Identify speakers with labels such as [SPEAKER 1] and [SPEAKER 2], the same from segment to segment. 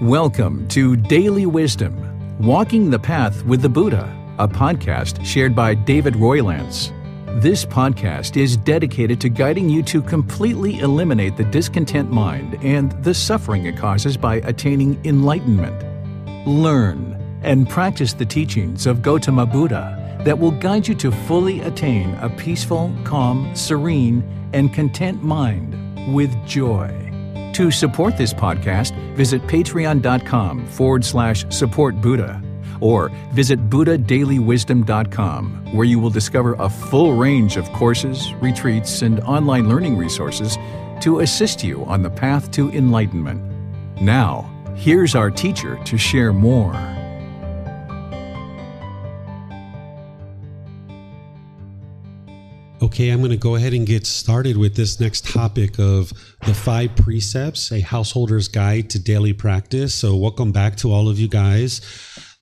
[SPEAKER 1] Welcome to Daily Wisdom Walking the Path with the Buddha, a podcast shared by David Roylance. This podcast is dedicated to guiding you to completely eliminate the discontent mind and the suffering it causes by attaining enlightenment. Learn and practice the teachings of Gotama Buddha that will guide you to fully attain a peaceful, calm, serene, and content mind with joy. To support this podcast, visit patreon.com forward slash support Buddha or visit buddhadailywisdom.com where you will discover a full range of courses, retreats, and online learning resources to assist you on the path to enlightenment. Now, here's our teacher to share more.
[SPEAKER 2] Okay, I'm going to go ahead and get started with this next topic of the five precepts, a householder's guide to daily practice. So, welcome back to all of you guys.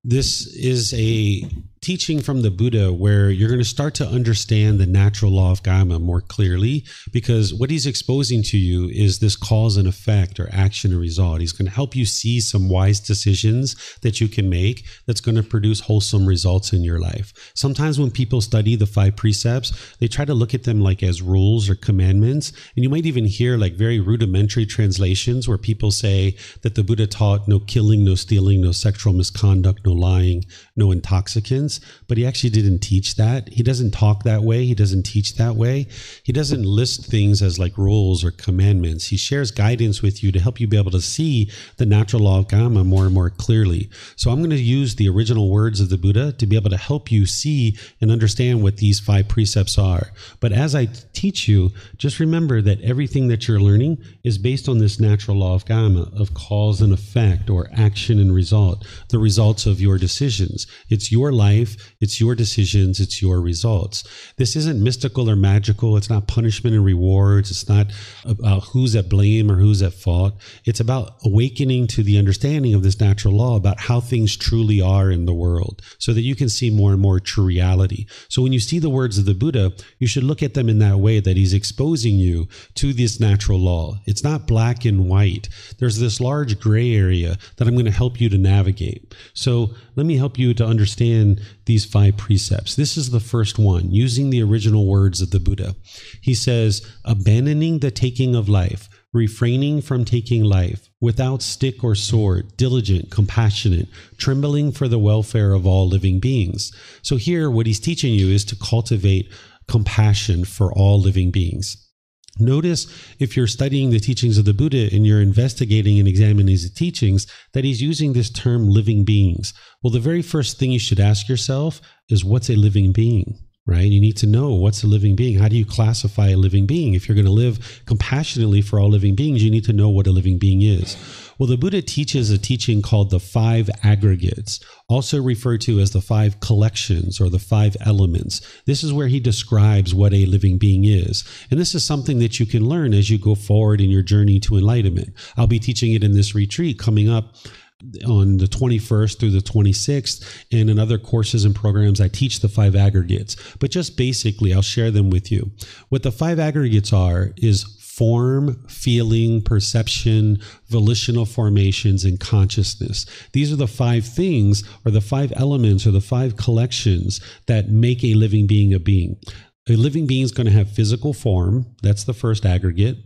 [SPEAKER 2] This is a teaching from the Buddha where you're going to start to understand the natural law of karma more clearly because what he's exposing to you is this cause and effect or action and result. He's going to help you see some wise decisions that you can make that's going to produce wholesome results in your life. Sometimes when people study the five precepts, they try to look at them like as rules or commandments. And you might even hear like very rudimentary translations where people say that the Buddha taught no killing, no stealing, no sexual misconduct, no lying, no intoxicants but he actually didn't teach that. He doesn't talk that way. He doesn't teach that way. He doesn't list things as like rules or commandments. He shares guidance with you to help you be able to see the natural law of karma more and more clearly. So I'm going to use the original words of the Buddha to be able to help you see and understand what these five precepts are. But as I teach you, just remember that everything that you're learning is based on this natural law of karma, of cause and effect or action and result, the results of your decisions. It's your life. It's your decisions. It's your results. This isn't mystical or magical. It's not punishment and rewards. It's not about who's at blame or who's at fault. It's about awakening to the understanding of this natural law about how things truly are in the world so that you can see more and more true reality. So when you see the words of the Buddha, you should look at them in that way that he's exposing you to this natural law. It's not black and white. There's this large gray area that I'm going to help you to navigate. So let me help you to understand these five precepts. This is the first one, using the original words of the Buddha. He says, abandoning the taking of life, refraining from taking life, without stick or sword, diligent, compassionate, trembling for the welfare of all living beings. So here, what he's teaching you is to cultivate compassion for all living beings. Notice if you're studying the teachings of the Buddha and you're investigating and examining his teachings, that he's using this term living beings. Well, the very first thing you should ask yourself is what's a living being? right? You need to know what's a living being. How do you classify a living being? If you're going to live compassionately for all living beings, you need to know what a living being is. Well, the Buddha teaches a teaching called the five aggregates, also referred to as the five collections or the five elements. This is where he describes what a living being is. And this is something that you can learn as you go forward in your journey to enlightenment. I'll be teaching it in this retreat coming up on the 21st through the 26th and in other courses and programs i teach the five aggregates but just basically i'll share them with you what the five aggregates are is form feeling perception volitional formations and consciousness. These are the five things or the five elements or the five collections that make a living being a being. A living being is going to have physical form that's the first aggregate.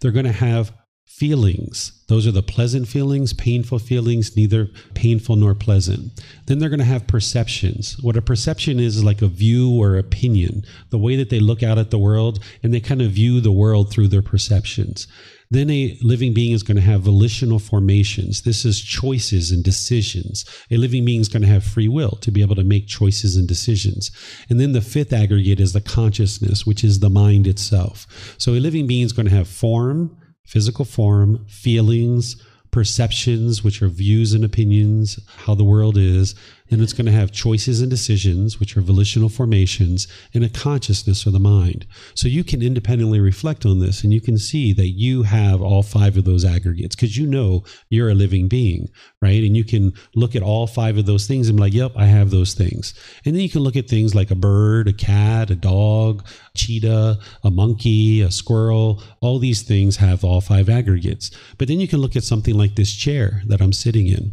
[SPEAKER 2] They're going to have feelings. Those are the pleasant feelings, painful feelings, neither painful nor pleasant. Then they're going to have perceptions. What a perception is, is like a view or opinion, the way that they look out at the world and they kind of view the world through their perceptions. Then a living being is going to have volitional formations. This is choices and decisions. A living being is going to have free will to be able to make choices and decisions. And then the fifth aggregate is the consciousness, which is the mind itself. So a living being is going to have form, physical form, feelings, perceptions, which are views and opinions, how the world is, then it's going to have choices and decisions, which are volitional formations, and a consciousness or the mind. So you can independently reflect on this and you can see that you have all five of those aggregates because you know you're a living being, right? And you can look at all five of those things and be like, yep, I have those things. And then you can look at things like a bird, a cat, a dog, a cheetah, a monkey, a squirrel. All these things have all five aggregates. But then you can look at something like this chair that I'm sitting in.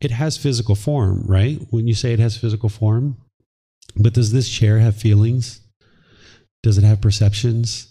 [SPEAKER 2] It has physical form, right? When you say it has physical form, but does this chair have feelings? Does it have perceptions?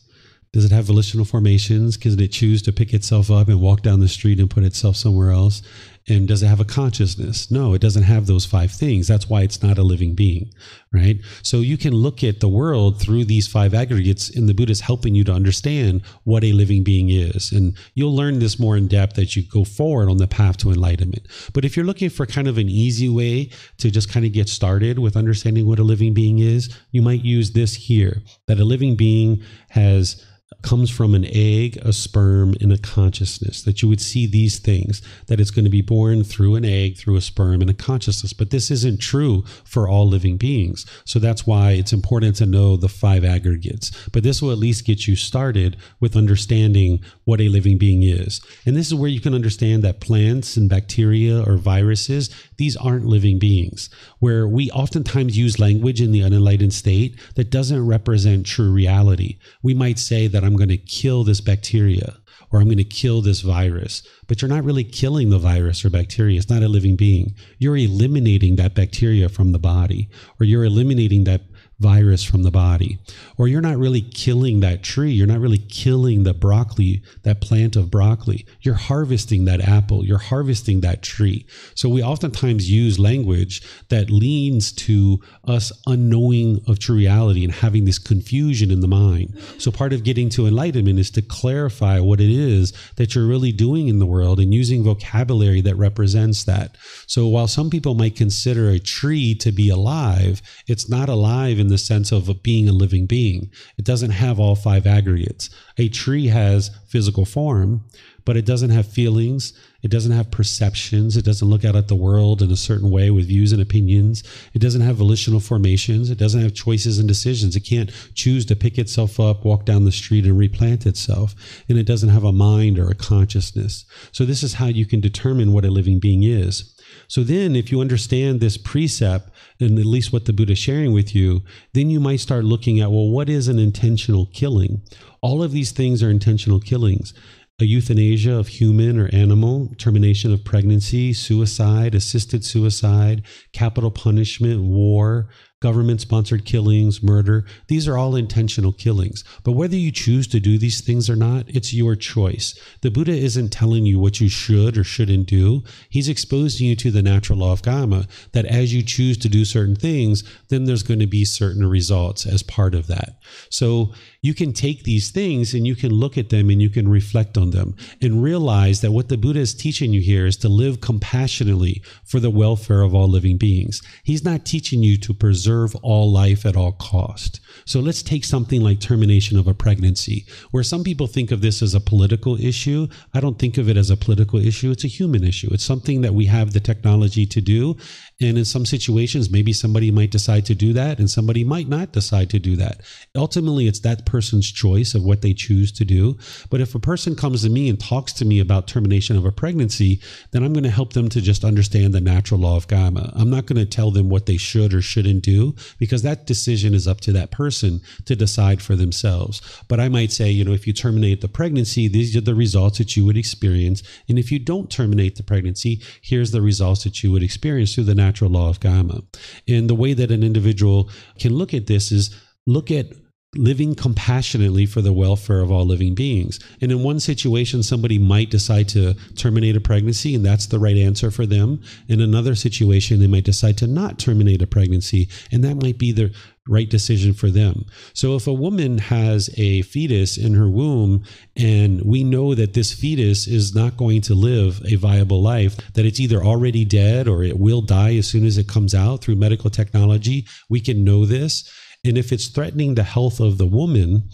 [SPEAKER 2] Does it have volitional formations? Can it choose to pick itself up and walk down the street and put itself somewhere else? And does it have a consciousness? No, it doesn't have those five things. That's why it's not a living being, right? So you can look at the world through these five aggregates, and the Buddha is helping you to understand what a living being is. And you'll learn this more in depth as you go forward on the path to enlightenment. But if you're looking for kind of an easy way to just kind of get started with understanding what a living being is, you might use this here that a living being has comes from an egg, a sperm, and a consciousness. That you would see these things, that it's going to be born through an egg, through a sperm, and a consciousness. But this isn't true for all living beings. So that's why it's important to know the five aggregates. But this will at least get you started with understanding what a living being is. And this is where you can understand that plants and bacteria or viruses, these aren't living beings. Where we oftentimes use language in the unenlightened state that doesn't represent true reality. We might say that I'm going to kill this bacteria or I'm going to kill this virus. But you're not really killing the virus or bacteria. It's not a living being. You're eliminating that bacteria from the body, or you're eliminating that virus from the body. Or you're not really killing that tree. You're not really killing the broccoli, that plant of broccoli. You're harvesting that apple. You're harvesting that tree. So we oftentimes use language that leans to us unknowing of true reality and having this confusion in the mind. So part of getting to enlightenment is to clarify what it is that you're really doing in the world and using vocabulary that represents that. So while some people might consider a tree to be alive, it's not alive in the sense of being a living being. It doesn't have all five aggregates. A tree has physical form, but it doesn't have feelings. It doesn't have perceptions. It doesn't look out at the world in a certain way with views and opinions. It doesn't have volitional formations. It doesn't have choices and decisions. It can't choose to pick itself up, walk down the street, and replant itself. And it doesn't have a mind or a consciousness. So, this is how you can determine what a living being is. So then, if you understand this precept and at least what the Buddha is sharing with you, then you might start looking at, well, what is an intentional killing? All of these things are intentional killings a euthanasia of human or animal, termination of pregnancy, suicide, assisted suicide, capital punishment, war, government sponsored killings, murder. These are all intentional killings. But whether you choose to do these things or not, it's your choice. The Buddha isn't telling you what you should or shouldn't do. He's exposing you to the natural law of karma that as you choose to do certain things, then there's going to be certain results as part of that. So you can take these things and you can look at them and you can reflect on them and realize that what the Buddha is teaching you here is to live compassionately for the welfare of all living beings. He's not teaching you to preserve all life at all cost. So let's take something like termination of a pregnancy, where some people think of this as a political issue. I don't think of it as a political issue. It's a human issue. It's something that we have the technology to do. And in some situations, maybe somebody might decide to do that and somebody might not decide to do that. Ultimately, it's that person's choice of what they choose to do. But if a person comes to me and talks to me about termination of a pregnancy, then I'm going to help them to just understand the natural law of karma. I'm not going to tell them what they should or shouldn't do because that decision is up to that person to decide for themselves. But I might say, you know, if you terminate the pregnancy, these are the results that you would experience. And if you don't terminate the pregnancy, here's the results that you would experience through the natural natural law of karma. And the way that an individual can look at this is look at living compassionately for the welfare of all living beings. And in one situation, somebody might decide to terminate a pregnancy, and that's the right answer for them. In another situation, they might decide to not terminate a pregnancy, and that might be the right decision for them. So if a woman has a fetus in her womb and we know that this fetus is not going to live a viable life, that it's either already dead or it will die as soon as it comes out through medical technology, we can know this and if it's threatening the health of the woman,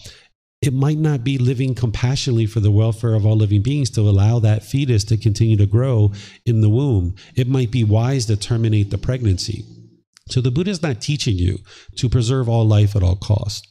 [SPEAKER 2] it might not be living compassionately for the welfare of all living beings to allow that fetus to continue to grow in the womb. It might be wise to terminate the pregnancy. So the Buddha is not teaching you to preserve all life at all costs.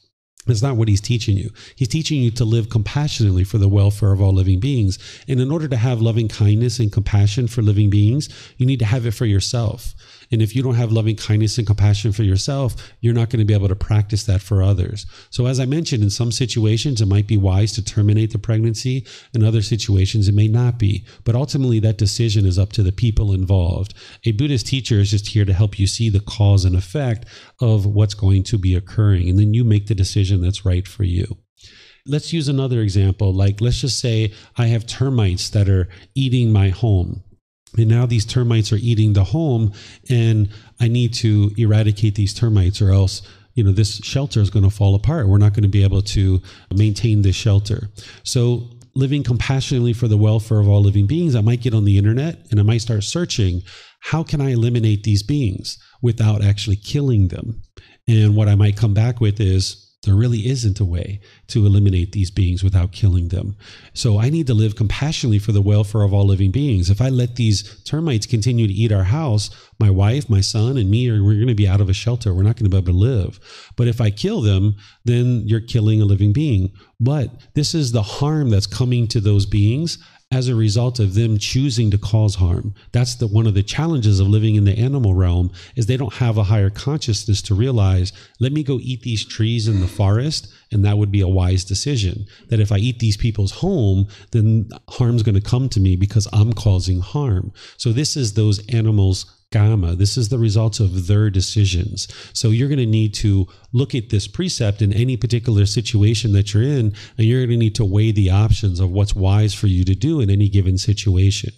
[SPEAKER 2] That's not what he's teaching you. He's teaching you to live compassionately for the welfare of all living beings. And in order to have loving kindness and compassion for living beings, you need to have it for yourself. And if you don't have loving kindness and compassion for yourself, you're not going to be able to practice that for others. So, as I mentioned, in some situations, it might be wise to terminate the pregnancy. In other situations, it may not be. But ultimately, that decision is up to the people involved. A Buddhist teacher is just here to help you see the cause and effect of what's going to be occurring. And then you make the decision that's right for you. Let's use another example. Like, let's just say I have termites that are eating my home and now these termites are eating the home and i need to eradicate these termites or else you know this shelter is going to fall apart. We're not going to be able to maintain this shelter. So living compassionately for the welfare of all living beings i might get on the internet and i might start searching how can i eliminate these beings without actually killing them? And what i might come back with is there really isn't a way to eliminate these beings without killing them. So I need to live compassionately for the welfare of all living beings. If I let these termites continue to eat our house, my wife, my son, and me are we're going to be out of a shelter. We're not going to be able to live. But if I kill them, then you're killing a living being. But this is the harm that's coming to those beings as a result of them choosing to cause harm. That's the one of the challenges of living in the animal realm is they don't have a higher consciousness to realize, let me go eat these trees in the forest and that would be a wise decision. That if I eat these people's home, then harm's going to come to me because I'm causing harm. So this is those animals This is the result of their decisions. So you're going to need to look at this precept in any particular situation that you're in, and you're going to need to weigh the options of what's wise for you to do in any given situation.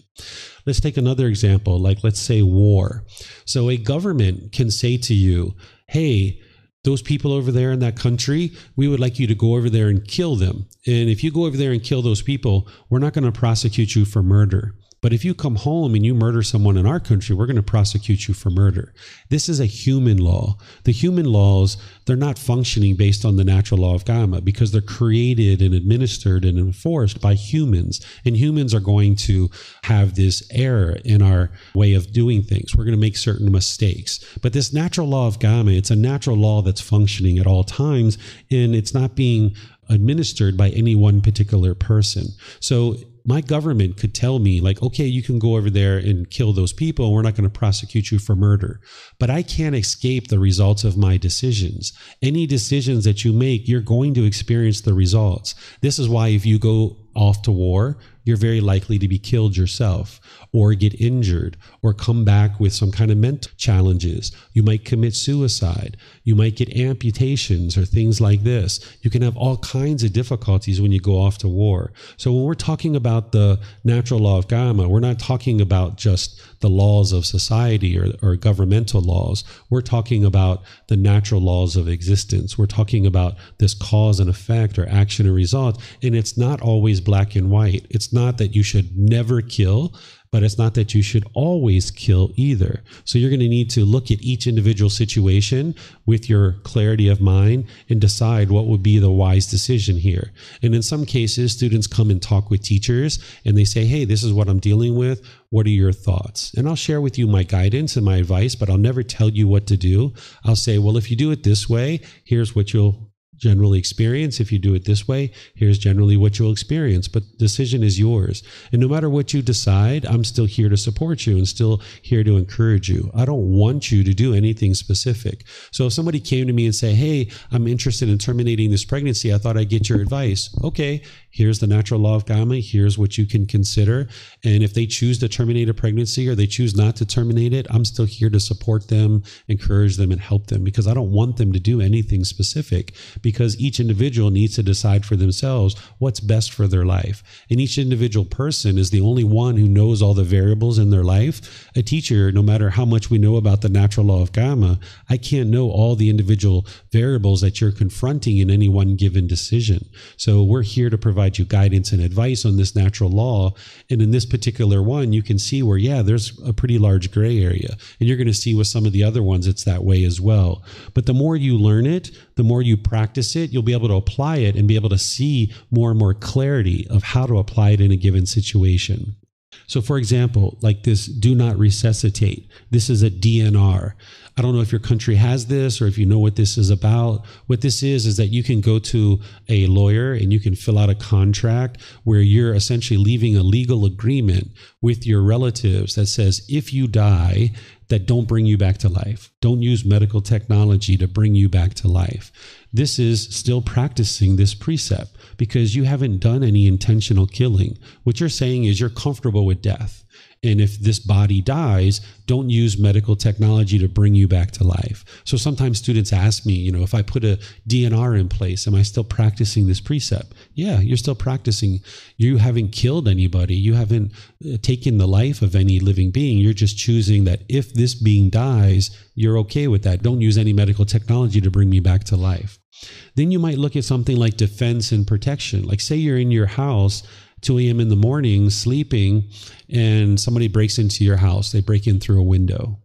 [SPEAKER 2] Let's take another example, like let's say war. So a government can say to you, hey, those people over there in that country, we would like you to go over there and kill them. And if you go over there and kill those people, we're not going to prosecute you for murder. But if you come home and you murder someone in our country, we're going to prosecute you for murder. This is a human law. The human laws, they're not functioning based on the natural law of Kamma because they're created and administered and enforced by humans. And humans are going to have this error in our way of doing things. We're going to make certain mistakes. But this natural law of Kamma, it's a natural law that's functioning at all times and it's not being administered by any one particular person. So my government could tell me like okay you can go over there and kill those people we're not going to prosecute you for murder. But i can't escape the results of my decisions. Any decisions that you make you're going to experience the results. This is why if you go off to war you're very likely to be killed yourself or get injured or come back with some kind of mental challenges. You might commit suicide. You might get amputations or things like this. You can have all kinds of difficulties when you go off to war. So when we're talking about the natural law of Kamma, we're not talking about just the laws of society or, or governmental laws. We're talking about the natural laws of existence. We're talking about this cause and effect or action and result. And it's not always black and white. It's not that you should never kill, but it's not that you should always kill either. So you're going to need to look at each individual situation with your clarity of mind and decide what would be the wise decision here. And in some cases, students come and talk with teachers and they say, Hey, this is what I'm dealing with. What are your thoughts? And I'll share with you my guidance and my advice, but I'll never tell you what to do. I'll say, well, if you do it this way, here's what you'll generally experience. If you do it this way, here's generally what you'll experience. But decision is yours. And no matter what you decide, I'm still here to support you and still here to encourage you. I don't want you to do anything specific. So if somebody came to me and say, Hey, I'm interested in terminating this pregnancy, I thought I'd get your advice. Okay, here's the natural law of Kamma. Here's what you can consider. And if they choose to terminate a pregnancy or they choose not to terminate it, I'm still here to support them, encourage them, and help them because I don't want them to do anything specific because each individual needs to decide for themselves what's best for their life. And each individual person is the only one who knows all the variables in their life. A teacher, no matter how much we know about the natural law of Kamma, I can't know all the individual variables that you're confronting in any one given decision. So we're here to provide provide you guidance and advice on this natural law. And in this particular one, you can see where, yeah, there's a pretty large gray area. And you're going to see with some of the other ones, it's that way as well. But the more you learn it, the more you practice practice it, you'll be able to apply it and be able to see more and more clarity of how to apply it in a given situation. So, for example, like this do not resuscitate, this is a DNR. I don't know if your country has this or if you know what this is about. What this is, is that you can go to a lawyer and you can fill out a contract where you're essentially leaving a legal agreement with your relatives that says if you die, that don't bring you back to life. Don't use medical technology to bring you back to life. This is still practicing this precept because you haven't done any intentional killing. What you're saying is you're comfortable with death. And if this body dies, don't use medical technology to bring you back to life. So sometimes students ask me, you know, if I put a DNR in place, am I still practicing this precept? Yeah, you're still practicing. You haven't killed anybody. You haven't uh, taken the life of any living being. You're just choosing that if this being dies, you're okay with that. Don't use any medical technology to bring me back to life. Then you might look at something like defense and protection. Like, say you're in your house 2 a.m. in the morning sleeping and somebody breaks into your house, they break in through a window.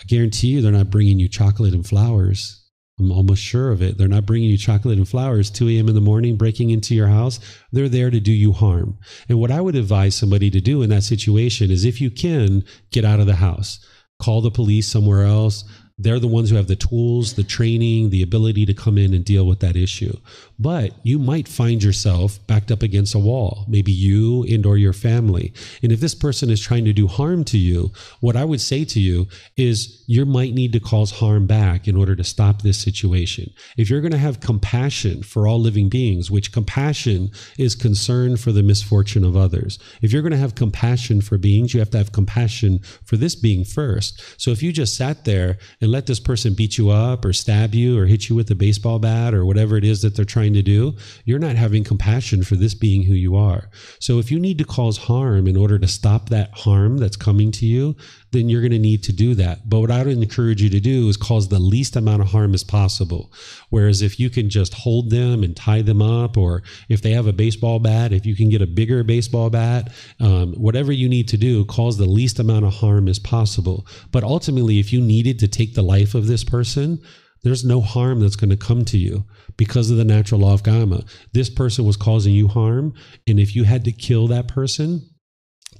[SPEAKER 2] I guarantee you they're not bringing you chocolate and flowers. I'm almost sure of it. They're not bringing you chocolate and flowers 2 a.m. in the morning, breaking into your house. They're there to do you harm. And what I would advise somebody to do in that situation is if you can, get out of the house. Call the police somewhere else, they're the ones who have the tools, the training, the ability to come in and deal with that issue. But you might find yourself backed up against a wall, maybe you and or your family. And if this person is trying to do harm to you, what I would say to you is you might need to cause harm back in order to stop this situation. If you're going to have compassion for all living beings, which compassion is concern for the misfortune of others. If you're going to have compassion for beings, you have to have compassion for this being first. So if you just sat there and let this person beat you up or stab you or hit you with a baseball bat or whatever it is that they're trying to do, you're not having compassion for this being who you are. So if you need to cause harm in order to stop that harm that's coming to you, then you're going to need to do that. But what I would encourage you to do is cause the least amount of harm as possible. Whereas if you can just hold them and tie them up, or if they have a baseball bat, if you can get a bigger baseball bat, um, whatever you need to do, cause the least amount of harm as possible. But ultimately, if you needed to take the life of this person, there's no harm that's going to come to you because of the natural law of karma. This person was causing you harm. And if you had to kill that person,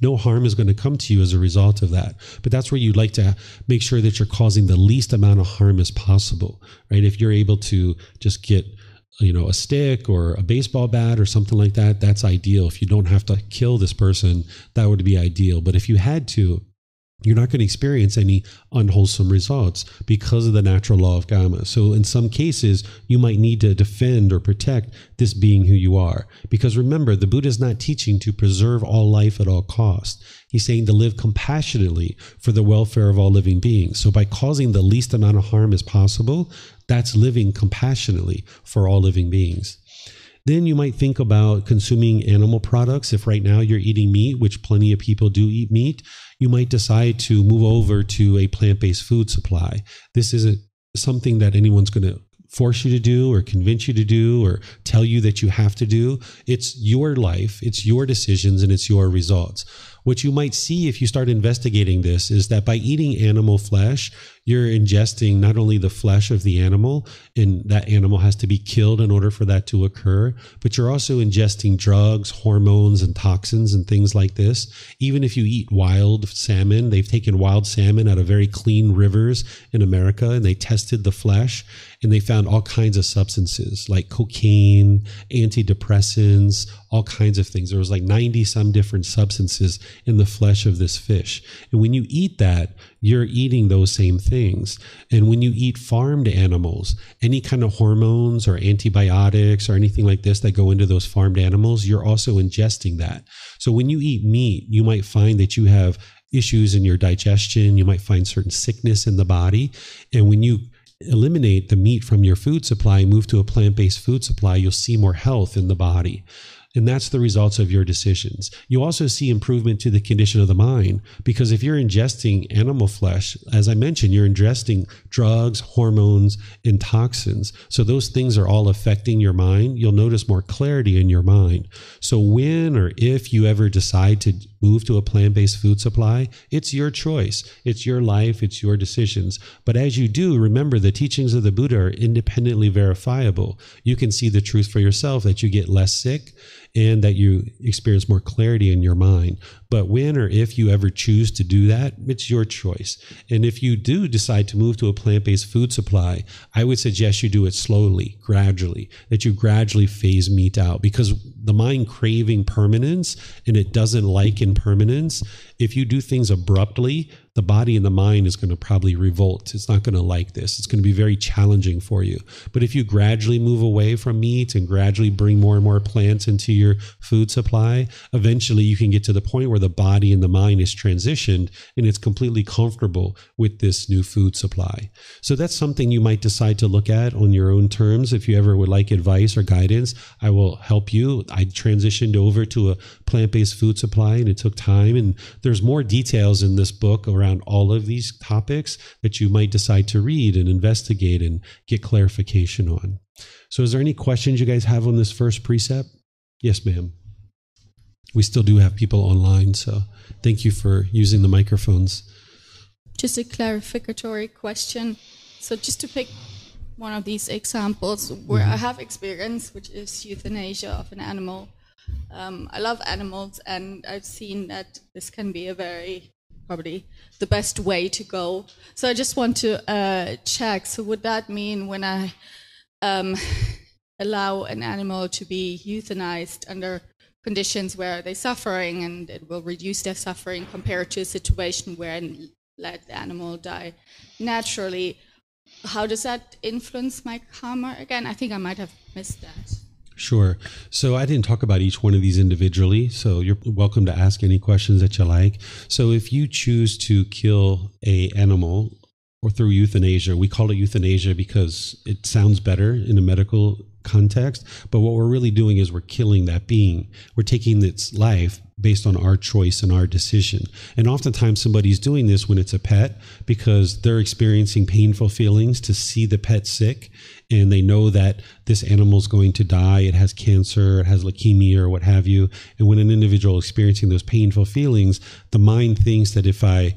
[SPEAKER 2] no harm is going to come to you as a result of that. But that's where you'd like to make sure that you're causing the least amount of harm as possible, right? If you're able to just get you know a stick or a baseball bat or something like that that's ideal if you don't have to kill this person that would be ideal but if you had to you're not going to experience any unwholesome results because of the natural law of karma. So, in some cases, you might need to defend or protect this being who you are. Because remember, the Buddha is not teaching to preserve all life at all costs. He's saying to live compassionately for the welfare of all living beings. So, by causing the least amount of harm as possible, that's living compassionately for all living beings. Then you might think about consuming animal products. If right now you're eating meat, which plenty of people do eat meat, you might decide to move over to a plant based food supply. This isn't something that anyone's going to force you to do or convince you to do or tell you that you have to do. It's your life, it's your decisions, and it's your results. What you might see if you start investigating this is that by eating animal flesh, you're ingesting not only the flesh of the animal, and that animal has to be killed in order for that to occur, but you're also ingesting drugs, hormones, and toxins and things like this. Even if you eat wild salmon, they've taken wild salmon out of very clean rivers in America and they tested the flesh and they found all kinds of substances like cocaine, antidepressants, all kinds of things. There was like 90 some different substances in the flesh of this fish. And when you eat that, you're eating those same things. And when you eat farmed animals, any kind of hormones or antibiotics or anything like this that go into those farmed animals, you're also ingesting that. So when you eat meat, you might find that you have issues in your digestion, you might find certain sickness in the body. And when you eliminate the meat from your food supply, and move to a plant based food supply, you'll see more health in the body. And that's the results of your decisions. You also see improvement to the condition of the mind because if you're ingesting animal flesh, as I mentioned, you're ingesting drugs, hormones, and toxins. So those things are all affecting your mind. You'll notice more clarity in your mind. So when or if you ever decide to move to a plant based food supply, it's your choice. It's your life. It's your decisions. But as you do, remember the teachings of the Buddha are independently verifiable. You can see the truth for yourself that you get less sick and that you experience more clarity in your mind. But when or if you ever choose to do that, it's your choice. And if you do decide to move to a plant based food supply, I would suggest you do it slowly, gradually, that you gradually phase meat out because the mind craving permanence and it doesn't like impermanence. If you do things abruptly, the body and the mind is going to probably revolt. It's not going to like this. It's going to be very challenging for you. But if you gradually move away from meat and gradually bring more and more plants into your food supply, eventually you can get to the point where the body and the mind is transitioned and it's completely comfortable with this new food supply. So that's something you might decide to look at on your own terms. If you ever would like advice or guidance, I will help you. I transitioned over to a plant based food supply and it took time. And there's more details in this book around all of these topics that you might decide to read and investigate and get clarification on. So, is there any questions you guys have on this first precept? Yes, ma'am. We still do have people online, so thank you for using the microphones.
[SPEAKER 3] Just a clarificatory question. So, just to pick one of these examples where mm-hmm. I have experience, which is euthanasia of an animal. Um, I love animals, and I've seen that this can be a very probably the best way to go. So I just want to uh, check. So would that mean when I um, allow an animal to be euthanized under conditions where they're suffering and it will reduce their suffering compared to a situation where let the animal die naturally? How does that influence my karma? Again, I think I might have missed that.
[SPEAKER 2] Sure. So I didn't talk about each one of these individually. So you're welcome to ask any questions that you like. So if you choose to kill a animal or through euthanasia, we call it euthanasia because it sounds better in a medical context. But what we're really doing is we're killing that being. We're taking its life based on our choice and our decision. And oftentimes somebody's doing this when it's a pet because they're experiencing painful feelings to see the pet sick and they know that this animal is going to die, it has cancer, it has leukemia or what have you. And when an individual experiencing those painful feelings, the mind thinks that if I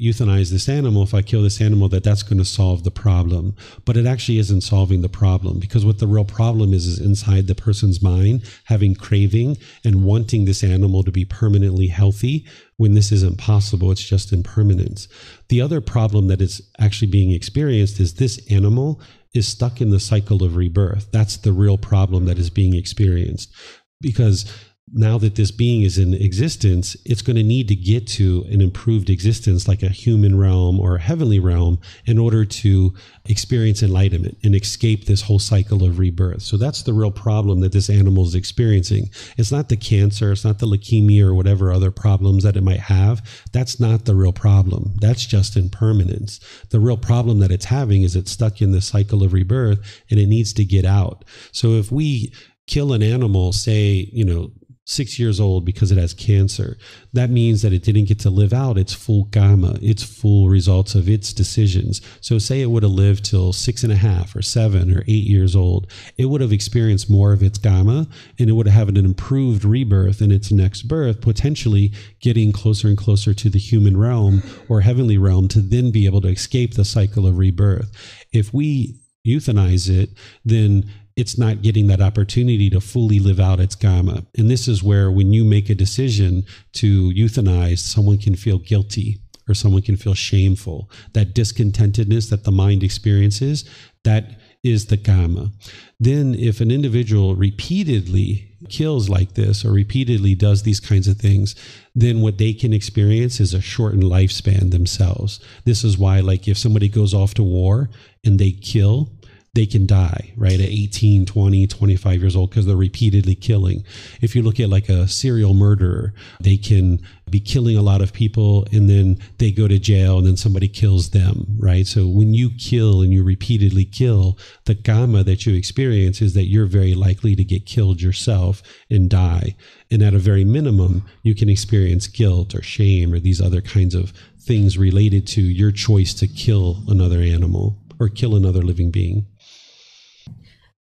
[SPEAKER 2] euthanize this animal, if I kill this animal, that that's going to solve the problem. But it actually isn't solving the problem because what the real problem is is inside the person's mind having craving and wanting this animal to be permanently healthy when this isn't possible. It's just impermanence. The other problem that is actually being experienced is this animal is stuck in the cycle of rebirth. That's the real problem that is being experienced because now that this being is in existence, it's going to need to get to an improved existence like a human realm or a heavenly realm in order to experience enlightenment and escape this whole cycle of rebirth. So that's the real problem that this animal is experiencing. It's not the cancer, it's not the leukemia or whatever other problems that it might have. That's not the real problem. That's just impermanence. The real problem that it's having is it's stuck in the cycle of rebirth and it needs to get out. So if we kill an animal, say, you know, six years old because it has cancer. That means that it didn't get to live out its full karma, its full results of its decisions. So, say it would have lived till six and a half or seven or eight years old, it would have experienced more of its karma and it would have had an improved rebirth in its next birth, potentially getting closer and closer to the human realm or heavenly realm to then be able to escape the cycle of rebirth. If we euthanize it, then it's not getting that opportunity to fully live out its karma. And this is where, when you make a decision to euthanize, someone can feel guilty or someone can feel shameful. That discontentedness that the mind experiences, that is the karma. Then, if an individual repeatedly kills like this or repeatedly does these kinds of things, then what they can experience is a shortened lifespan themselves. This is why, like, if somebody goes off to war and they kill, they can die, right, at 18, 20, 25 years old because they're repeatedly killing. If you look at like a serial murderer, they can be killing a lot of people and then they go to jail and then somebody kills them, right? So when you kill and you repeatedly kill, the karma that you experience is that you're very likely to get killed yourself and die. And at a very minimum, you can experience guilt or shame or these other kinds of things related to your choice to kill another animal or kill another living being.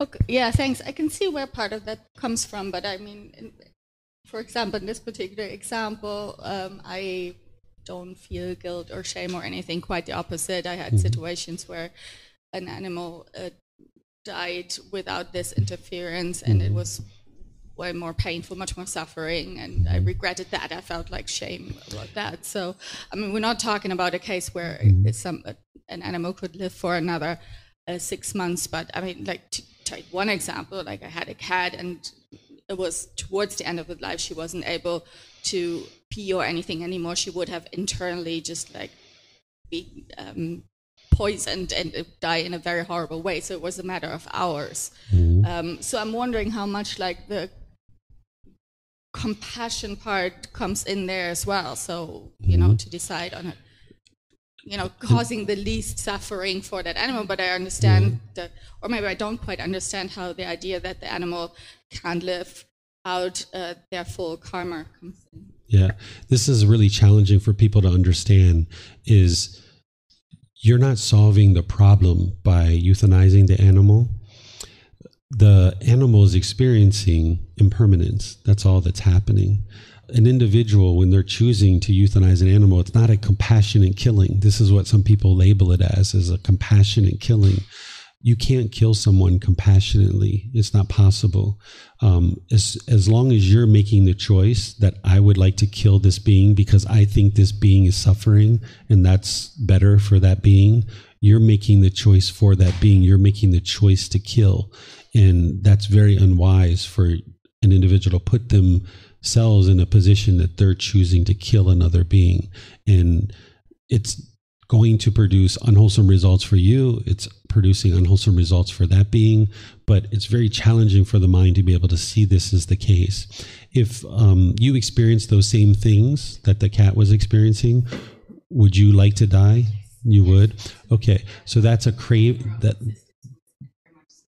[SPEAKER 3] Okay, yeah, thanks. I can see where part of that comes from, but I mean, for example, in this particular example, um, I don't feel guilt or shame or anything. Quite the opposite. I had mm-hmm. situations where an animal uh, died without this interference, and mm-hmm. it was way more painful, much more suffering, and I mm-hmm. regretted that. I felt like shame about that. So, I mean, we're not talking about a case where mm-hmm. some an animal could live for another uh, six months, but I mean, like take one example, like I had a cat, and it was towards the end of her life she wasn't able to pee or anything anymore. She would have internally just like be um, poisoned and die in a very horrible way. So it was a matter of hours. Mm-hmm. um, so i'm wondering how much like the compassion part comes in there as well. So you mm-hmm. know to decide on it you know causing the least suffering for that animal but i understand the or maybe i don't quite understand how the idea that the animal can live out uh, their full karma comes in.
[SPEAKER 2] Yeah, this is really challenging for people to understand. Is you're not solving the problem by euthanizing the animal. The animal is experiencing impermanence. That's all that's happening. An individual, when they're choosing to euthanize an animal, it's not a compassionate killing. This is what some people label it as, as a compassionate killing you can't kill someone compassionately. It's not possible. Um, as as long as you're making the choice that I would like to kill this being because I think this being is suffering and that's better for that being, you're making the choice for that being. You're making the choice to kill, and that's very unwise for an individual to put themselves in a position that they're choosing to kill another being, and it's going to produce unwholesome results for you. It's producing unwholesome results for that being, but it's very challenging for the mind to be able to see this as the case. If um, you experience those same things that the cat was experiencing, would you like to die? You would. Okay, so that's a crave that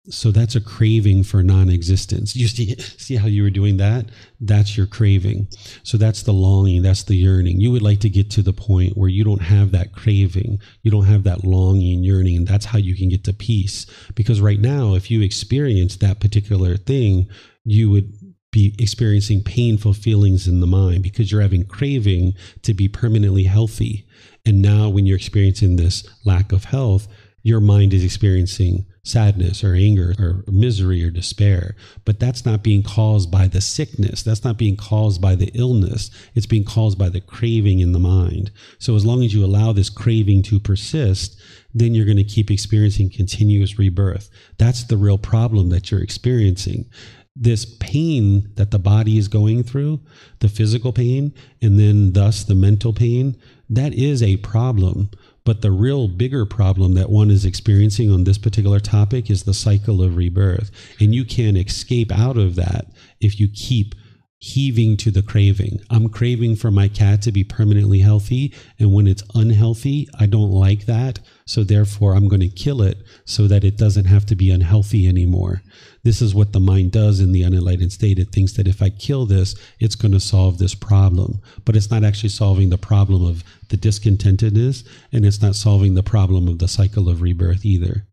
[SPEAKER 2] so that's a craving for non-existence. You see see how you were doing that? That's your craving. So that's the longing that's the yearning. You would like to get to the point where you don't have that craving. You don't have that longing and yearning and that's how you can get to peace. Because right now if you experience that particular thing you would be experiencing painful feelings in the mind because you're having craving to be permanently healthy. And now when you're experiencing this lack of health your mind is experiencing sadness or anger or misery or despair. But that's not being caused by the sickness. That's not being caused by the illness. It's being caused by the craving in the mind. So as long as you allow this craving to persist, then you're going to keep experiencing continuous rebirth. That's the real problem that you're experiencing. This pain that the body is going through, the physical pain, and then thus the mental pain, that is a problem but the real bigger problem that one is experiencing on this particular topic is the cycle of rebirth. And you can escape out of that if you keep heaving to the craving. I'm craving for my cat to be permanently healthy. And when it's unhealthy, I don't like that. So therefore, I'm going to kill it so that it doesn't have to be unhealthy anymore. This is what the mind does in the unenlightened state. It thinks that if I kill this, it's going to solve this problem. But it's not actually solving the problem of the discontentedness, and it's not solving the problem of the cycle of rebirth either.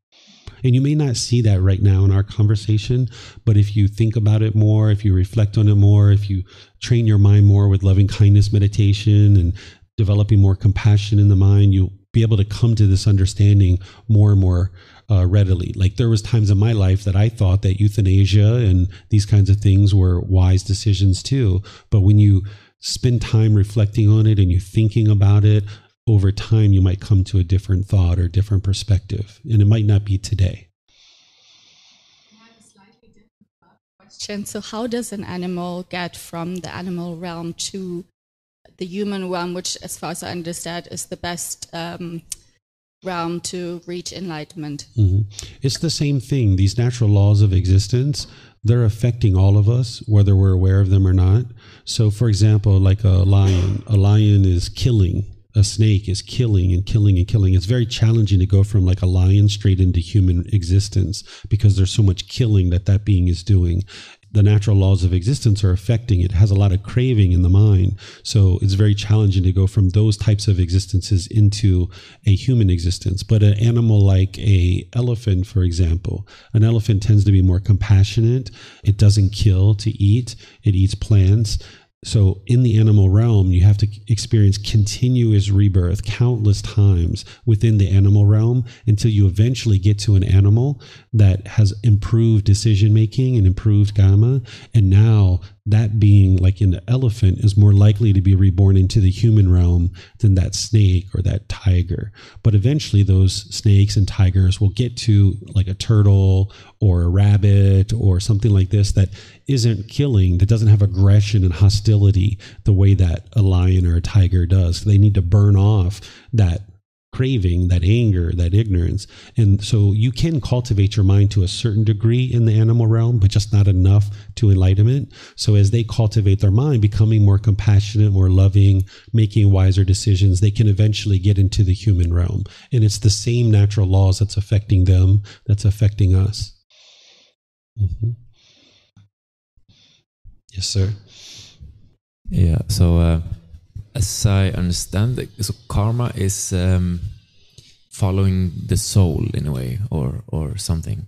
[SPEAKER 2] And you may not see that right now in our conversation, but if you think about it more, if you reflect on it more, if you train your mind more with loving kindness meditation and developing more compassion in the mind, you'll be able to come to this understanding more and more uh, readily. Like there was times in my life that I thought that euthanasia and these kinds of things were wise decisions too. But when you spend time reflecting on it and you thinking about it, over time you might come to a different thought or different perspective, and it might not be today.
[SPEAKER 3] Question. So, how does an animal get from the animal realm to the human realm, which, as far as I understand, is the best um, realm to reach enlightenment?
[SPEAKER 2] Mm-hmm. It's the same thing. These natural laws of existence, they're affecting all of us, whether we're aware of them or not. So, for example, like a lion, a lion is killing a snake is killing and killing and killing. It's very challenging to go from like a lion straight into human existence because there's so much killing that that being is doing. The natural laws of existence are affecting it. has a lot of craving in the mind. So it's very challenging to go from those types of existences into a human existence. But an animal like a elephant, for example, an elephant tends to be more compassionate. It doesn't kill to eat. It eats plants so, in the animal realm, you have to experience continuous rebirth countless times within the animal realm until you eventually get to an animal that has improved decision making and improved kamma. And now that being like in the elephant is more likely to be reborn into the human realm than that snake or that tiger. But eventually, those snakes and tigers will get to like a turtle or a rabbit or something like this that isn't killing, that doesn't have aggression and hostility the way that a lion or a tiger does. They need to burn off that craving, that anger, that ignorance. And so you can cultivate your mind to a certain degree in the animal realm, but just not enough to enlightenment. So as they cultivate their mind, becoming more compassionate, more loving, making wiser decisions, they can eventually get into the human realm. And it's the same natural laws that's affecting them that's affecting us. Mm-hmm. Yes, sir.
[SPEAKER 4] Yeah. So, uh, as I understand it, so karma is um, following the soul in a way, or or something.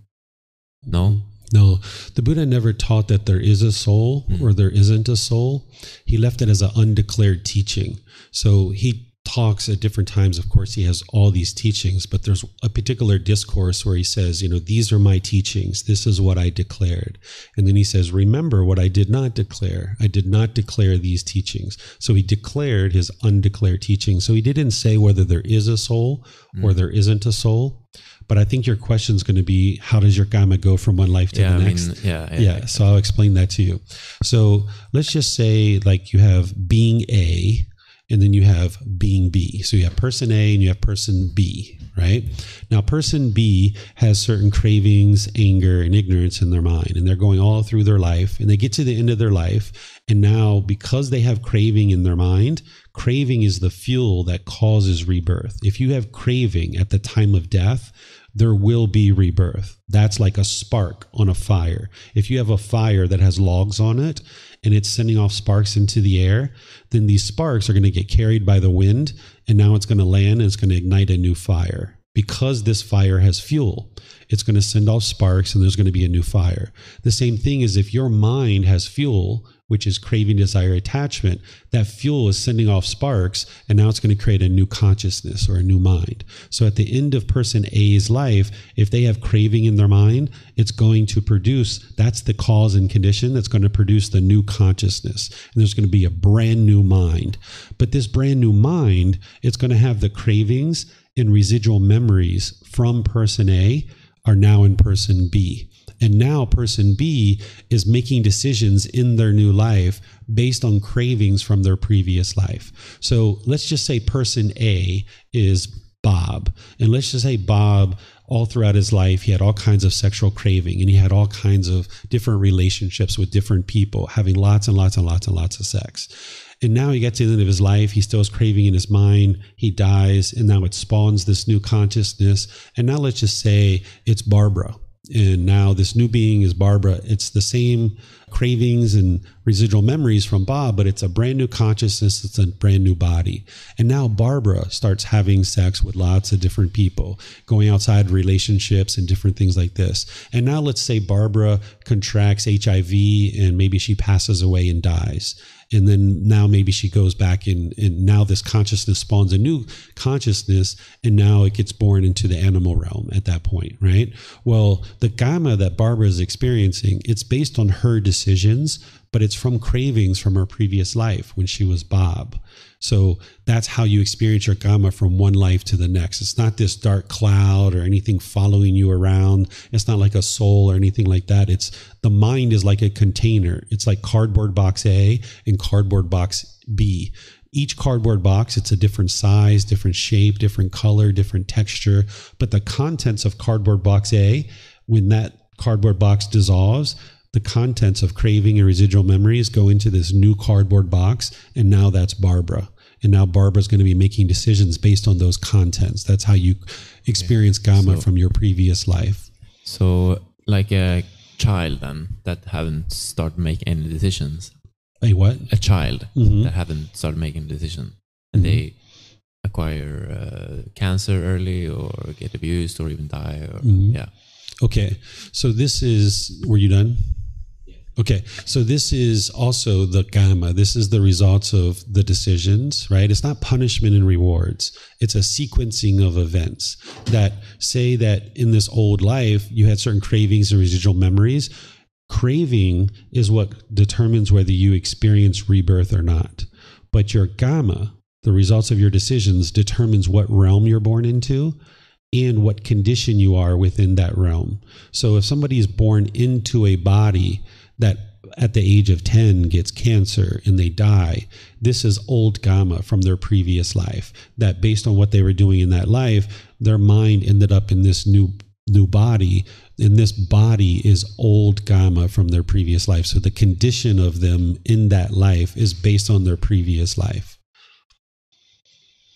[SPEAKER 4] No.
[SPEAKER 2] No, the Buddha never taught that there is a soul mm. or there isn't a soul. He left it as an undeclared teaching. So he talks at different times. Of course, he has all these teachings, but there's a particular discourse where he says, you know, these are my teachings. This is what I declared. And then he says, remember what I did not declare. I did not declare these teachings. So he declared his undeclared teachings. So he didn't say whether there is a soul or mm. there isn't a soul. But I think your question is going to be how does your karma go from one life to
[SPEAKER 4] yeah,
[SPEAKER 2] the
[SPEAKER 4] I
[SPEAKER 2] next?
[SPEAKER 4] Mean, yeah, yeah,
[SPEAKER 2] yeah. So I'll explain that to you. So let's just say, like, you have being A, and then you have being B. So you have person A and you have person B, right? Now, person B has certain cravings, anger, and ignorance in their mind, and they're going all through their life, and they get to the end of their life. And now, because they have craving in their mind, craving is the fuel that causes rebirth. If you have craving at the time of death, there will be rebirth. That's like a spark on a fire. If you have a fire that has logs on it and it's sending off sparks into the air, then these sparks are going to get carried by the wind and now it's going to land and it's going to ignite a new fire. Because this fire has fuel, it's going to send off sparks and there's going to be a new fire. The same thing is if your mind has fuel which is craving, desire, attachment, that fuel is sending off sparks, and now it's going to create a new consciousness or a new mind. So at the end of person A's life, if they have craving in their mind, it's going to produce, that's the cause and condition that's going to produce the new consciousness. And there's going to be a brand new mind. But this brand new mind, it's going to have the cravings and residual memories from person A are now in person B. And now person B is making decisions in their new life based on cravings from their previous life. So let's just say person A is Bob. And let's just say Bob, all throughout his life, he had all kinds of sexual craving and he had all kinds of different relationships with different people, having lots and lots and lots and lots of sex. And now he gets to the end of his life. He still has craving in his mind. He dies, and now it spawns this new consciousness. And now let's just say it's Barbara and now this new being is Barbara. It's the same cravings and residual memories from Bob, but it's a brand new consciousness. It's a brand new body. And now Barbara starts having sex with lots of different people, going outside relationships and different things like this. And now let's say Barbara contracts HIV and maybe she passes away and dies and then now maybe she goes back and, and now this consciousness spawns a new consciousness and now it gets born into the animal realm at that point right? Well the kamma that barbara is experiencing it's based on her decisions but it's from cravings from her previous life when she was bob so that's how you experience your kamma from one life to the next. It's not this dark cloud or anything following you around. It's not like a soul or anything like that. It's the mind is like a container. It's like cardboard box A and cardboard box B each cardboard box it's a different size different shape different color different texture but the contents of cardboard box a when that cardboard box dissolves the contents of craving and residual memories go into this new cardboard box, and now that's Barbara. And now Barbara's going to be making decisions based on those contents. That's how you experience kamma
[SPEAKER 4] So-
[SPEAKER 2] from your previous life.
[SPEAKER 4] So, like a child then that haven't started making any decisions.
[SPEAKER 2] Hey, what?
[SPEAKER 4] A child
[SPEAKER 2] Mhm.
[SPEAKER 4] that haven't started making a decision, and
[SPEAKER 2] Mhm.
[SPEAKER 4] they acquire uh, cancer early, or get abused, or even die. Or
[SPEAKER 2] Mhm.
[SPEAKER 4] yeah,
[SPEAKER 2] Okay. So this is, were you done? Okay. So this is also the kamma. This is the results of the decisions, right? It's not punishment and rewards. It's a sequencing of events that say that in this old life, you had certain cravings and residual memories. Craving is what determines whether you experience rebirth or not. But your kamma, the results of your decisions, determines what realm you're born into and what condition you are within that realm. So if somebody is born into a body that at the age of 10 gets cancer and they die, this is old kamma from their previous life. That based on what they were doing in that life, their mind ended up in this new new body and this body is old kamma from their previous life so the condition of them in that life is based on their previous life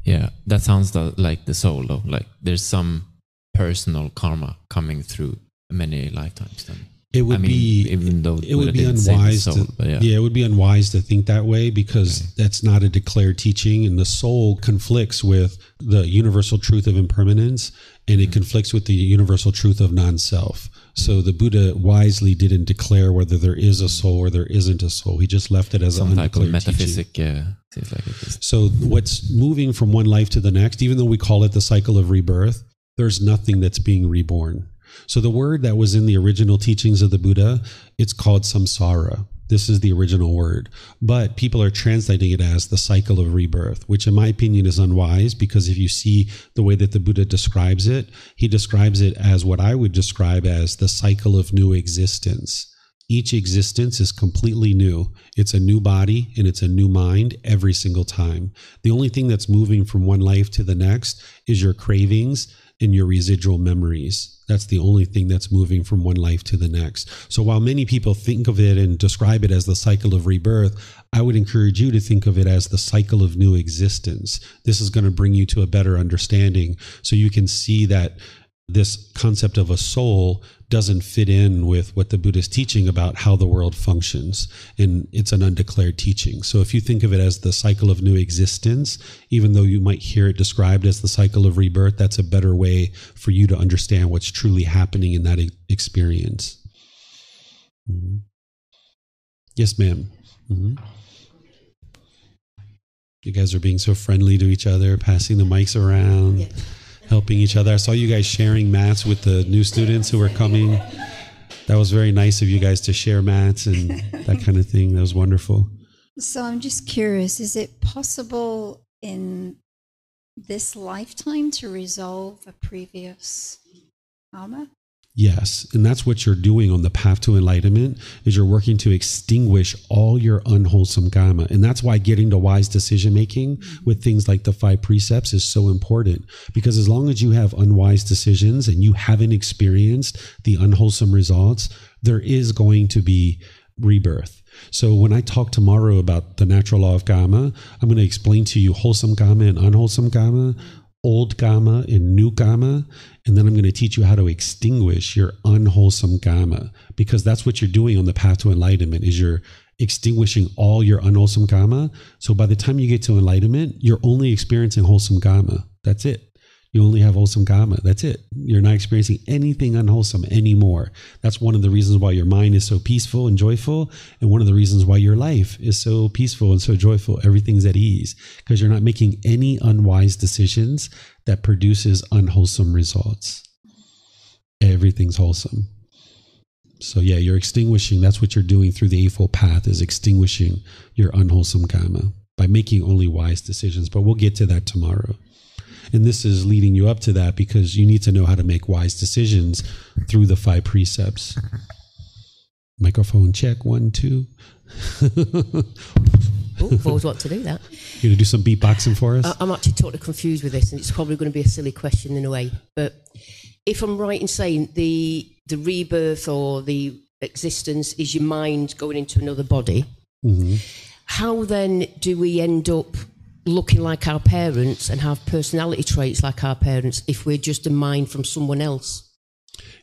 [SPEAKER 4] yeah. That sounds like the soul, though. Like there's some personal karma coming through many lifetimes. Then
[SPEAKER 2] it would
[SPEAKER 4] I mean,
[SPEAKER 2] be
[SPEAKER 4] even though
[SPEAKER 2] it would be
[SPEAKER 4] didn't say the
[SPEAKER 2] unwise
[SPEAKER 4] soul,
[SPEAKER 2] to yeah.
[SPEAKER 4] yeah.
[SPEAKER 2] it would be unwise to think that way because that's not a declared teaching and the soul conflicts with the universal truth of impermanence and it mm. conflicts with the universal truth of non-self so the buddha wisely didn't declare whether there is a mm. soul or there isn't a soul he just left it as
[SPEAKER 4] some
[SPEAKER 2] an
[SPEAKER 4] type of
[SPEAKER 2] undeclared teaching.
[SPEAKER 4] metaphysic. Yeah, seems like it is.
[SPEAKER 2] So what's moving from one life to the next, even though we call it the cycle of rebirth, there's nothing that's being reborn. So the word that was in the original teachings of the Buddha, it's called samsara. This is the original word. But people are translating it as the cycle of rebirth, which in my opinion is unwise because if you see the way that the Buddha describes it, he describes it as what I would describe as the cycle of new existence. Each existence is completely new. It's a new body and it's a new mind every single time. The only thing that's moving from one life to the next is your cravings and your residual memories. That's the only thing that's moving from one life to the next. So while many people think of it and describe it as the cycle of rebirth, I would encourage you to think of it as the cycle of new existence. This is going to bring you to a better understanding so you can see that this concept of a soul doesn't fit in with what the Buddha is teaching about how the world functions. And it's an undeclared teaching. So if you think of it as the cycle of new existence, even though you might hear it described as the cycle of rebirth, that's a better way for you to understand what's truly happening in that experience. Mhm. Yes, madam Mhm. You guys are being so friendly to each other, passing the mics around helping each other. I saw you guys sharing mats with the new students who were coming. That was very nice of you guys to share mats and that kind of thing. That was wonderful.
[SPEAKER 5] So I'm just curious is it possible in this lifetime to resolve a previous karma?
[SPEAKER 2] Yes, and that's what you're doing on the path to enlightenment is you're working to extinguish all your unwholesome karma. And that's why getting to wise decision making with things like the five precepts is so important because as long as you have unwise decisions and you haven't experienced the unwholesome results, there is going to be rebirth. So when I talk tomorrow about the natural law of karma, I'm going to explain to you wholesome karma and unwholesome karma, old karma and new karma, and then I'm going to teach you how to extinguish your unwholesome karma because that's what you're doing on the path to enlightenment is you're extinguishing all your unwholesome karma. So by the time you get to enlightenment, you're only experiencing wholesome karma. That's it. You only have wholesome karma. That's it. You're not experiencing anything unwholesome anymore. That's one of the reasons why your mind is so peaceful and joyful, and one of the reasons why your life is so peaceful and so joyful. Everything's at ease because you're not making any unwise decisions that produces unwholesome results. Everything's wholesome. So yeah, you're extinguishing. That's what you're doing through the Eightfold Path is extinguishing your unwholesome karma by making only wise decisions. But we'll get to that tomorrow. And this is leading you up to that because you need to know how to make wise decisions through the five precepts. Microphone check one, two.
[SPEAKER 6] Oh, I've always wanted to do that.
[SPEAKER 2] You gonna do some beatboxing for us?
[SPEAKER 6] I- I'm actually totally confused with this, and it's probably going to be a silly question in a way. But if I'm right in saying the the rebirth or the existence is your mind going into another body.
[SPEAKER 2] Mhm.
[SPEAKER 6] How then do we end up looking like our parents and have personality traits like our parents if we're just a mind from someone else?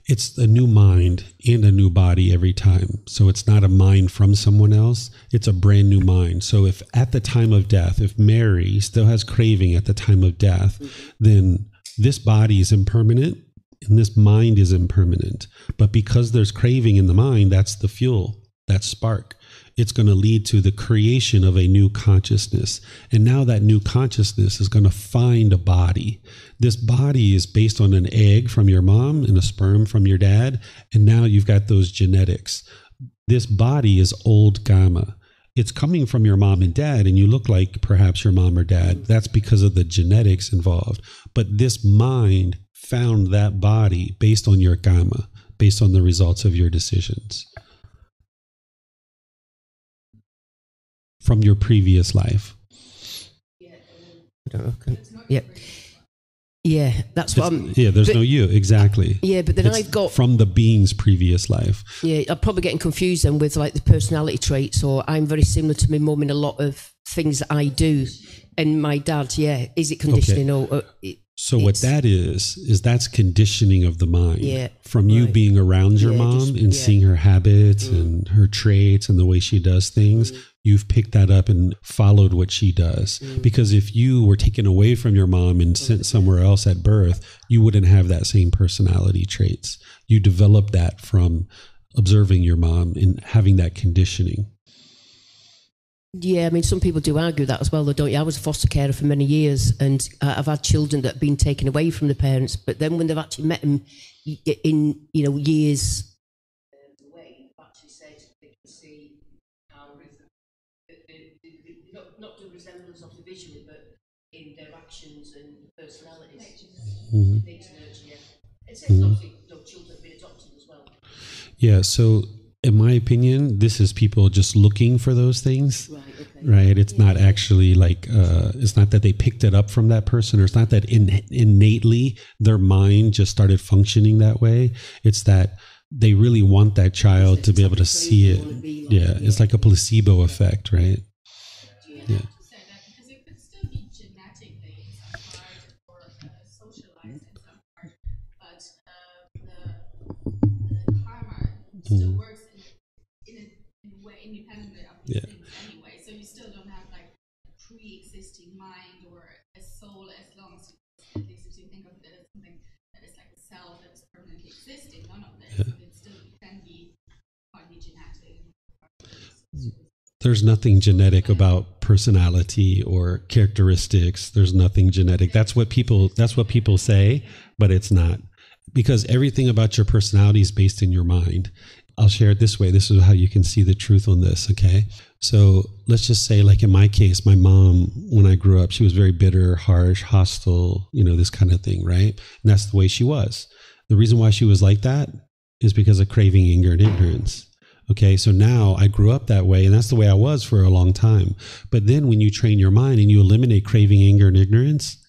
[SPEAKER 2] It's a new mind and a new body every time. So it's not a mind from someone else, it's a brand new mind. So if at the time of death, if Mary still has craving at the time of death, then this body is impermanent and this mind is impermanent. But because there's craving in the mind, that's the fuel, that spark. It's going to lead to the creation of a new consciousness. And now that new consciousness is going to find a body. This body is based on an egg from your mom and a sperm from your dad. And now you've got those genetics. This body is old kamma. It's coming from your mom and dad, and you look like perhaps your mom or dad. That's because of the genetics involved. But this mind found that body based on your kamma, based on the results of your decisions from your previous life.
[SPEAKER 6] I don't know. Can, yeah. Yeah, that's what I'm.
[SPEAKER 2] Yeah, there's
[SPEAKER 6] but-
[SPEAKER 2] no you, exactly.
[SPEAKER 6] Yeah, but then
[SPEAKER 2] It's
[SPEAKER 6] I've got
[SPEAKER 2] from the being's previous life.
[SPEAKER 6] Yeah, I'm probably getting confused then with like the personality traits, or I'm very similar to my mum in a lot of things that I do, and my dad. Yeah, is it conditioning or? or it,
[SPEAKER 2] So what that is is that's conditioning of the mind.
[SPEAKER 6] Yeah,
[SPEAKER 2] From you
[SPEAKER 6] right.
[SPEAKER 2] being around your
[SPEAKER 6] Yeah,
[SPEAKER 2] mom
[SPEAKER 6] just-
[SPEAKER 2] and
[SPEAKER 6] yeah. Mm.
[SPEAKER 2] seeing her habits and her traits and the way she does things, you've picked that up and followed what she does.
[SPEAKER 6] Mm.
[SPEAKER 2] Because if you were taken away from your mom and sent somewhere else at birth, you wouldn't have that same personality traits. You develop that from observing your mom and having that conditioning.
[SPEAKER 6] yeah, I mean, some people do argue that as well, though, don't you? I was a foster carer for many years, and uh, I've had children that have been taken away from the parents, but then when they've actually met them in you know years away, actually said they can see how not not the resemblance of the visually, but in their actions and personalities.
[SPEAKER 2] Mhm.
[SPEAKER 6] Nature, nurture, yeah. It says obviously the children have been adopted as well.
[SPEAKER 2] Yeah. So, in my opinion, this is people just looking for those things.
[SPEAKER 6] Right, okay.
[SPEAKER 2] right it's not actually like uh it's not that they picked it up from that person or it's not that in, innately their mind just started functioning that way it's that they really want that child to be able to see it yeah it's like a placebo effect right yeah
[SPEAKER 3] Mm-hmm. still works in, in, a, in a way independently of these
[SPEAKER 2] Yeah.
[SPEAKER 3] things anyway. So you still don't have like a pre-existing mind or a soul as long as you, at least if you think of it as something that is like a cell that is permanently existing. None of this, but it still can be partly genetic.
[SPEAKER 2] there's nothing genetic about personality or characteristics there's nothing genetic that's what people that's what people say but it's not because everything about your personality is based in your mind i'll share it this way. This is how you can see the truth on this okay? So let's just say like in my case my mom when i grew up she was very bitter harsh hostile you know this kind of thing right? And that's the way she was. The reason why she was like that is because of craving anger and ignorance Okay, so now I grew up that way, and that's the way I was for a long time. But then when you train your mind and you eliminate craving, anger, and ignorance,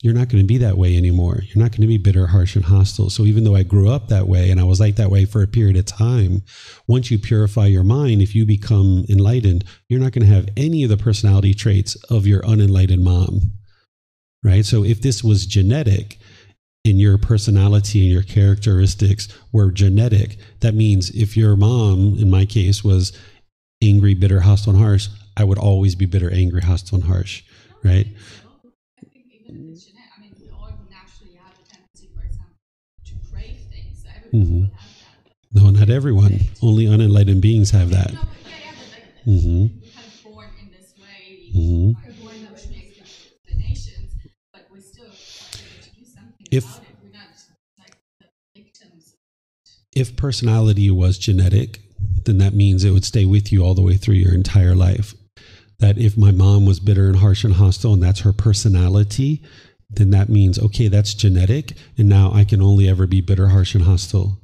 [SPEAKER 2] you're not going to be that way anymore. You're not going to be bitter, harsh, and hostile. So even though I grew up that way and I was like that way for a period of time, once you purify your mind, if you become enlightened, you're not going to have any of the personality traits of your unenlightened mom. Right? So if this was genetic, and your personality and your characteristics were genetic. That means if your mom, in my case, was angry, bitter, hostile, and harsh, I would always be bitter, angry, hostile, and harsh, right?
[SPEAKER 3] We're born with explanations, but we're still able to do something
[SPEAKER 2] If-
[SPEAKER 3] not.
[SPEAKER 2] If personality was genetic, then that means it would stay with you all the way through your entire life. That if my mom was bitter and harsh and hostile and that's her personality, then that means, okay, that's genetic. And now I can only ever be bitter, harsh, and hostile.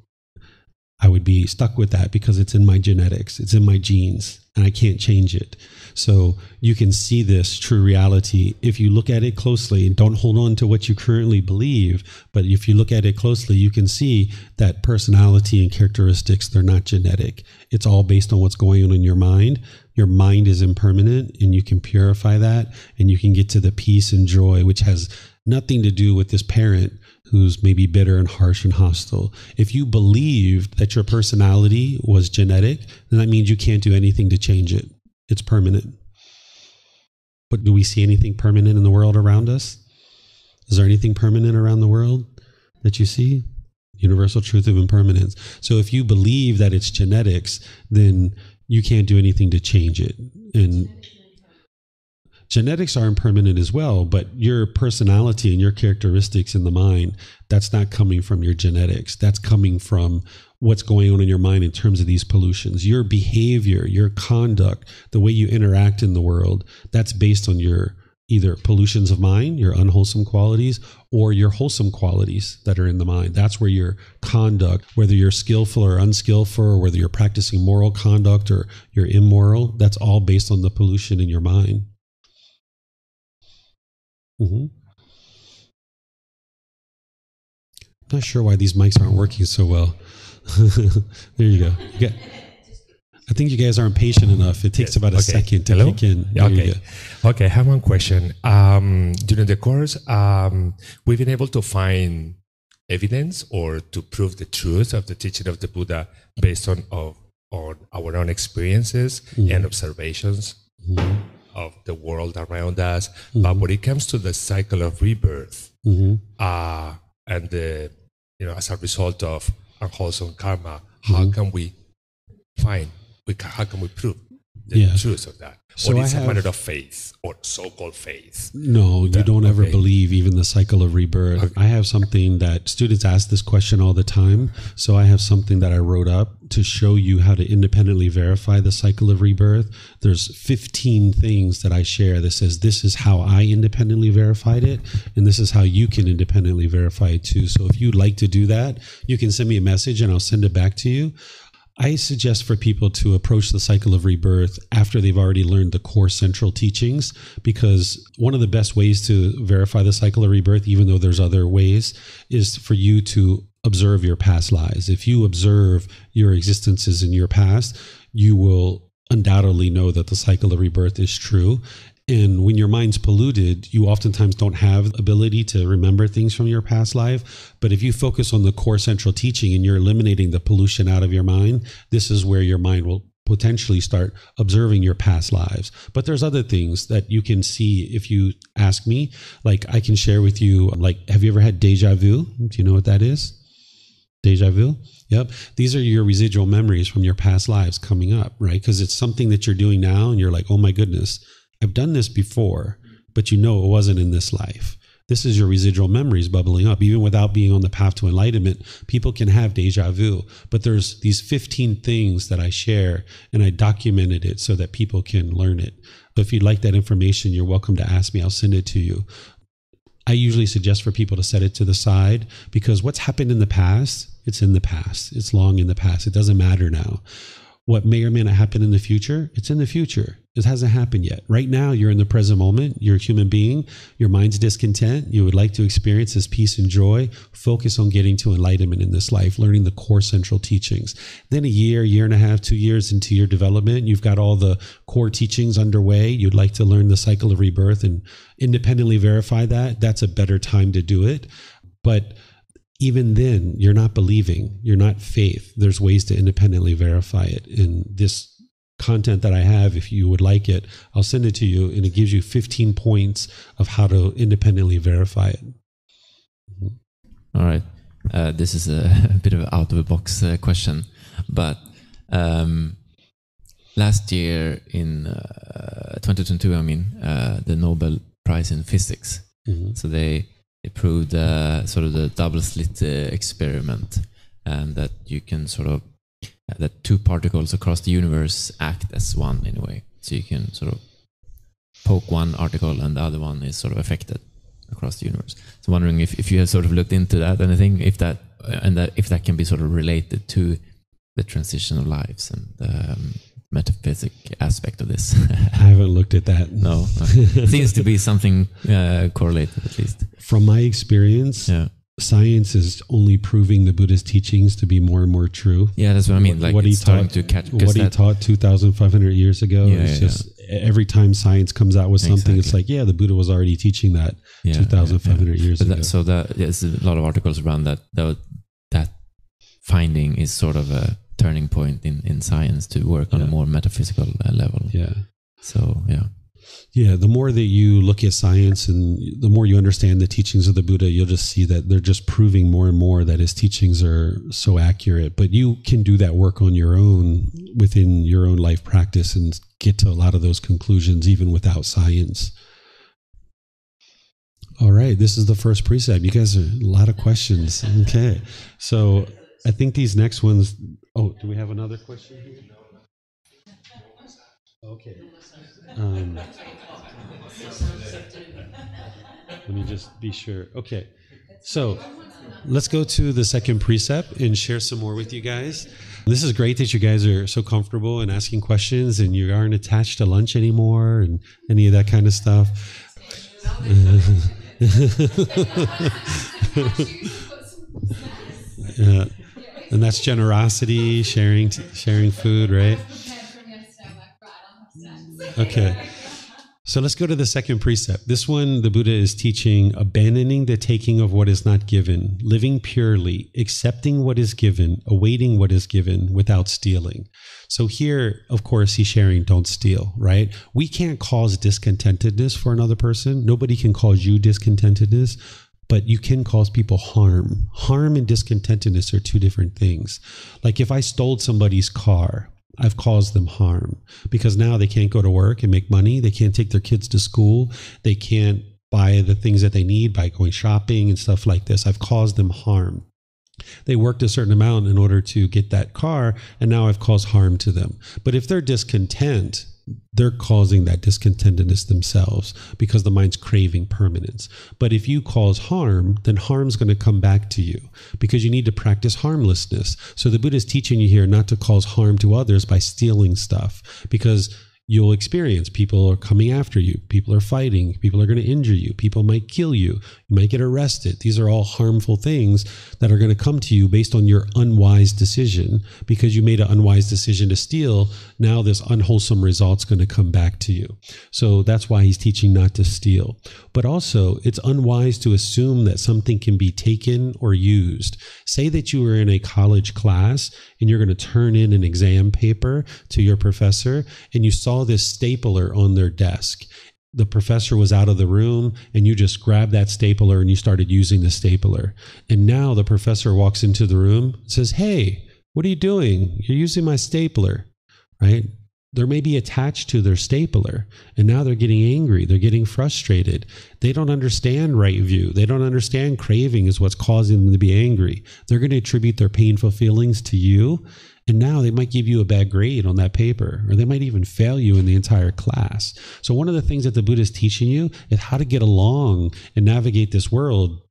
[SPEAKER 2] I would be stuck with that because it's in my genetics, it's in my genes, and I can't change it. So you can see this true reality if you look at it closely and don't hold on to what you currently believe. But if you look at it closely, you can see that personality and characteristics, they're not genetic. It's all based on what's going on in your mind. Your mind is impermanent and you can purify that and you can get to the peace and joy, which has nothing to do with this parent who's maybe bitter and harsh and hostile. If you believed that your personality was genetic, then that means you can't do anything to change it. It's permanent. But do we see anything permanent in the world around us? Is there anything permanent around the world that you see? Universal truth of impermanence. So if you believe that it's genetics, then you can't do anything to change it. And genetics are impermanent as well, but your personality and your characteristics in the mind, that's not coming from your genetics. That's coming from what's going on in your mind in terms of these pollutions. Your behavior, your conduct, the way you interact in the world, that's based on your either pollutions of mind, your unwholesome qualities, or your wholesome qualities that are in the mind. That's where your conduct, whether you're skillful or unskillful, or whether you're practicing moral conduct or you're immoral, that's all based on the pollution in your mind. Mm-hmm. Not sure why these mics aren't working so well. there you go. You get, I think you guys aren't patient enough. It takes about a
[SPEAKER 7] Okay.
[SPEAKER 2] second to
[SPEAKER 7] Hello?
[SPEAKER 2] kick in. There
[SPEAKER 7] okay. Okay, I have one question. Um, during the course, um, we've been able to find evidence or to prove the truth of the teaching of the Buddha based on of, on our own experiences and observations of the world around us. But when it comes to the cycle of rebirth,
[SPEAKER 2] Mhm.
[SPEAKER 7] uh, and the you know as a result of unwholesome karma, how can we find? We ca how can we prove the
[SPEAKER 2] Yeah.
[SPEAKER 7] truth of that?
[SPEAKER 2] So
[SPEAKER 7] or
[SPEAKER 2] I
[SPEAKER 7] it's
[SPEAKER 2] have-
[SPEAKER 7] a matter of faith or so-called faith.
[SPEAKER 2] No, you don't ever
[SPEAKER 7] okay.
[SPEAKER 2] believe even the cycle of rebirth. I have something that students ask this question all the time. So I have something that I wrote up to show you how to independently verify the cycle of rebirth. There's 15 things that I share that says this is how I independently verified it and this is how you can independently verify it too. So if you'd like to do that, you can send me a message and I'll send it back to you. I suggest for people to approach the cycle of rebirth after they've already learned the core central teachings, because one of the best ways to verify the cycle of rebirth, even though there's other ways, is for you to observe your past lives. If you observe your existences in your past, you will undoubtedly know that the cycle of rebirth is true. And when your mind's polluted, you oftentimes don't have ability to remember things from your past life. But if you focus on the core central teaching and you're eliminating the pollution out of your mind, this is where your mind will potentially start observing your past lives. But there's other things that you can see if you ask me. Like I can share with you, like, have you ever had deja vu? Do you know what that is? Deja vu? Yep. These are your residual memories from your past lives coming up, right? Because it's something that you're doing now and you're like, oh my goodness, I've done this before, but you know it wasn't in this life. This is your residual memories bubbling up. Even without being on the path to enlightenment, people can have deja vu. But there's these 15 things that I share and I documented it so that people can learn it. If you'd like that information, you're welcome to ask me. I'll send it to you. I usually suggest for people to set it to the side because what's happened in the past, it's in the past. It's long in the past. It doesn't matter now. What may or may not happen in the future, it's in the future. It hasn't happened yet. Right now, you're in the present moment. You're a human being. Your mind's discontent. You would like to experience this peace and joy. Focus on getting to enlightenment in this life, learning the core central teachings. Then, a year, year and a half, two years into your development, you've got all the core teachings underway. You'd like to learn the cycle of rebirth and independently verify that. That's a better time to do it. But even then, you're not believing, you're not faith. There's ways to independently verify it. And this content that I have, if you would like it, I'll send it to you, and it gives you 15 points of how to independently verify it.
[SPEAKER 4] All right. Uh, this is a, a bit of an out of the box uh, question, but um, last year in uh, 2022, I mean, uh, the Nobel Prize in Physics.
[SPEAKER 2] Mhm.
[SPEAKER 4] So they, they proved uh, sort of the double slit uh, experiment, and that you can sort of uh, that two particles across the universe act as one in a way. So you can sort of poke one article, and the other one is sort of affected across the universe. So wondering if, if you have sort of looked into that anything, if that uh, and that if that can be sort of related to the transition of lives and um, metaphysic aspect of this.
[SPEAKER 2] I haven't looked at that.
[SPEAKER 4] no, it seems to be something uh, correlated at least.
[SPEAKER 2] From my experience,
[SPEAKER 4] Yeah,
[SPEAKER 2] science is only proving the Buddha's teachings to be more and more true.
[SPEAKER 4] yeah, that's what I mean. Like
[SPEAKER 2] what he taught,
[SPEAKER 4] to catch.
[SPEAKER 2] what he taught 2,500 years ago.
[SPEAKER 4] Yeah,
[SPEAKER 2] it's
[SPEAKER 4] yeah,
[SPEAKER 2] just every time science comes out with something, it's like, yeah, the Buddha was already teaching that
[SPEAKER 4] Yeah,
[SPEAKER 2] 2,500 years
[SPEAKER 4] But
[SPEAKER 2] ago.
[SPEAKER 4] that, so that there's a lot of articles around that. That, that finding is sort of a turning point in, in science to work on a more metaphysical uh, level.
[SPEAKER 2] yeah.
[SPEAKER 4] So yeah,
[SPEAKER 2] Yeah, the more that you look at science and the more you understand the teachings of the Buddha, you'll just see that they're just proving more and more that his teachings are so accurate. But you can do that work on your own within your own life practice and get to a lot of those conclusions even without science. All right, this is the first precept. You guys are a lot of questions. Okay. So I think these next ones. Oh, do we have another question here? Okay. Um, let me just be sure. Okay. So let's go to the second precept and share some more with you guys. This is great that you guys are so comfortable and asking questions and you aren't attached to lunch anymore and any of that kind of stuff. yeah. And that's generosity, sharing sharing food, right? Okay. So let's go to the second precept. This one, the Buddha is teaching abandoning the taking of what is not given, living purely, accepting what is given, awaiting what is given without stealing. So here, of course, he's sharing don't steal, right? We can't cause discontentedness for another person. Nobody can cause you discontentedness, but you can cause people harm. Harm and discontentedness are two different things. Like if I stole somebody's car, I've caused them harm because now they can't go to work and make money. They can't take their kids to school. They can't buy the things that they need by going shopping and stuff like this. I've caused them harm. They worked a certain amount in order to get that car, and now I've caused harm to them. But if they're discontent, they're causing that discontentedness themselves because the mind's craving permanence. But if you cause harm, then harm's going to come back to you because you need to practice harmlessness. So the Buddha is teaching you here not to cause harm to others by stealing stuff because you'll experience. People are coming after you. People are fighting. People are going to injure you. People might kill you. You might get arrested. These are all harmful things that are going to come to you based on your unwise decision. Because you made an unwise decision to steal now this unwholesome result's going to come back to you. So that's why he's teaching not to steal. But also it's unwise to assume that something can be taken or used. Say that you were in a college class and you're going to turn in an exam paper to your professor and you saw this stapler on their desk. The professor was out of the room and you just grabbed that stapler and you started using the stapler. And now the professor walks into the room says, Hey, what are you doing? You're using my stapler, right? They're maybe attached to their stapler and now they're getting angry. They're getting frustrated. They don't understand right view. They don't understand craving is what's causing them to be angry. They're going to attribute their painful feelings to you. And now they might give you a bad grade on that paper, or they might even fail you in the entire class. So, one of the things that the Buddha is teaching you is how to get along and navigate this world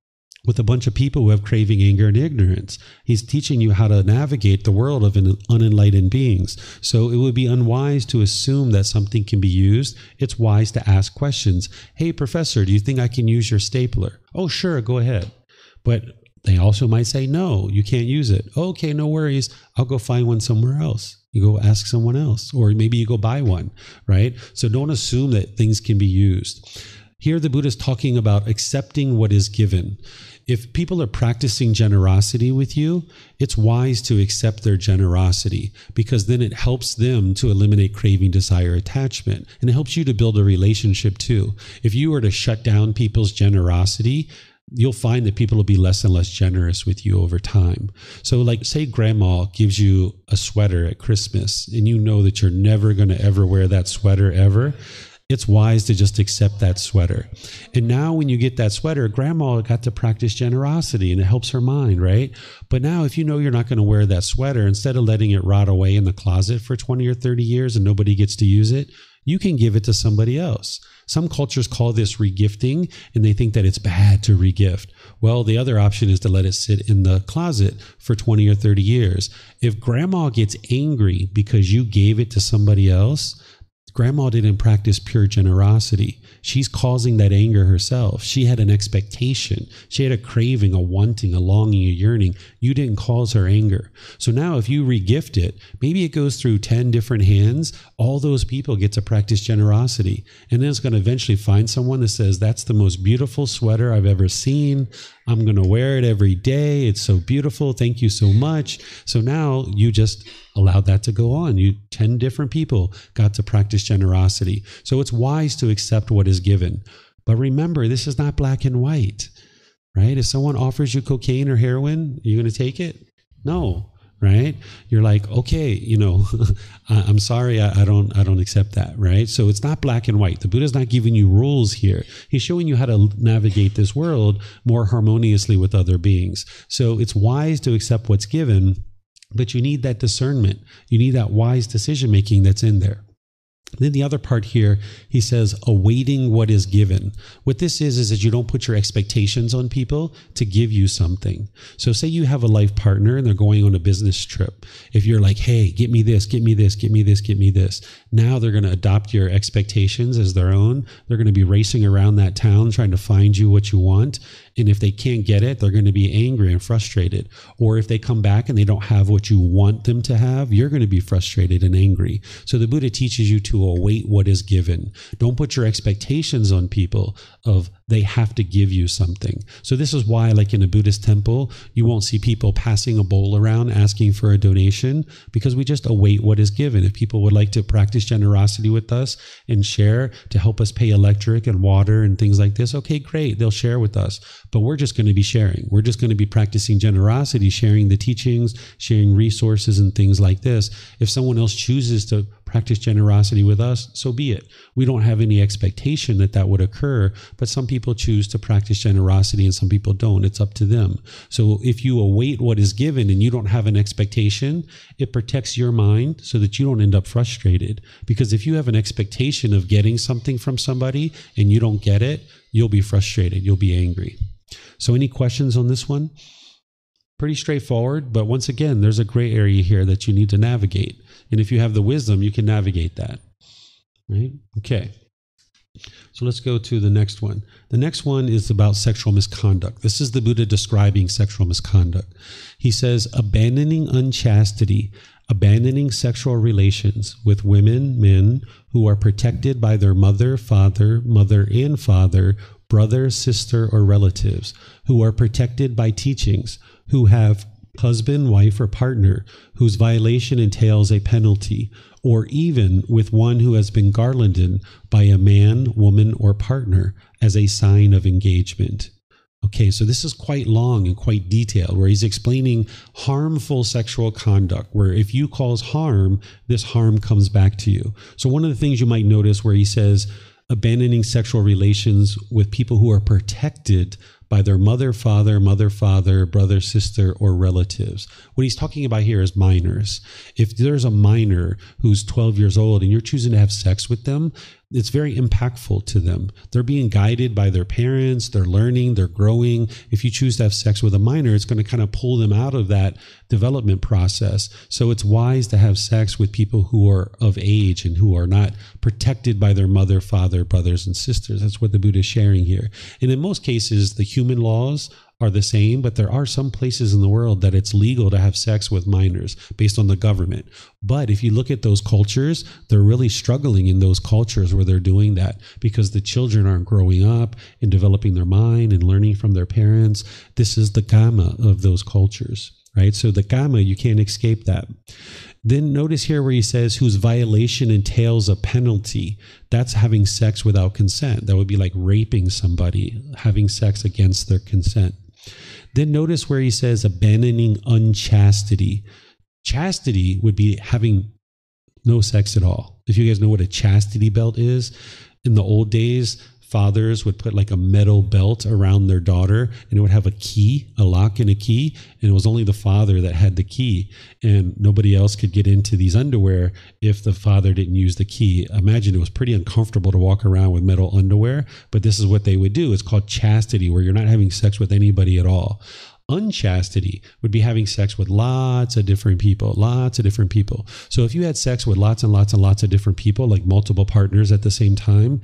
[SPEAKER 2] with a bunch of people who have craving, anger, and ignorance. He's teaching you how to navigate the world of unenlightened beings. So it would be unwise to assume that something can be used. It's wise to ask questions. Hey, professor, do you think I can use your stapler? Oh, sure, go ahead. But they also might say, no, you can't use it. Okay, no worries. I'll go find one somewhere else. You go ask someone else, or maybe you go buy one, right? So don't assume that things can be used. Here, the Buddha is talking about accepting what is given. If people are practicing generosity with you, it's wise to accept their generosity because then it helps them to eliminate craving, desire, attachment. And it helps you to build a relationship too. If you were to shut down people's generosity, you'll find that people will be less and less generous with you over time. So, like, say grandma gives you a sweater at Christmas and you know that you're never going to ever wear that sweater ever it's wise to just accept that sweater. And now, when you get that sweater, grandma got to practice generosity and it helps her mind, right? But now, if you know you're not going to wear that sweater, instead of letting it rot away in the closet for 20 or 30 years and nobody gets to use it, you can give it to somebody else. Some cultures call this regifting and they think that it's bad to regift. Well, the other option is to let it sit in the closet for 20 or 30 years. If grandma gets angry because you gave it to somebody else, grandma didn't practice pure generosity. She's causing that anger herself. She had an expectation. She had a craving, a wanting, a longing, a yearning. You didn't cause her anger. So now if you regift it, maybe it goes through 10 different hands. All those people get to practice generosity. And then it's going to eventually find someone that says, That's the most beautiful sweater I've ever seen. I'm going to wear it every day. It's so beautiful. Thank you so much. So now you just allowed that to go on. You 10 different people got to practice generosity. So it's wise to accept what is given. But remember, this is not black and white, right? If someone offers you cocaine or heroin, are you going to take it? No, right? You're like, okay, you know, I'm sorry, I, I, don't, I don't accept that, right? So it's not black and white. The Buddha's not giving you rules here. He's showing you how to navigate this world more harmoniously with other beings. So it's wise to accept what's given, but you need that discernment. You need that wise decision making that's in there. Then the other part here, he says, awaiting what is given. What this is, is that you don't put your expectations on people to give you something. So say you have a life partner and they're going on a business trip. If you're like, hey, get me this, get me this, get me this, get me this. Now they're going to adopt your expectations as their own. They're going to be racing around that town trying to find you what you want. And if they can't get it, they're going to be angry and frustrated. Or if they come back and they don't have what you want them to have, you're going to be frustrated and angry. So the Buddha teaches you to await what is given. Don't put your expectations on people of they have to give you something. So this is why, like in a Buddhist temple, you won't see people passing a bowl around asking for a donation because we just await what is given. If people would like to practice generosity with us and share to help us pay electric and water and things like this, okay, great, they'll share with us. But we're just going to be sharing. We're just going to be practicing generosity, sharing the teachings, sharing resources and things like this. If someone else chooses to practice generosity with us, so be it. We don't have any expectation that that would occur, but some people choose to practice generosity and some people don't. It's up to them. So if you await what is given and you don't have an expectation, it protects your mind so that you don't end up frustrated. Because if you have an expectation of getting something from somebody and you don't get it, you'll be frustrated, you'll be angry. So, any questions on this one? Pretty straightforward, but once again, there's a gray area here that you need to navigate. And if you have the wisdom, you can navigate that. Right? Okay. So let's go to the next one. The next one is about sexual misconduct. This is the Buddha describing sexual misconduct. He says, abandoning unchastity, abandoning sexual relations with women, men who are protected by their mother, father, mother, and father, brother, sister, or relatives, who are protected by teachings, who have husband, wife, or partner whose violation entails a penalty, or even with one who has been garlanded by a man, woman, or partner as a sign of engagement. Okay, so this is quite long and quite detailed, where he's explaining harmful sexual conduct, where if you cause harm, this harm comes back to you. So, one of the things you might notice where he says, abandoning sexual relations with people who are protected by their mother, father, mother, father, brother, sister, or relatives. What he's talking about here is minors. If there's a minor who's 12 years old and you're choosing to have sex with them, it's very impactful to them. They're being guided by their parents, they're learning, they're growing. If you choose to have sex with a minor, it's going to kind of pull them out of that development process. So it's wise to have sex with people who are of age and who are not protected by their mother, father, brothers, and sisters. That's what the Buddha is sharing here. And in most cases, the human laws are the same, but there are some places in the world that it's legal to have sex with minors based on the government. But if you look at those cultures, they're really struggling in those cultures where they're doing that because the children aren't growing up and developing their mind and learning from their parents. This is the kamma of those cultures, right? So the kamma, you can't escape that. Then notice here where he says, whose violation entails a penalty. That's having sex without consent. That would be like raping somebody, having sex against their consent. Then notice where he says abandoning unchastity. Chastity would be having no sex at all. If you guys know what a chastity belt is, in the old days, fathers would put like a metal belt around their daughter and it would have a key, a lock and a key. And it was only the father that had the key. And nobody else could get into these underwear if the father didn't use the key. Imagine it was pretty uncomfortable to walk around with metal underwear, but this is what they would do. It's called chastity, where you're not having sex with anybody at all unchastity would be having sex with lots of different people, lots of different people. So if you had sex with lots and lots and lots of different people, like multiple partners at the same time,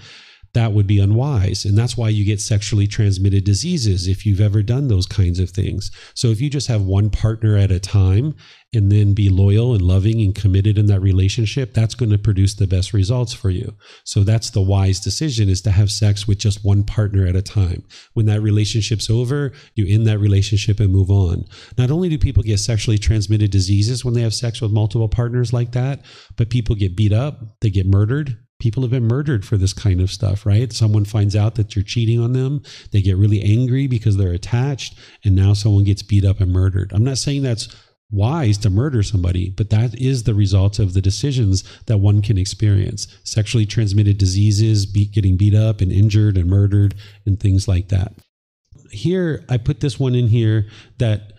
[SPEAKER 2] that would be unwise. And that's why you get sexually transmitted diseases if you've ever done those kinds of things. So if you just have one partner at a time and then be loyal and loving and committed in that relationship, that's going to produce the best results for you. So that's the wise decision is to have sex with just one partner at a time. When that relationship's over, you end that relationship and move on. Not only do people get sexually transmitted diseases when they have sex with multiple partners like that, but people get beat up, they get murdered, people have been murdered for this kind of stuff, right? Someone finds out that you're cheating on them. They get really angry because they're attached, and now someone gets beat up and murdered. I'm not saying that's wise to murder somebody, but that is the result of the decisions that one can experience sexually transmitted diseases, be, getting beat up and injured and murdered, and things like that. Here, I put this one in here that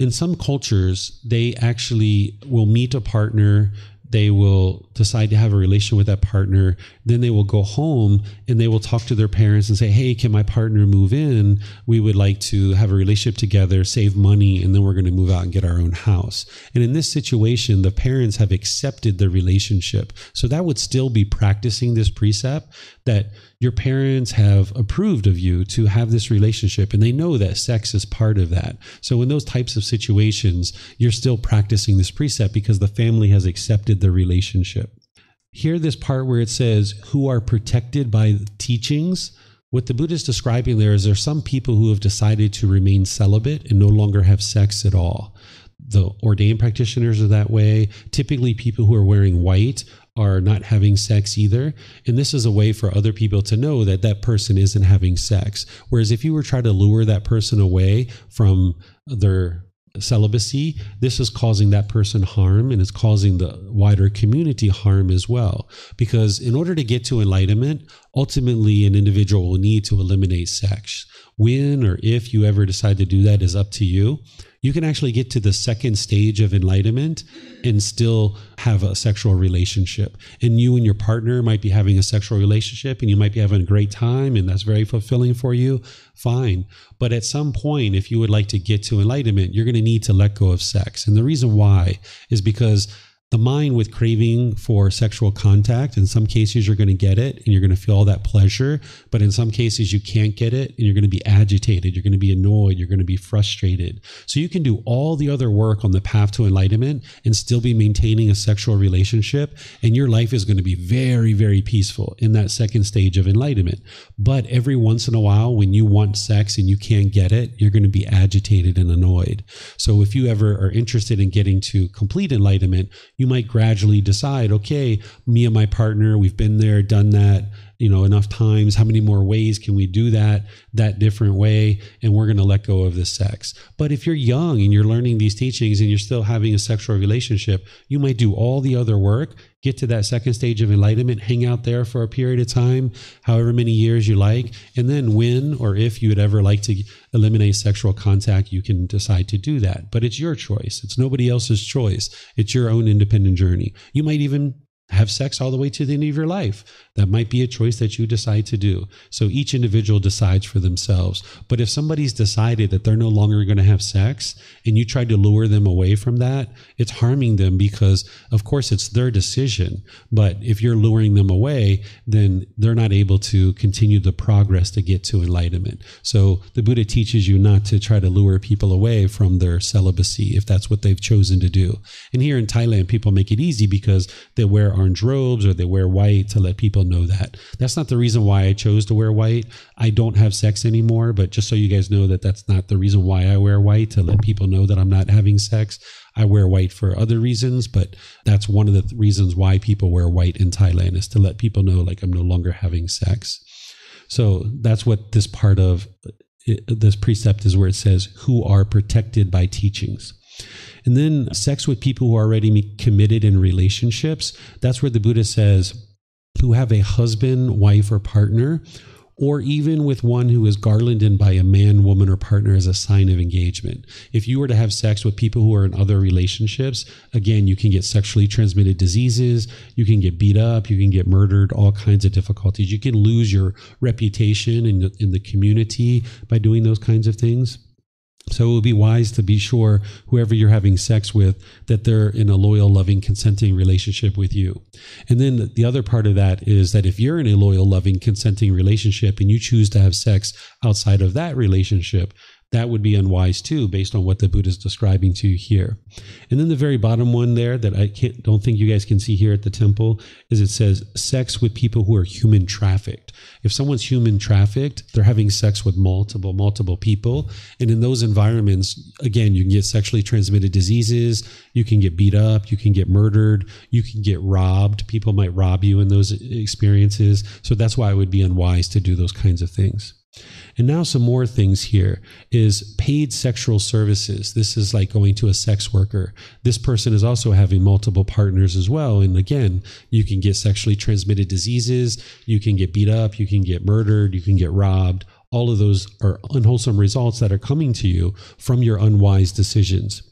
[SPEAKER 2] in some cultures, they actually will meet a partner they will decide to have a relation with that partner then they will go home and they will talk to their parents and say hey can my partner move in we would like to have a relationship together save money and then we're going to move out and get our own house and in this situation the parents have accepted the relationship so that would still be practicing this precept that your parents have approved of you to have this relationship and they know that sex is part of that. So in those types of situations, you're still practicing this precept because the family has accepted the relationship. Hear this part where it says, who are protected by teachings. What the Buddha is describing there is there are some people who have decided to remain celibate and no longer have sex at all the ordained practitioners are that way. Typically, people who are wearing white are not having sex either. And this is a way for other people to know that that person isn't having sex. Whereas if you were trying to lure that person away from their celibacy, this is causing that person harm and it's causing the wider community harm as well. Because in order to get to enlightenment, ultimately an individual will need to eliminate sex. When or if you ever decide to do that is up to you you can actually get to the second stage of enlightenment and still have a sexual relationship. And you and your partner might be having a sexual relationship and you might be having a great time and that's very fulfilling for you. Fine. But at some point, if you would like to get to enlightenment, you're going to need to let go of sex. And the reason why is because the mind with craving for sexual contact in some cases you're going to get it and you're going to feel all that pleasure but in some cases you can't get it and you're going to be agitated you're going to be annoyed you're going to be frustrated. So you can do all the other work on the path to enlightenment and still be maintaining a sexual relationship and your life is going to be very very peaceful in that second stage of enlightenment. But every once in a while when you want sex and you can't get it you're going to be agitated and annoyed. So if you ever are interested in getting to complete enlightenment you might gradually decide, okay, me and my partner, we've been there, done that, you know, enough times. How many more ways can we do that that different way? And we're going to let go of the sex. But if you're young and you're learning these teachings and you're still having a sexual relationship, you might do all the other work, get to that second stage of enlightenment, hang out there for a period of time, however many years you like, and then when or if you would ever like to eliminate sexual contact, you can decide to do that. But it's your choice. It's nobody else's choice. It's your own independent journey. You might even have sex all the way to the end of your life. That might be a choice that you decide to do. So each individual decides for themselves. But if somebody's decided that they're no longer going to have sex and you try to lure them away from that, it's harming them because, of course, it's their decision. But if you're luring them away, then they're not able to continue the progress to get to enlightenment. So the Buddha teaches you not to try to lure people away from their celibacy if that's what they've chosen to do. And here in Thailand, people make it easy because they wear orange robes or they wear white to let people know that. That's not the reason why I chose to wear white. I don't have sex anymore, but just so you guys know that that's not the reason why I wear white to let people know that I'm not having sex. I wear white for other reasons, but that's one of the reasons why people wear white in Thailand is to let people know like I'm no longer having sex. So that's what this part of this precept is where it says, who are protected by teachings. And then sex with people who are already committed in relationships. That's where the Buddha says, who have a husband, wife, or partner, or even with one who is garlanded by a man, woman, or partner as a sign of engagement. If you were to have sex with people who are in other relationships, again, you can get sexually transmitted diseases, you can get beat up, you can get murdered, all kinds of difficulties. You can lose your reputation in the, in the community by doing those kinds of things. So it would be wise to be sure whoever you're having sex with that they're in a loyal, loving, consenting relationship with you. And then the other part of that is that if you're in a loyal, loving, consenting relationship and you choose to have sex outside of that relationship, that would be unwise too, based on what the Buddha is describing to you here. And then the very bottom one there that I can't don't think you guys can see here at the temple is it says sex with people who are human trafficked. If someone's human trafficked, they're having sex with multiple, multiple people. And in those environments, again, you can get sexually transmitted diseases, you can get beat up, you can get murdered, you can get robbed. People might rob you in those experiences. So that's why it would be unwise to do those kinds of things. And now some more things here is paid sexual services. This is like going to a sex worker. This person is also having multiple partners as well. And again, you can get sexually transmitted diseases, you can get beat up, you can get murdered, you can get robbed, all of those are unwholesome results that are coming to you from your unwise decisions.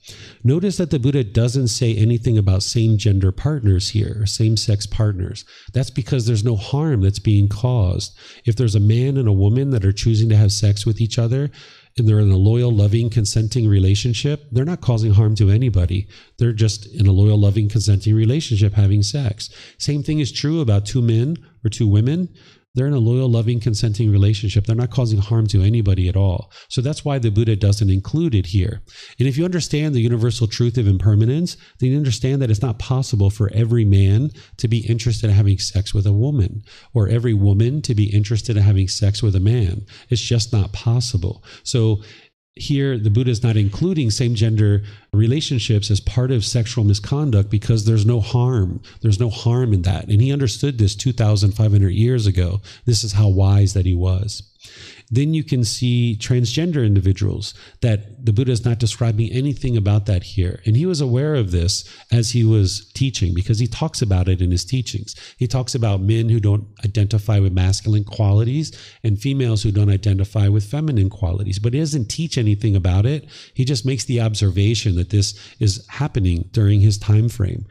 [SPEAKER 2] Notice that the Buddha doesn't say anything about same gender partners here, same sex partners. That's because there's no harm that's being caused. If there's a man and a woman that are choosing to have sex with each other, and they're in a loyal, loving, consenting relationship, they're not causing harm to anybody. They're just in a loyal, loving, consenting relationship having sex. Same thing is true about two men or two women. They're in a loyal, loving, consenting relationship. They're not causing harm to anybody at all. So that's why the Buddha doesn't include it here. And if you understand the universal truth of impermanence, then you understand that it's not possible for every man to be interested in having sex with a woman or every woman to be interested in having sex with a man. It's just not possible. So here the buddha is not including same gender relationships as part of sexual misconduct because there's no harm. There's no harm in that. And he understood this 2500 years ago. This is how wise that he was then you can see transgender individuals that the Buddha is not describing anything about that here. And he was aware of this as he was teaching because he talks about it in his teachings. He talks about men who don't identify with masculine qualities and females who don't identify with feminine qualities, but he doesn't teach anything about it. He just makes the observation that this is happening during his time frame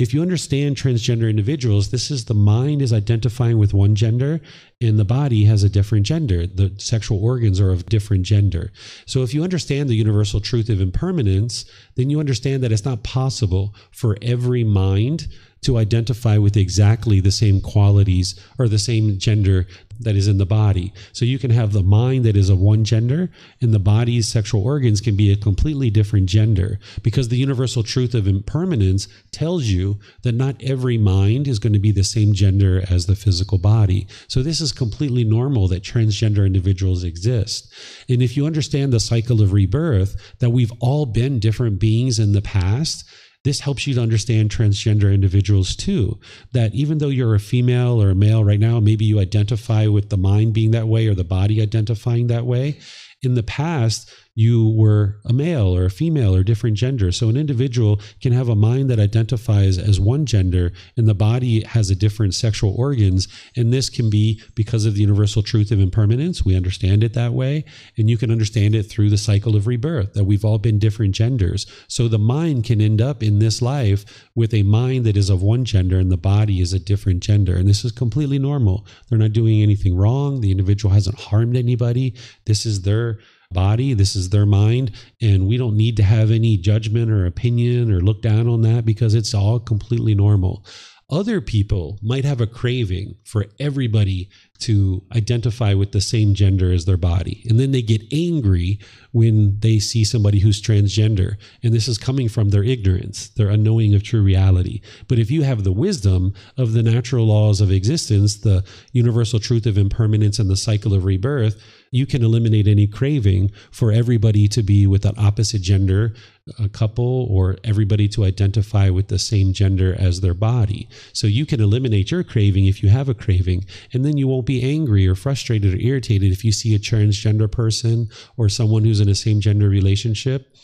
[SPEAKER 2] if you understand transgender individuals, this is the mind is identifying with one gender and the body has a different gender. The sexual organs are of different gender. So if you understand the universal truth of impermanence, then you understand that it's not possible for every mind to identify with exactly the same qualities or the same gender that is in the body. So you can have the mind that is of one gender, and the body's sexual organs can be a completely different gender because the universal truth of impermanence tells you that not every mind is going to be the same gender as the physical body. So this is completely normal that transgender individuals exist. And if you understand the cycle of rebirth, that we've all been different beings in the past, this helps you to understand transgender individuals too. That even though you're a female or a male right now, maybe you identify with the mind being that way or the body identifying that way. In the past, you were a male or a female or different gender. So an individual can have a mind that identifies as one gender and the body has a different sexual organs. And this can be because of the universal truth of impermanence. We understand it that way. And you can understand it through the cycle of rebirth that we've all been different genders. So the mind can end up in this life with a mind that is of one gender and the body is a different gender. And this is completely normal. They're not doing anything wrong. The individual hasn't harmed anybody. This is their body, this is their mind, and we don't need to have any judgment or opinion or look down on that because it's all completely normal. Other people might have a craving for everybody to identify with the same gender as their body. And then they get angry when they see somebody who's transgender. And this is coming from their ignorance, their unknowing of true reality. But if you have the wisdom of the natural laws of existence, the universal truth of impermanence and the cycle of rebirth, you can eliminate any craving for everybody to be with an opposite gender a couple or everybody to identify with the same gender as their body. So you can eliminate your craving if you have a craving, and then you won't be angry or frustrated or irritated if you see a transgender person or someone who's in a same gender relationship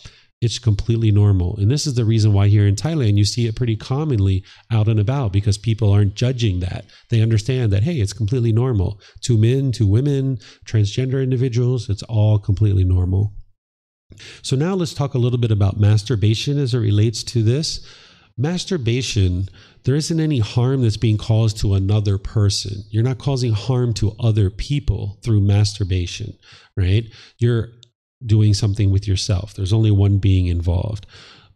[SPEAKER 2] it's completely normal. And this is the reason why here in Thailand you see it pretty commonly out and about because people aren't judging that. They understand that, hey, it's completely normal. To men, to women, transgender individuals, it's all completely normal. So now let's talk a little bit about masturbation as it relates to this. Masturbation, there isn't any harm that's being caused to another person. You're not causing harm to other people through masturbation, right? You're doing something with yourself. There's only one being involved.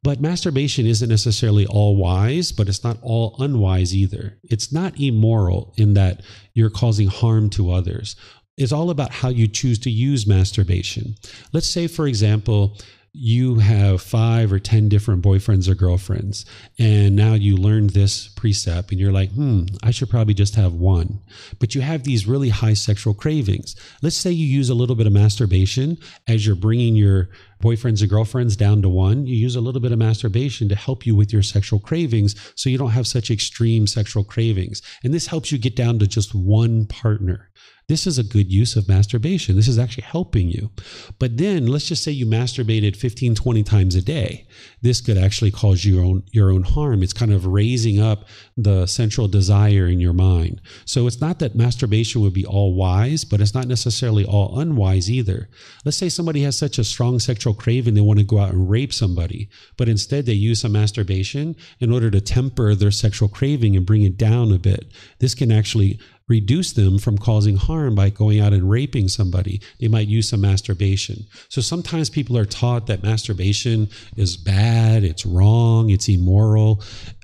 [SPEAKER 2] But masturbation isn't necessarily all wise, but it's not all unwise either. It's not immoral in that you're causing harm to others. It's all about how you choose to use masturbation. Let's say, for example, you have five or 10 different boyfriends or girlfriends, and now you learned this precept, and you're like, hmm, I should probably just have one. But you have these really high sexual cravings. Let's say you use a little bit of masturbation as you're bringing your boyfriends or girlfriends down to one. You use a little bit of masturbation to help you with your sexual cravings so you don't have such extreme sexual cravings. And this helps you get down to just one partner. This is a good use of masturbation. This is actually helping you. But then let's just say you masturbated 15, 20 times a day. This could actually cause your own your own harm. It's kind of raising up the central desire in your mind. So it's not that masturbation would be all wise, but it's not necessarily all unwise either. Let's say somebody has such a strong sexual craving they want to go out and rape somebody, but instead they use some masturbation in order to temper their sexual craving and bring it down a bit. This can actually reduce them from causing harm by going out and raping somebody. They might use some masturbation. So sometimes people are taught that masturbation is bad, it's wrong, it's immoral.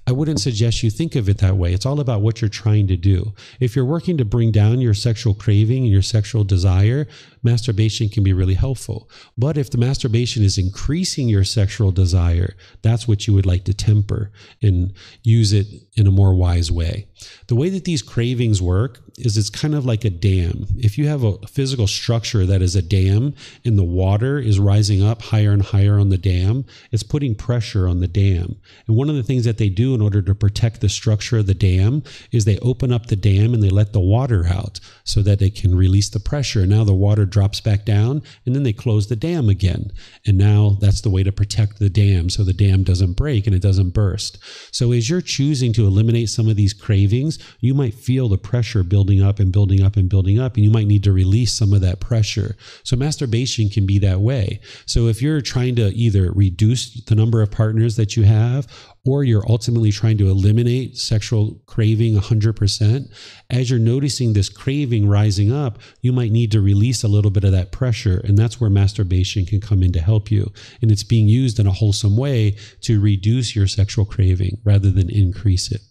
[SPEAKER 2] I wouldn't suggest you think of it that way. It's all about what you're trying to do. If you're working to bring down your sexual craving and your sexual desire, masturbation can be really helpful. But if the masturbation is increasing your sexual desire, that's what you would like to temper and use it in a more wise way. The way that these cravings work is it's kind of like a dam. If you have a physical structure that is a dam and the water is rising up higher and higher on the dam, it's putting pressure on the dam. And one of the things that they do in order to protect the structure of the dam is they open up the dam and they let the water out so that they can release the pressure. Now the water drops back down and then they close the dam again. And now that's the way to protect the dam so the dam doesn't break and it doesn't burst. So as you're choosing to eliminate some of these cravings, you might feel the pressure building up and building up and building up, and you might need to release some of that pressure. So masturbation can be that way. So if you're trying to either reduce the number of partners that you have or you're ultimately trying to eliminate sexual craving 100%, as you're noticing this craving rising up, you might need to release a little bit of that pressure. And that's where masturbation can come in to help you. And it's being used in a wholesome way to reduce your sexual craving rather than increase it.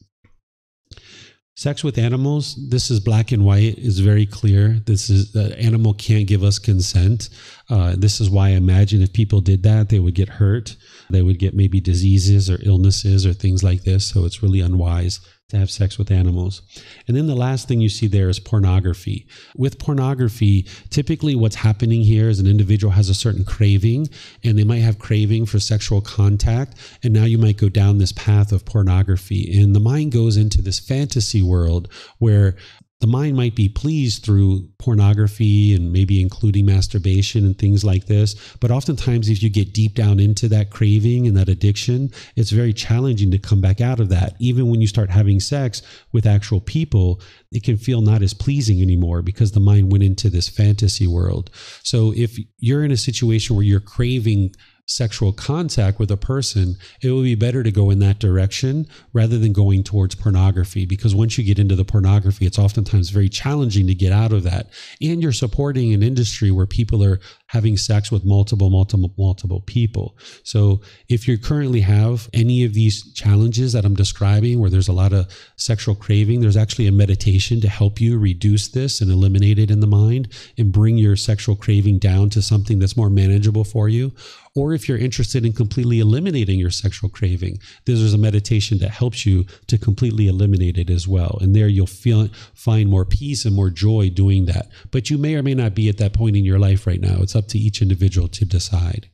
[SPEAKER 2] Sex with animals, this is black and white, is very clear. This is the animal can't give us consent. Uh, this is why I imagine if people did that, they would get hurt. They would get maybe diseases or illnesses or things like this. So it's really unwise to have sex with animals. And then the last thing you see there is pornography. With pornography, typically what's happening here is an individual has a certain craving and they might have craving for sexual contact. And now you might go down this path of pornography. And the mind goes into this fantasy world where the mind might be pleased through pornography and maybe including masturbation and things like this. But oftentimes, if you get deep down into that craving and that addiction, it's very challenging to come back out of that. Even when you start having sex with actual people, it can feel not as pleasing anymore because the mind went into this fantasy world. So if you're in a situation where you're craving sexual contact with a person, it would be better to go in that direction rather than going towards pornography. Because once you get into the pornography, it's oftentimes very challenging to get out of that. And you're supporting an industry where people are having sex with multiple, multiple, multiple people. So if you currently have any of these challenges that I'm describing, where there's a lot of sexual craving, there's actually a meditation to help you reduce this and eliminate it in the mind and bring your sexual craving down to something that's more manageable for you. Or if you're interested in completely eliminating your sexual craving, there's a meditation that helps you to completely eliminate it as well. And there you'll feel find more peace and more joy doing that. But you may or may not be at that point in your life right now. It's up to each individual to decide.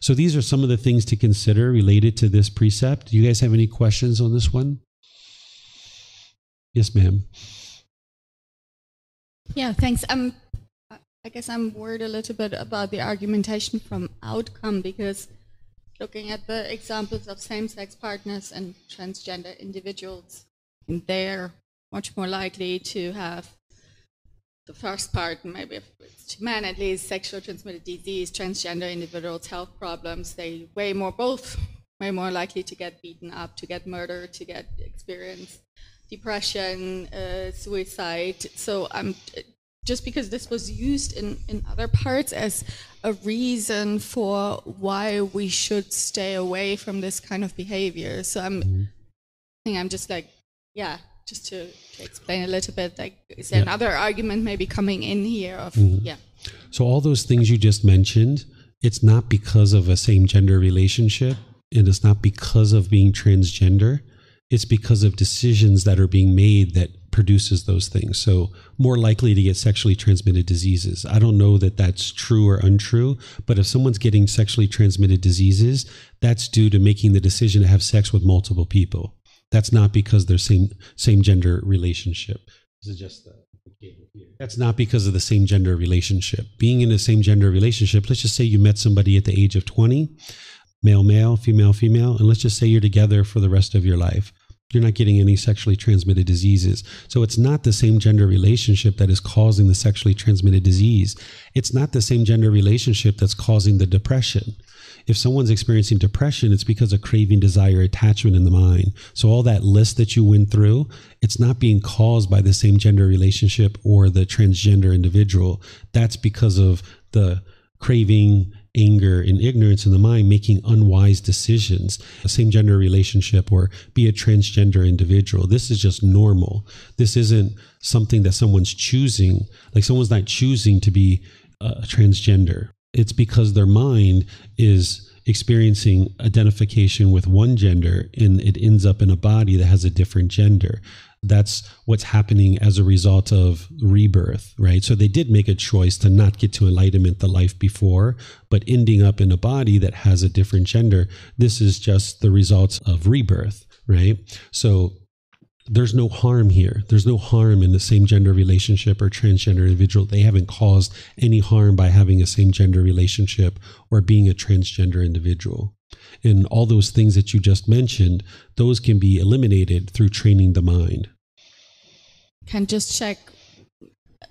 [SPEAKER 2] So these are some of the things to consider related to this precept. Do you guys have any questions on this one? Yes, ma'am.
[SPEAKER 3] Yeah, thanks. Um, I guess I'm worried a little bit about the argumentation from outcome because looking at the examples of same-sex partners and transgender individuals, they're much more likely to have the first part, maybe if it's to men at least, sexual transmitted disease, transgender individuals, health problems, they way more both way more likely to get beaten up, to get murdered, to get experience depression, uh, suicide. So I'm just because this was used in, in other parts as a reason for why we should stay away from this kind of behavior. So I'm
[SPEAKER 2] Mm-hmm.
[SPEAKER 3] I think I'm just like, yeah, just to, to explain a little bit, like is there
[SPEAKER 2] Yeah.
[SPEAKER 3] another argument maybe coming in here of
[SPEAKER 2] Mm-hmm.
[SPEAKER 3] yeah.
[SPEAKER 2] So all those things you just mentioned, it's not because of a same gender relationship and it's not because of being transgender. It's because of decisions that are being made that produces those things. So more likely to get sexually transmitted diseases. I don't know that that's true or untrue, but if someone's getting sexually transmitted diseases, that's due to making the decision to have sex with multiple people. That's not because they're same same gender relationship. This is just the that's not because of the same gender relationship. Being in the same gender relationship, let's just say you met somebody at the age of 20, male, male, female, female, and let's just say you're together for the rest of your life. You're not getting any sexually transmitted diseases. So it's not the same gender relationship that is causing the sexually transmitted disease. It's not the same gender relationship that's causing the depression. If someone's experiencing depression, it's because of craving, desire, attachment in the mind. So all that list that you went through, it's not being caused by the same gender relationship or the transgender individual. That's because of the craving, anger, and ignorance in the mind making unwise decisions. A same gender relationship or be a transgender individual. This is just normal. This isn't something that someone's choosing. Like someone's not choosing to be a transgender. It's because their mind is experiencing identification with one gender and it ends up in a body that has a different gender. That's what's happening as a result of rebirth, right? So they did make a choice to not get to enlightenment the life before, but ending up in a body that has a different gender. This is just the results of rebirth, right? So there's no harm here. There's no harm in the same gender relationship or transgender individual. They haven't caused any harm by having a same gender relationship or being a transgender individual. And all those things that you just mentioned, those can be eliminated through training the mind.
[SPEAKER 3] Can just check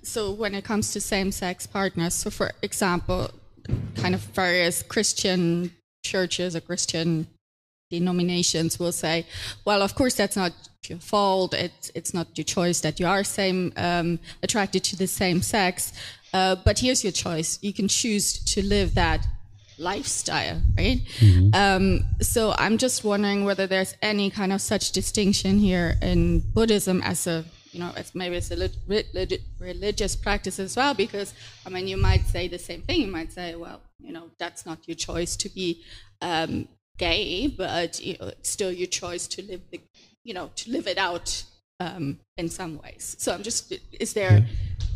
[SPEAKER 3] so when it comes to same-sex partners, so for example, kind of various Christian churches or Christian denominations will say, well, of course, that's not your fault. It's it's not your choice that you are same um, attracted to the same sex. Uh, but here's your choice: you can choose to live that lifestyle, right? Um, so I'm just wondering whether there's any kind of such distinction here in Buddhism as a you know, as maybe it's a lit- religious practice as well, because I mean, you might say the same thing. You might say, well, you know, that's not your choice to be um, gay, but you know, it's still your choice to live the, you know, to live it out um, in some ways. So I'm just, is there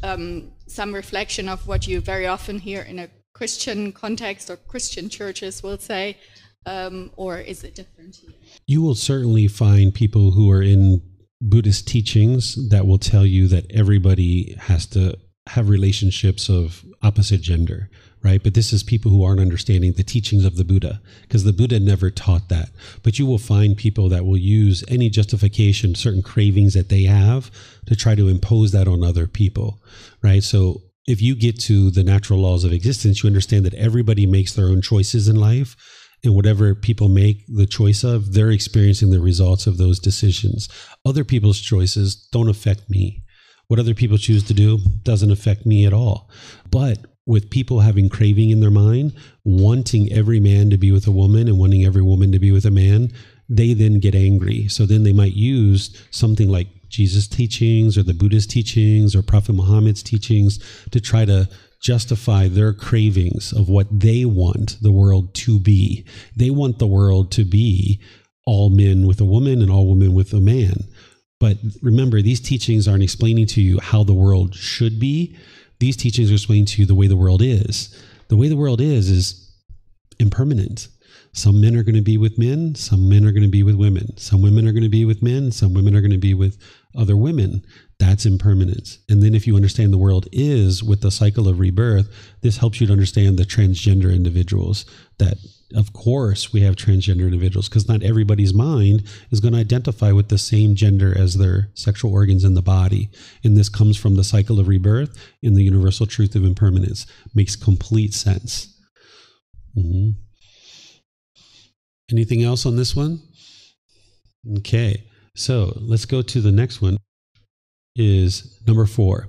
[SPEAKER 3] um, some reflection of what you very often hear in a Christian context or Christian churches will say, um, or is it different here?
[SPEAKER 2] You will certainly find people who are in Buddhist teachings that will tell you that everybody has to have relationships of opposite gender, right? But this is people who aren't understanding the teachings of the Buddha because the Buddha never taught that. But you will find people that will use any justification, certain cravings that they have to try to impose that on other people, right? So if you get to the natural laws of existence, you understand that everybody makes their own choices in life and whatever people make the choice of, they're experiencing the results of those decisions. Other people's choices don't affect me. What other people choose to do doesn't affect me at all. But with people having craving in their mind, wanting every man to be with a woman and wanting every woman to be with a man, they then get angry. So then they might use something like Jesus' teachings or the Buddhist teachings or Prophet Muhammad's teachings to try to justify their cravings of what they want the world to be. They want the world to be all men with a woman and all women with a man. But remember, these teachings aren't explaining to you how the world should be. These teachings are explaining to you the way the world is. The way the world is is impermanent. Some men are going to be with men, some men are going to be with women. Some women are going to be with men, some women are going to be with other women. That's impermanence. And then if you understand the world is with the cycle of rebirth, this helps you to understand the transgender individuals that of course we have transgender individuals because not everybody's mind is going to identify with the same gender as their sexual organs in the body. And this comes from the cycle of rebirth and the universal truth of impermanence. Makes complete sense. Hmm anything else on this one? Okay so let's go to the next one is number four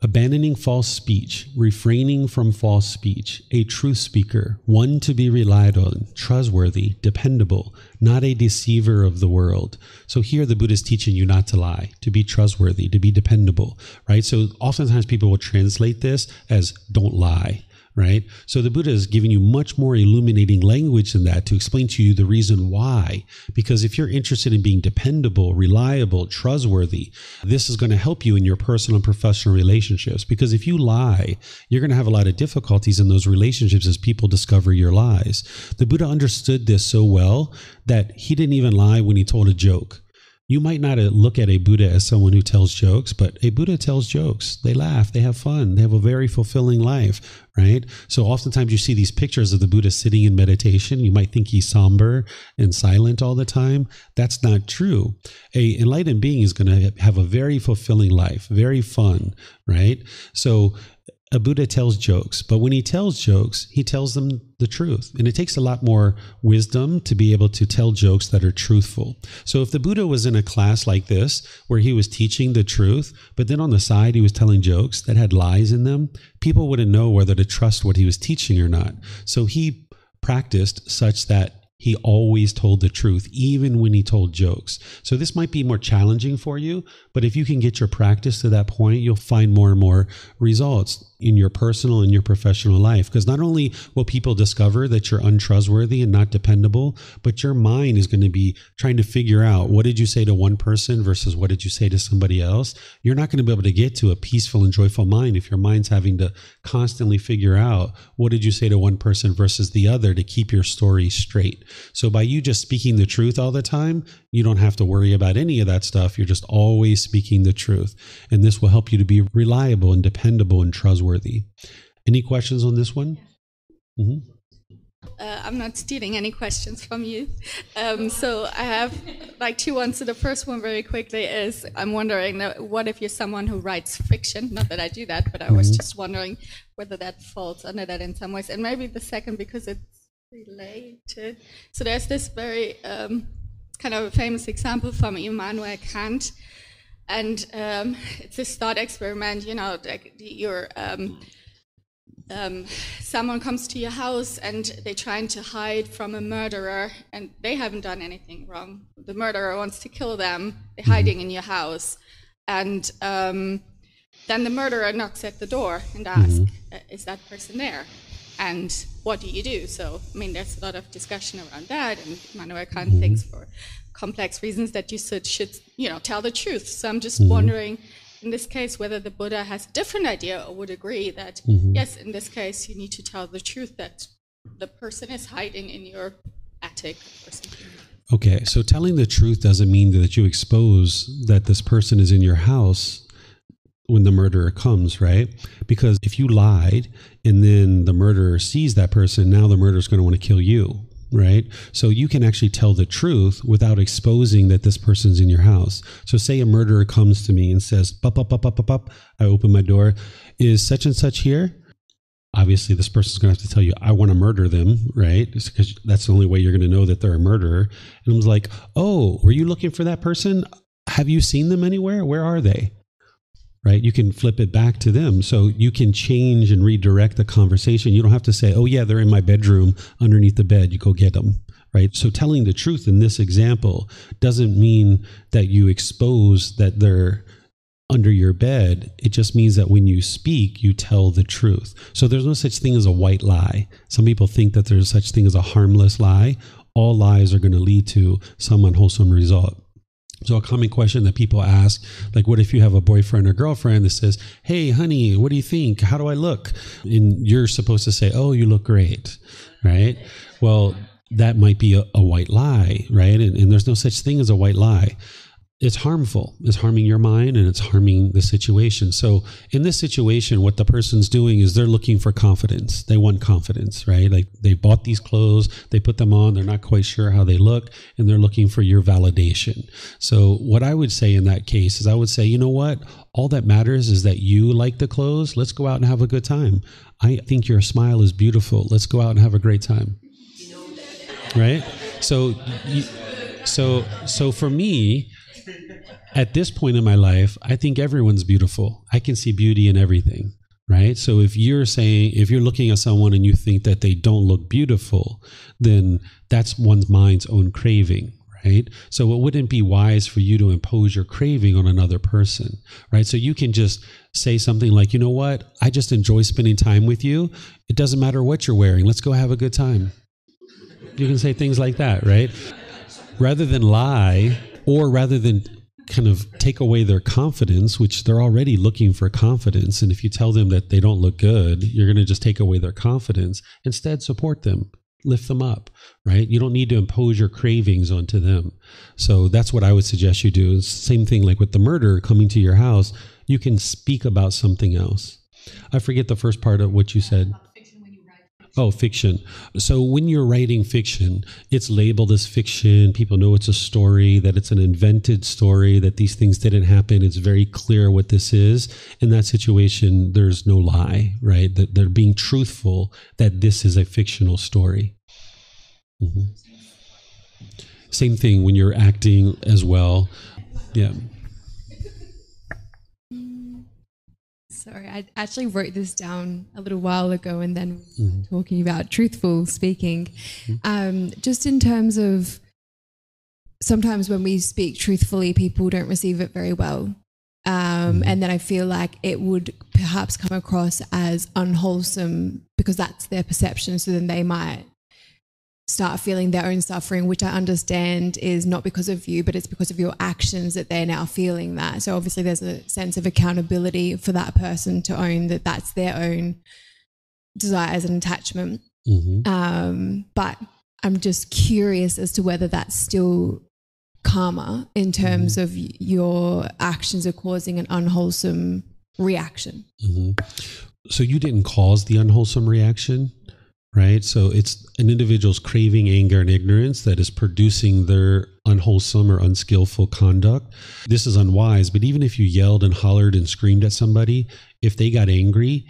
[SPEAKER 2] abandoning false speech, refraining from false speech, a truth speaker, one to be relied on, trustworthy, dependable, not a deceiver of the world. So here the Buddha is teaching you not to lie, to be trustworthy, to be dependable, right? So oftentimes people will translate this as don't lie right? So the Buddha is giving you much more illuminating language than that to explain to you the reason why. Because if you're interested in being dependable, reliable, trustworthy, this is going to help you in your personal and professional relationships. Because if you lie, you're going to have a lot of difficulties in those relationships as people discover your lies. The Buddha understood this so well that he didn't even lie when he told a joke you might not uh, look at a Buddha as someone who tells jokes, but a Buddha tells jokes. They laugh, they have fun, they have a very fulfilling life, right? So oftentimes you see these pictures of the Buddha sitting in meditation. You might think he's somber and silent all the time. That's not true. A enlightened being is going to have a very fulfilling life, very fun, right? So a Buddha tells jokes, but when he tells jokes, he tells them the truth. And it takes a lot more wisdom to be able to tell jokes that are truthful. So if the Buddha was in a class like this, where he was teaching the truth, but then on the side he was telling jokes that had lies in them, people wouldn't know whether to trust what he was teaching or not. So he practiced such that he always told the truth, even when he told jokes. So this might be more challenging for you, but if you can get your practice to that point, you'll find more and more results in your personal and your professional life. Because not only will people discover that you're untrustworthy and not dependable, but your mind is going to be trying to figure out what did you say to one person versus what did you say to somebody else. You're not going to be able to get to a peaceful and joyful mind if your mind's having to constantly figure out what did you say to one person versus the other to keep your story straight. So by you just speaking the truth all the time, you don't have to worry about any of that stuff. You're just always speaking the truth. And this will help you to be reliable and dependable and trustworthy. Any questions on this one? Mm-hmm.
[SPEAKER 3] Uh, I'm not stealing any questions from you. Um, so I have like two ones. So the first one, very quickly, is I'm wondering what if you're someone who writes fiction? Not that I do that, but I was mm-hmm. just wondering whether that falls under that in some ways. And maybe the second, because it's related. So there's this very um, kind of a famous example from Immanuel Kant and um, it's this thought experiment. You know, like you're um, um, someone comes to your house and they're trying to hide from a murderer, and they haven't done anything wrong. The murderer wants to kill them. They're mm-hmm. hiding in your house, and um, then the murderer knocks at the door and asks, mm-hmm. Uh, "Is that person there?" And what do you do? So, I mean, there's a lot of discussion around that, and Immanuel Kant mm-hmm. thinks for complex reasons that you should, should you know, tell the truth. So I'm just mm-hmm. wondering, in this case, whether the Buddha has a different idea or would agree that, mm-hmm. yes, in this case, you need to tell the truth that the person is hiding in your attic or something.
[SPEAKER 2] Okay, so telling the truth doesn't mean that you expose that this person is in your house when the murderer comes, right? Because if you lied and then the murderer sees that person, now the murderer is going to want to kill you, right? So you can actually tell the truth without exposing that this person's in your house. So say a murderer comes to me and says, "Pop, up, up, up, up, up." I open my door. Is such and such here? Obviously, this person's going to have to tell you, "I want to murder them," right? Because that's the only way you're going to know that they're a murderer. And I was like, "Oh, were you looking for that person? Have you seen them anywhere? Where are they?" Right? You can flip it back to them. So you can change and redirect the conversation. You don't have to say, oh, yeah, they're in my bedroom underneath the bed. You go get them, right? So telling the truth in this example doesn't mean that you expose that they're under your bed. It just means that when you speak, you tell the truth. So there's no such thing as a white lie. Some people think that there's such thing as a harmless lie. All lies are going to lead to some unwholesome result. So a common question that people ask, like, what if you have a boyfriend or girlfriend that says, "Hey, honey, what do you think? How do I look?" And you're supposed to say, "Oh, you look great," right? Well, that might be a, a white lie, right? And, and there's no such thing as a white lie. It's harmful. It's harming your mind and it's harming the situation. So in this situation, what the person's doing is they're looking for confidence. They want confidence, right? Like they bought these clothes, they put them on, they're not quite sure how they look, and they're looking for your validation. So what I would say in that case is I would say, you know what? All that matters is that you like the clothes. Let's go out and have a good time. I think your smile is beautiful. Let's go out and have a great time. Right? So so so for me, at this point in my life, I think everyone's beautiful. I can see beauty in everything, right? So if you're saying, if you're looking at someone and you think that they don't look beautiful, then that's one's mind's own craving, right? So it wouldn't be wise for you to impose your craving on another person, right? So you can just say something like, you know what? I just enjoy spending time with you. It doesn't matter what you're wearing. Let's go have a good time. You can say things like that, right? Rather than lie or rather than kind of take away their confidence, which they're already looking for confidence. And if you tell them that they don't look good, you're going to just take away their confidence. Instead, support them, lift them up, right? You don't need to impose your cravings onto them. So that's what I would suggest you do. Same thing like with the murder coming to your house, you can speak about something else. I forget the first part of what you said. Oh, fiction. So when you're writing fiction, it's labeled as fiction. People know it's a story, that it's an invented story, that these things didn't happen. It's very clear what this is. In that situation, there's no lie, right? That they're being truthful that this is a fictional story. Mm-hmm. Same thing when you're acting as well. Yeah.
[SPEAKER 8] Sorry, I actually wrote this down a little while ago and then mm-hmm. talking about truthful speaking. Mm-hmm. Um, just in terms of sometimes when we speak truthfully, people don't receive it very well. Um, mm-hmm. and then I feel like it would perhaps come across as unwholesome because that's their perception. So then they might start feeling their own suffering, which I understand is not because of you, but it's because of your actions that they're now feeling that. So obviously, there's a sense of accountability for that person to own that that's their own desires and attachment. Mm-hmm. Um, but I'm just curious as to whether that's still karma in terms mm-hmm. of your actions are causing an unwholesome reaction.
[SPEAKER 2] Mm-hmm. So you didn't cause the unwholesome reaction right? So it's an individual's craving, anger, and ignorance that is producing their unwholesome or unskillful conduct. This is unwise, but even if you yelled and hollered and screamed at somebody, if they got angry,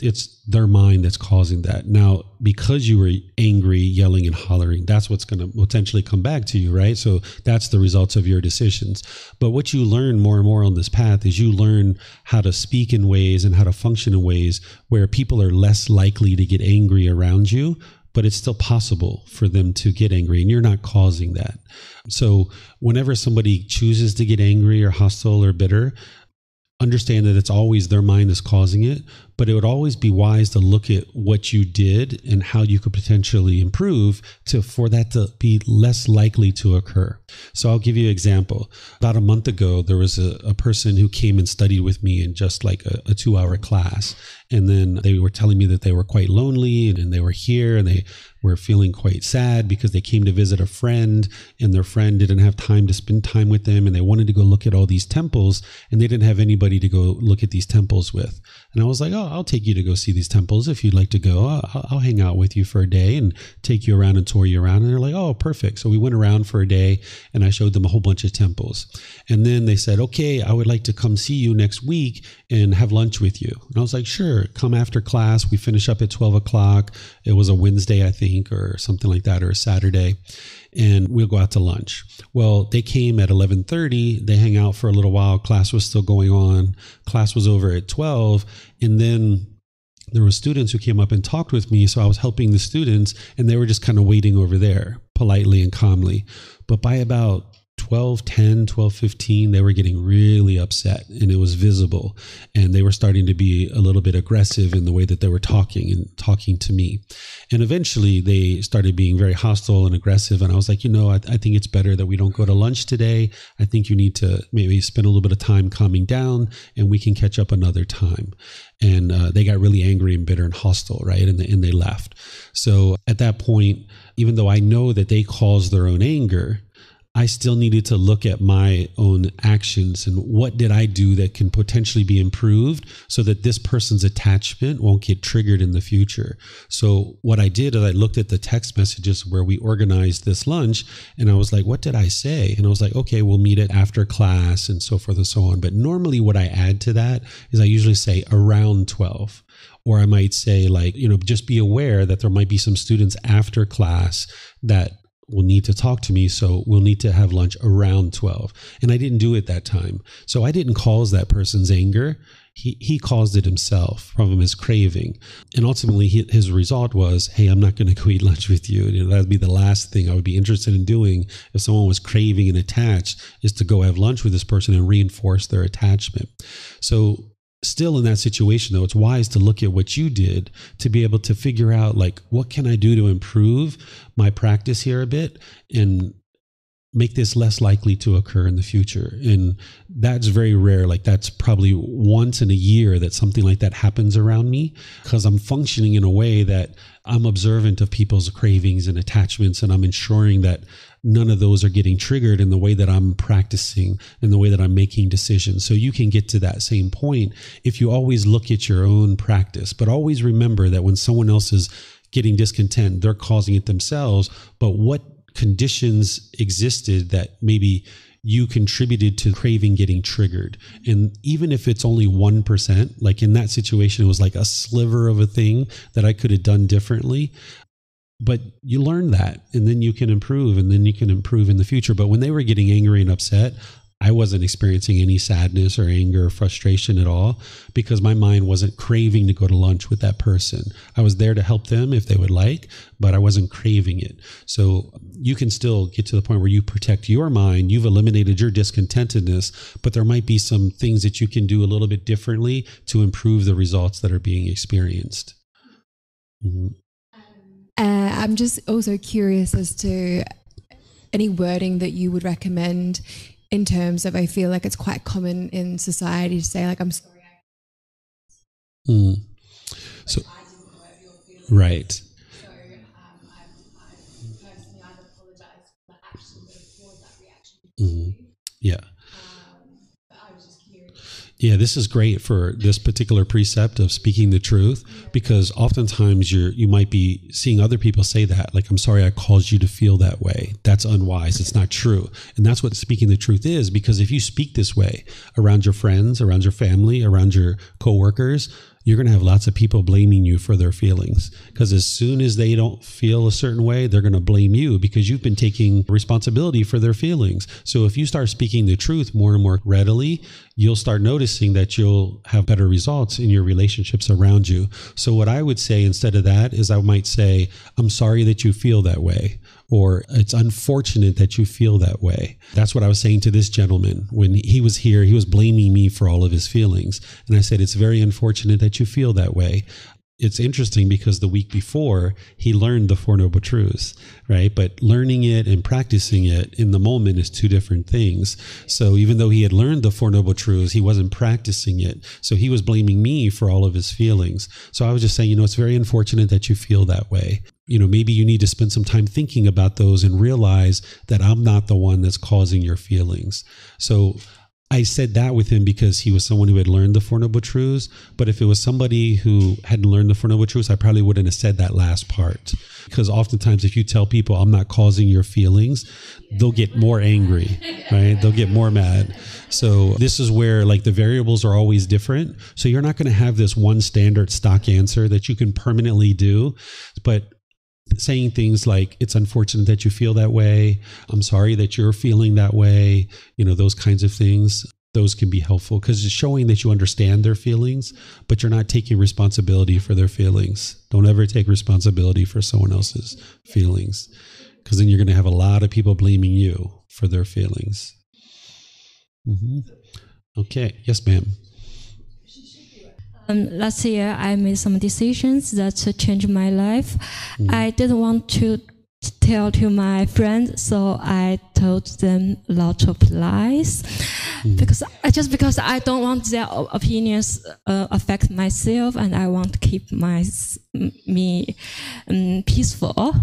[SPEAKER 2] it's their mind that's causing that. Now, because you were angry, yelling, and hollering, that's what's going to potentially come back to you, right? So that's the results of your decisions. But what you learn more and more on this path is you learn how to speak in ways and how to function in ways where people are less likely to get angry around you, but it's still possible for them to get angry and you're not causing that. So whenever somebody chooses to get angry or hostile or bitter, understand that it's always their mind is causing it, but it would always be wise to look at what you did and how you could potentially improve to for that to be less likely to occur. So I'll give you an example. About a month ago, there was a, a person who came and studied with me in just like a, a two hour class. And then they were telling me that they were quite lonely and, and they were here and they were feeling quite sad because they came to visit a friend and their friend didn't have time to spend time with them and they wanted to go look at all these temples and they didn't have anybody to go look at these temples with. And I was like, oh, I'll take you to go see these temples if you'd like to go. I'll, I'll hang out with you for a day and take you around and tour you around. And they're like, oh, perfect. So we went around for a day and I showed them a whole bunch of temples. And then they said, okay, I would like to come see you next week and have lunch with you. And I was like, sure, come after class. We finish up at 12 o'clock. It was a Wednesday, I think, or something like that, or a Saturday. And we'll go out to lunch. Well, they came at 11:30. They hang out for a little while. Class was still going on. Class was over at 12, and then there were students who came up and talked with me so i was helping the students and they were just kind of waiting over there politely and calmly but by about 12 10 12 15 they were getting really upset and it was visible. And they were starting to be a little bit aggressive in the way that they were talking and talking to me. And eventually they started being very hostile and aggressive and i was like you know I, I think it's better that we don't go to lunch today. I think you need to maybe spend a little bit of time calming down and we can catch up another time. And uh, they got really angry and bitter and hostile right? And and they left. So at that point even though i know that they caused their own anger I still needed to look at my own actions and what did I do that can potentially be improved so that this person's attachment won't get triggered in the future. So what I did is I looked at the text messages where we organized this lunch and I was like, what did I say? And I was like, okay, we'll meet it after class and so forth and so on. But normally what I add to that is I usually say around 12 or I might say like, you know, just be aware that there might be some students after class that will need to talk to me. So we'll need to have lunch around 12. And I didn't do it that time. So I didn't cause that person's anger. He, he caused it himself from his craving. And ultimately, he, his result was, Hey, I'm not going to go eat lunch with you. you know, that'd be the last thing I would be interested in doing if someone was craving and attached, is to go have lunch with this person and reinforce their attachment. So still in that situation though it's wise to look at what you did to be able to figure out like what can i do to improve my practice here a bit and make this less likely to occur in the future? And that's very rare. Like that's probably once in a year that something like that happens around me because i'm functioning in a way that i'm observant of people's cravings and attachments and i'm ensuring that none of those are getting triggered in the way that I'm practicing in the way that I'm making decisions. So you can get to that same point if you always look at your own practice, but always remember that when someone else is getting discontent, they're causing it themselves. But what conditions existed that maybe you contributed to craving getting triggered. And even if it's only 1%, like in that situation, it was like a sliver of a thing that I could have done differently but you learn that and then you can improve and then you can improve in the future. But when they were getting angry and upset i wasn't experiencing any sadness or anger or frustration at all because my mind wasn't craving to go to lunch with that person. I was there to help them if they would like but i wasn't craving it. So you can still get to the point where you protect your mind. You've eliminated your discontentedness but there might be some things that you can do a little bit differently to improve the results that are being experienced. Mm-hmm.
[SPEAKER 8] Uh, I'm just also curious as to any wording that you would recommend in terms of I feel like it's quite common in society to say like I'm sorry.
[SPEAKER 2] Mm. So, right. Mm-hmm. Yeah. Yeah, this is great for this particular precept of speaking the truth because oftentimes you're you might be seeing other people say that like I'm sorry I caused you to feel that way. That's unwise. It's not true. And that's what speaking the truth is because if you speak this way around your friends, around your family, around your coworkers, you're going to have lots of people blaming you for their feelings. Because as soon as they don't feel a certain way, they're going to blame you because you've been taking responsibility for their feelings. So if you start speaking the truth more and more readily, you'll start noticing that you'll have better results in your relationships around you. So what I would say instead of that is I might say, I'm sorry that you feel that way or it's unfortunate that you feel that way. That's what I was saying to this gentleman when he was here. He was blaming me for all of his feelings. And I said, It's very unfortunate that you feel that way it's interesting because the week before he learned the Four Noble Truths, right? But learning it and practicing it in the moment is two different things. So even though he had learned the Four Noble Truths, he wasn't practicing it. So he was blaming me for all of his feelings. So I was just saying, you know, it's very unfortunate that you feel that way. You know, maybe you need to spend some time thinking about those and realize that I'm not the one that's causing your feelings. So I said that with him because he was someone who had learned the Four Noble Truths. But if it was somebody who hadn't learned the Four Noble Truths, I probably wouldn't have said that last part. Because oftentimes, if you tell people, I'm not causing your feelings, they'll get more angry, right? They'll get more mad. So, this is where like the variables are always different. So, you're not going to have this one standard stock answer that you can permanently do. But saying things like it's unfortunate that you feel that way. I'm sorry that you're feeling that way. You know those kinds of things. Those can be helpful because it's showing that you understand their feelings but you're not taking responsibility for their feelings. Don't ever take responsibility for someone else's feelings because then you're going to have a lot of people blaming you for their feelings. Mm-hmm. okay. Yes ma'am
[SPEAKER 9] um, last year, I made some decisions that changed my life. Mm. I didn't want to tell to my friends, so I told them a lot of lies mm. because I, just because I don't want their opinions uh, affect myself, and I want to keep my me um, peaceful.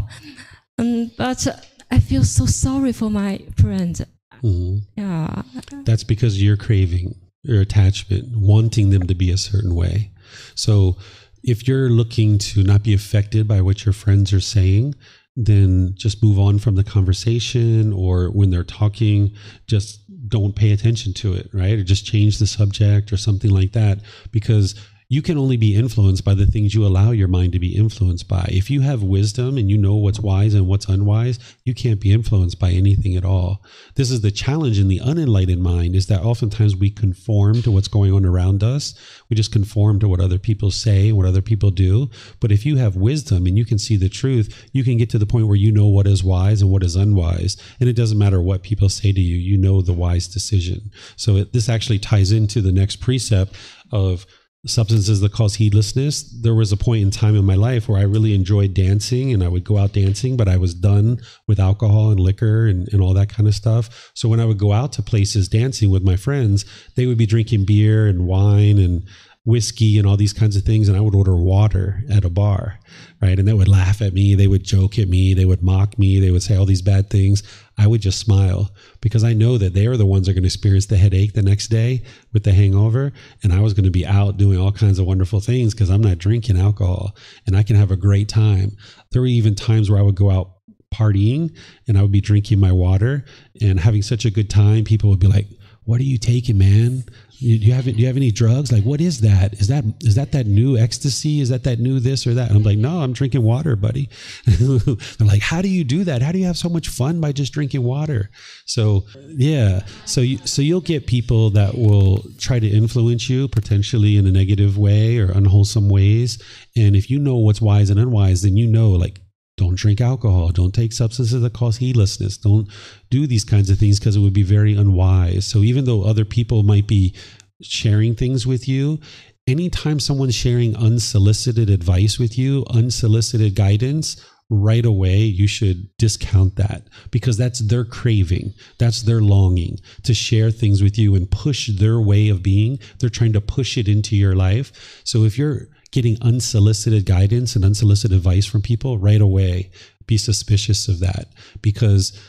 [SPEAKER 9] Um, but I feel so sorry for my friend.
[SPEAKER 2] Mhm.
[SPEAKER 9] Yeah.
[SPEAKER 2] That's because you're craving your attachment, wanting them to be a certain way. So if you're looking to not be affected by what your friends are saying, then just move on from the conversation or when they're talking, just don't pay attention to it, right? Or just change the subject or something like that because you can only be influenced by the things you allow your mind to be influenced by. If you have wisdom and you know what's wise and what's unwise, you can't be influenced by anything at all. This is the challenge in the unenlightened mind is that oftentimes we conform to what's going on around us. We just conform to what other people say, what other people do. But if you have wisdom and you can see the truth, you can get to the point where you know what is wise and what is unwise. And it doesn't matter what people say to you, you know the wise decision. So it, this actually ties into the next precept of substances that cause heedlessness. There was a point in time in my life where I really enjoyed dancing and I would go out dancing, but I was done with alcohol and liquor and, and all that kind of stuff. So when I would go out to places dancing with my friends, they would be drinking beer and wine and whiskey and all these kinds of things and I would order water at a bar, right? And they would laugh at me, they would joke at me, they would mock me, they would say all these bad things. I would just smile because I know that they are the ones that are going to experience the headache the next day with the hangover and I was going to be out doing all kinds of wonderful things because I'm not drinking alcohol and I can have a great time. There were even times where I would go out partying and I would be drinking my water and having such a good time. People would be like, "What are you taking, man? You, you have do you have any drugs? Like, what is that? Is that is that that new ecstasy? Is that that new this or that?" And I'm like, "No, I'm drinking water, buddy." They're like, "How do you do that? How do you have so much fun by just drinking water?" So yeah, so you, so you'll get people that will try to influence you potentially in a negative way or unwholesome ways. And if you know what's wise and unwise, then you know like don't drink alcohol. Don't take substances that cause heedlessness. Don't do these kinds of things because it would be very unwise. So even though other people might be sharing things with you anytime someone's sharing unsolicited advice with you unsolicited guidance right away you should discount that because that's their craving. That's their longing to share things with you and push their way of being. They're trying to push it into your life. So if you're getting unsolicited guidance and unsolicited advice from people right away, be suspicious of that because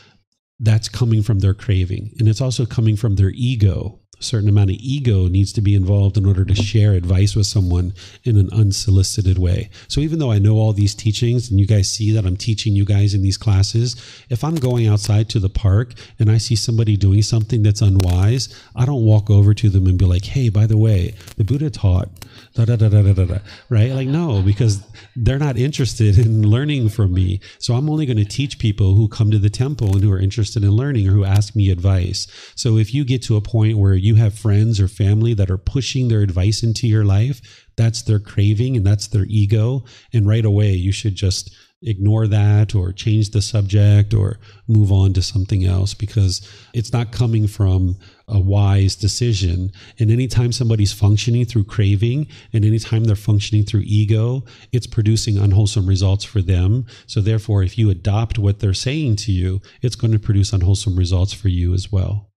[SPEAKER 2] that's coming from their craving. And it's also coming from their ego. A certain amount of ego needs to be involved in order to share advice with someone in an unsolicited way. So even though I know all these teachings and you guys see that I'm teaching you guys in these classes, if I'm going outside to the park and I see somebody doing something that's unwise, I don't walk over to them and be like, "Hey, by the way, the Buddha taught da da da da da da,", right? Like no, because they're not interested in learning from me. So I'm only going to teach people who come to the temple and who are interested in learning or who ask me advice. So if you get to a point where you have friends or family that are pushing their advice into your life, that's their craving and that's their ego. And right away, you should just ignore that or change the subject or move on to something else because it's not coming from a wise decision. And anytime somebody's functioning through craving and anytime they're functioning through ego, it's producing unwholesome results for them. So therefore, if you adopt what they're saying to you, it's going to produce unwholesome results for you as well.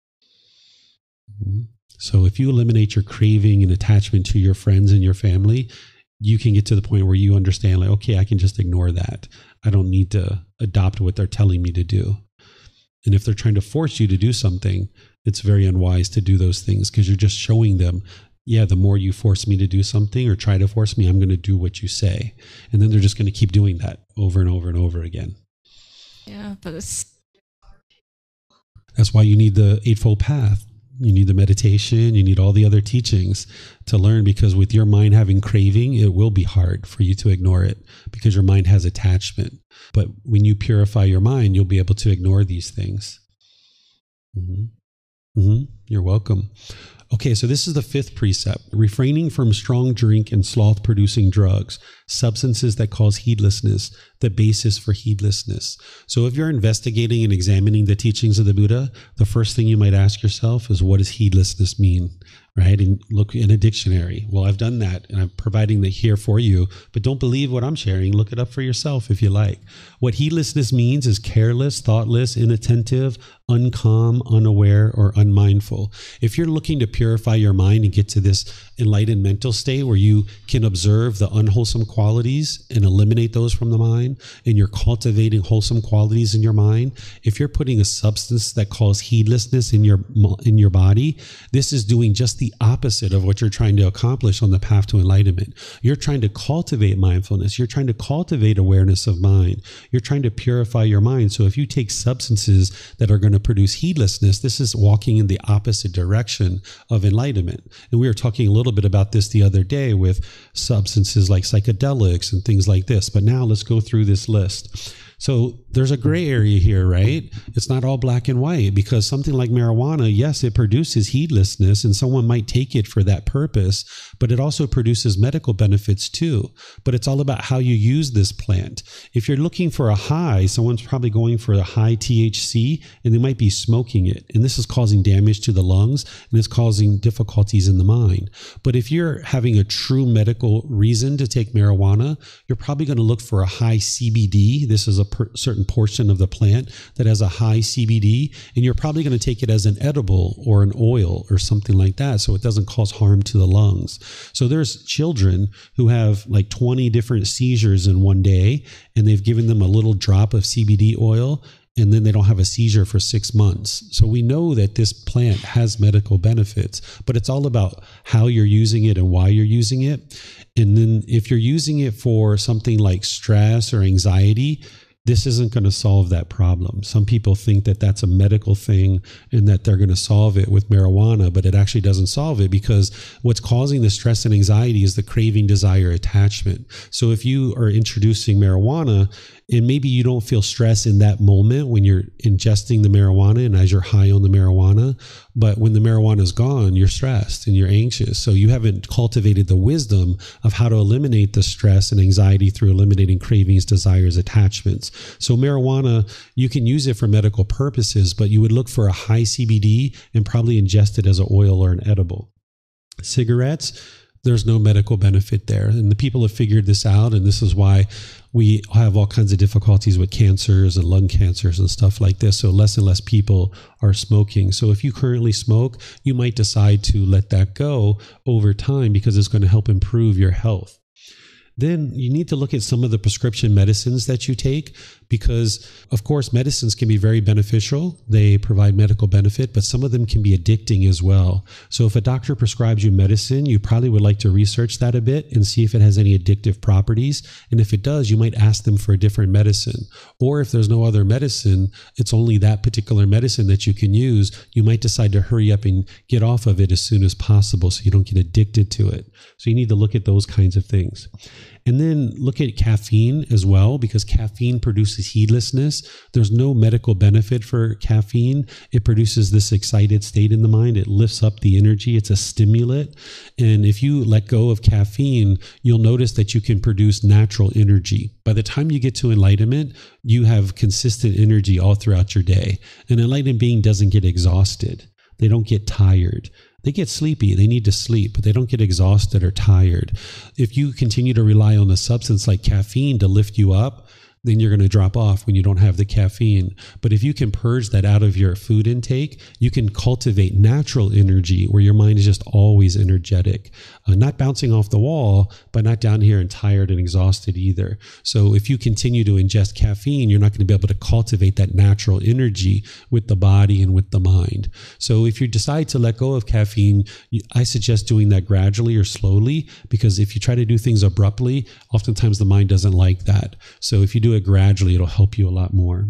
[SPEAKER 2] Mm-hmm. So if you eliminate your craving and attachment to your friends and your family, you can get to the point where you understand, like, okay, I can just ignore that. I don't need to adopt what they're telling me to do. And if they're trying to force you to do something, it's very unwise to do those things because you're just showing them, yeah, the more you force me to do something or try to force me, I'm going to do what you say. And then they're just going to keep doing that over and over and over again.
[SPEAKER 3] Yeah, but it's
[SPEAKER 2] That's why you need the Eightfold Path. You need the meditation, you need all the other teachings to learn because with your mind having craving, it will be hard for you to ignore it because your mind has attachment. But when you purify your mind, you'll be able to ignore these things. Mm-hmm. Mm-hmm. You're welcome. Okay, so this is the fifth precept refraining from strong drink and sloth producing drugs, substances that cause heedlessness, the basis for heedlessness. So, if you're investigating and examining the teachings of the Buddha, the first thing you might ask yourself is what does heedlessness mean? right? And look in a dictionary. Well, I've done that and I'm providing the here for you, but don't believe what I'm sharing. Look it up for yourself if you like. What heedlessness means is careless, thoughtless, inattentive, uncalm, unaware, or unmindful. If you're looking to purify your mind and get to this enlightened mental state where you can observe the unwholesome qualities and eliminate those from the mind, and you're cultivating wholesome qualities in your mind, if you're putting a substance that causes heedlessness in your in your body, this is doing just the opposite of what you're trying to accomplish on the path to enlightenment. You're trying to cultivate mindfulness. You're trying to cultivate awareness of mind. You're trying to purify your mind. So if you take substances that are going to produce heedlessness, this is walking in the opposite direction of enlightenment. And we were talking a little bit about this the other day with substances like psychedelics and things like this. But now let's go through this list. So there's a gray area here, right? It's not all black and white because something like marijuana, yes, it produces heedlessness and someone might take it for that purpose, but it also produces medical benefits too. But it's all about how you use this plant. If you're looking for a high, someone's probably going for a high THC and they might be smoking it. And this is causing damage to the lungs and it's causing difficulties in the mind. But if you're having a true medical reason to take marijuana, you're probably going to look for a high CBD. This is a per- certain portion of the plant that has a high CBD, and you're probably going to take it as an edible or an oil or something like that, so it doesn't cause harm to the lungs. So there's children who have like 20 different seizures in one day, and they've given them a little drop of CBD oil, and then they don't have a seizure for six months. So we know that this plant has medical benefits, but it's all about how you're using it and why you're using it. And then if you're using it for something like stress or anxiety, this isn't going to solve that problem. Some people think that that's a medical thing and that they're going to solve it with marijuana, but it actually doesn't solve it because what's causing the stress and anxiety is the craving, desire, attachment. So if you are introducing marijuana, and maybe you don't feel stress in that moment when you're ingesting the marijuana and as you're high on the marijuana but when the marijuana is gone you're stressed and you're anxious so you haven't cultivated the wisdom of how to eliminate the stress and anxiety through eliminating cravings desires attachments so marijuana you can use it for medical purposes but you would look for a high cbd and probably ingest it as an oil or an edible cigarettes there's no medical benefit there. And the people have figured this out. And this is why we have all kinds of difficulties with cancers and lung cancers and stuff like this. So less and less people are smoking. So if you currently smoke, you might decide to let that go over time because it's going to help improve your health then you need to look at some of the prescription medicines that you take because, of course, medicines can be very beneficial. They provide medical benefit, but some of them can be addicting as well. So, if a doctor prescribes you medicine, you probably would like to research that a bit and see if it has any addictive properties. And if it does, you might ask them for a different medicine. Or if there's no other medicine, it's only that particular medicine that you can use, you might decide to hurry up and get off of it as soon as possible so you don't get addicted to it. So, you need to look at those kinds of things. And then look at caffeine as well, because caffeine produces heedlessness. There's no medical benefit for caffeine. It produces this excited state in the mind. It lifts up the energy. It's a stimulant. And if you let go of caffeine, you'll notice that you can produce natural energy. By the time you get to enlightenment, you have consistent energy all throughout your day. An enlightened being doesn't get exhausted. They don't get tired they get sleepy. They need to sleep, but they don't get exhausted or tired. If you continue to rely on a substance like caffeine to lift you up, then you're going to drop off when you don't have the caffeine. But if you can purge that out of your food intake, you can cultivate natural energy where your mind is just always energetic, uh, not bouncing off the wall, but not down here and tired and exhausted either. So if you continue to ingest caffeine, you're not going to be able to cultivate that natural energy with the body and with the mind. So if you decide to let go of caffeine, I suggest doing that gradually or slowly because if you try to do things abruptly, oftentimes the mind doesn't like that. So if you do it gradually, it'll help you a lot more.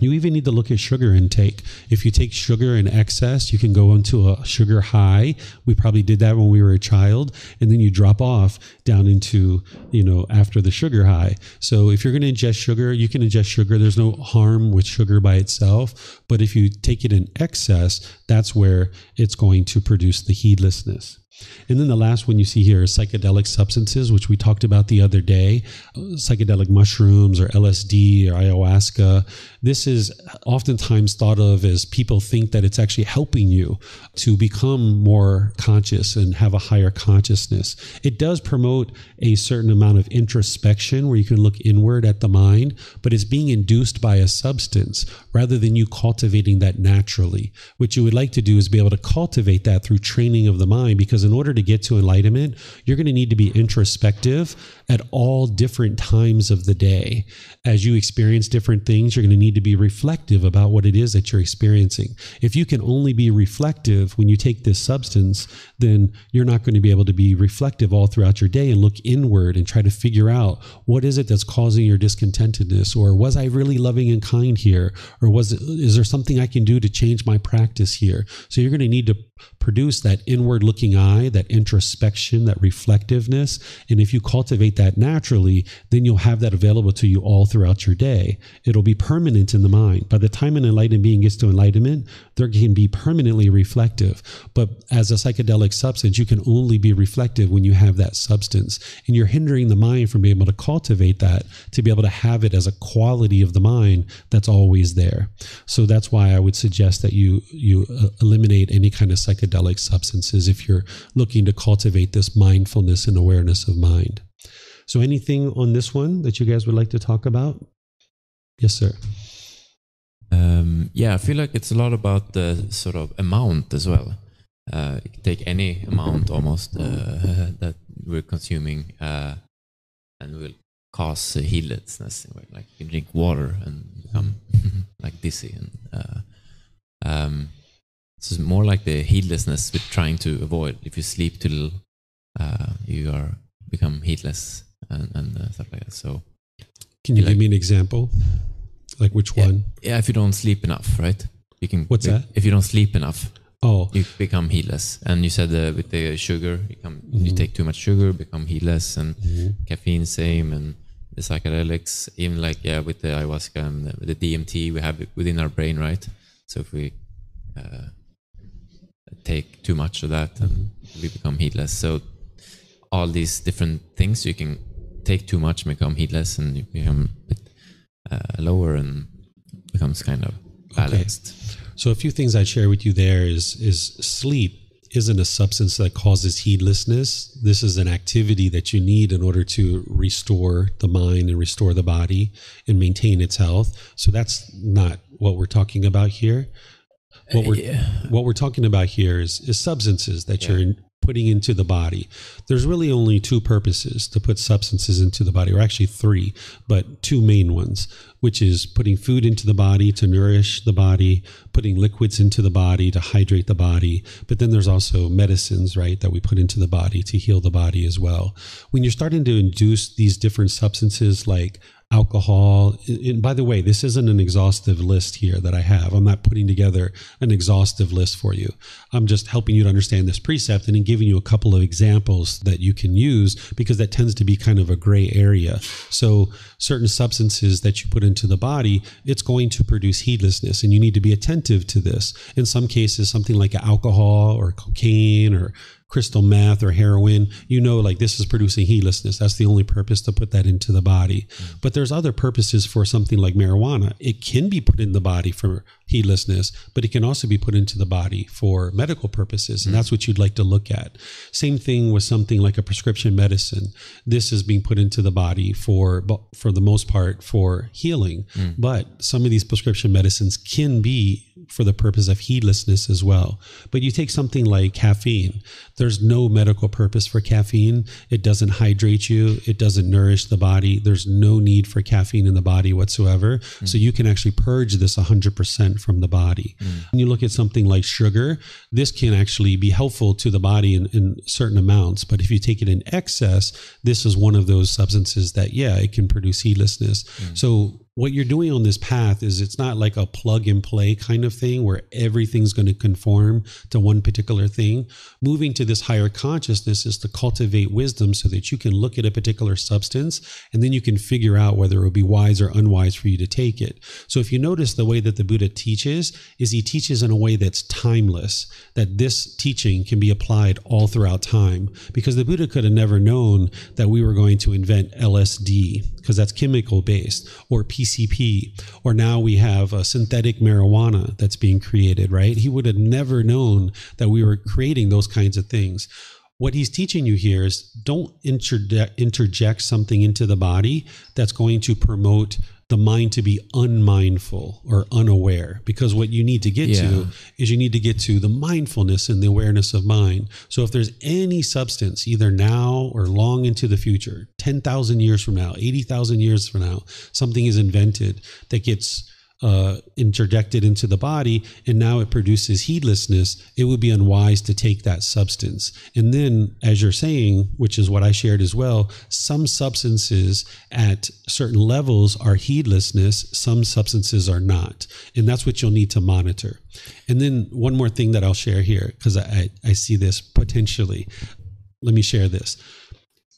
[SPEAKER 2] You even need to look at sugar intake. If you take sugar in excess, you can go into a sugar high. We probably did that when we were a child, and then you drop off down into, you know, after the sugar high. So if you're going to ingest sugar, you can ingest sugar. There's no harm with sugar by itself. But if you take it in excess, that's where it's going to produce the heedlessness. And then the last one you see here is psychedelic substances, which we talked about the other day, psychedelic mushrooms or LSD or ayahuasca. This is oftentimes thought of as people think that it's actually helping you to become more conscious and have a higher consciousness. It does promote a certain amount of introspection where you can look inward at the mind, but it's being induced by a substance rather than you cultivating that naturally. What you would like to do is be able to cultivate that through training of the mind because in order to get to enlightenment, you're going to need to be introspective at all different times of the day. As you experience different things, you're going to need to be reflective about what it is that you're experiencing. If you can only be reflective when you take this substance, then you're not going to be able to be reflective all throughout your day and look inward and try to figure out what is it that's causing your discontentedness or was I really loving and kind here or was it is there something I can do to change my practice here? So you're going to need to produce that inward looking eye, that introspection, that reflectiveness. And if you cultivate that naturally, then you'll have that available to you all throughout your day. It'll be permanent in the mind. By the time an enlightened being gets to enlightenment, they can be permanently reflective. But as a psychedelic substance, you can only be reflective when you have that substance. And you're hindering the mind from being able to cultivate that, to be able to have it as a quality of the mind that's always there. So that's why I would suggest that you you uh, eliminate any kind of psychedelic substances if you're looking to cultivate this mindfulness and awareness of mind. So, anything on this one that you guys would like to talk about? Yes, sir.
[SPEAKER 4] Um, yeah, I feel like it's a lot about the sort of amount as well. Uh, you can take any amount almost uh, that we're consuming uh, and will cause uh, heedlessness. Like you drink water and become like dizzy. And uh, um, it's more like the heedlessness we're trying to avoid. If you sleep too little, uh, you are become heedless and, and uh, stuff like that. So,
[SPEAKER 2] can you
[SPEAKER 4] like,
[SPEAKER 2] give me an example? Like which
[SPEAKER 4] yeah,
[SPEAKER 2] one?
[SPEAKER 4] Yeah, if you don't sleep enough, right? You can.
[SPEAKER 2] What's that?
[SPEAKER 4] If you don't sleep enough,
[SPEAKER 2] oh,
[SPEAKER 4] you become heedless. And you said uh, with the sugar, you come, mm-hmm. you take too much sugar, become heedless, and mm-hmm. caffeine same, and the psychedelics, even like yeah, with the ayahuasca and the, the DMT, we have it within our brain, right? So if we uh, take too much of that, and we become heedless. So all these different things you can take too much, become heedless, and you become uh, lower and becomes kind of balanced.
[SPEAKER 2] Okay. So a few things I'd share with you there is is sleep isn't a substance that causes heedlessness. This is an activity that you need in order to restore the mind and restore the body and maintain its health. So that's not what we're talking about here. What we're yeah. what we're talking about here is is substances that yeah. you're putting into the body. There's really only two purposes to put substances into the body, or actually three, but two main ones, which is putting food into the body to nourish the body, putting liquids into the body to hydrate the body. But then there's also medicines, right, that we put into the body to heal the body as well. When you're starting to induce these different substances like alcohol. And by the way, this isn't an exhaustive list here that I have. I'm not putting together an exhaustive list for you. I'm just helping you to understand this precept and then giving you a couple of examples that you can use because that tends to be kind of a gray area. So, certain substances that you put into the body, it's going to produce heedlessness, and you need to be attentive to this. In some cases, something like alcohol or cocaine or crystal meth or heroin, you know, like this is producing heedlessness. That's the only purpose to put that into the body. Mm-hmm. But there's other purposes for something like marijuana. It can be put in the body for heedlessness, but it can also be put into the body for medical purposes. And mm-hmm. that's what you'd like to look at. Same thing with something like a prescription medicine. This is being put into the body for, for the most part, for healing. Mm. But some of these prescription medicines can be for the purpose of heedlessness as well. But you take something like caffeine, there's no medical purpose for caffeine. It doesn't hydrate you, it doesn't nourish the body. There's no need for caffeine in the body whatsoever. Mm. So you can actually purge this 100% from the body. Mm. When you look at something like sugar, this can actually be helpful to the body in, in certain amounts. But if you take it in excess, this is one of those substances that, yeah, it can produce heedlessness. Mm. So what you're doing on this path is it's not like a plug and play kind of thing where everything's going to conform to one particular thing. Moving to this higher consciousness is to cultivate wisdom so that you can look at a particular substance and then you can figure out whether it would be wise or unwise for you to take it. So if you notice the way that the Buddha teaches is he teaches in a way that's timeless, that this teaching can be applied all throughout time because the Buddha could have never known that we were going to invent LSD because that's chemical based or PCP or now we have a synthetic marijuana that's being created, right? He would have never known that we were creating those kinds of things. What he's teaching you here is don't interject, something into the body that's going to promote the mind to be unmindful or unaware because what you need to get
[SPEAKER 4] Yeah.
[SPEAKER 2] to is you need to get to the mindfulness and the awareness of mind. So if there's any substance, either now or long into the future, 10,000 years from now, 80,000 years from now, something is invented that gets uh, interjected into the body and now it produces heedlessness, it would be unwise to take that substance. And then, as you're saying, which is what I shared as well, some substances at certain levels are heedlessness, some substances are not. And that's what you'll need to monitor. And then, one more thing that I'll share here, because I, I, I see this potentially. Let me share this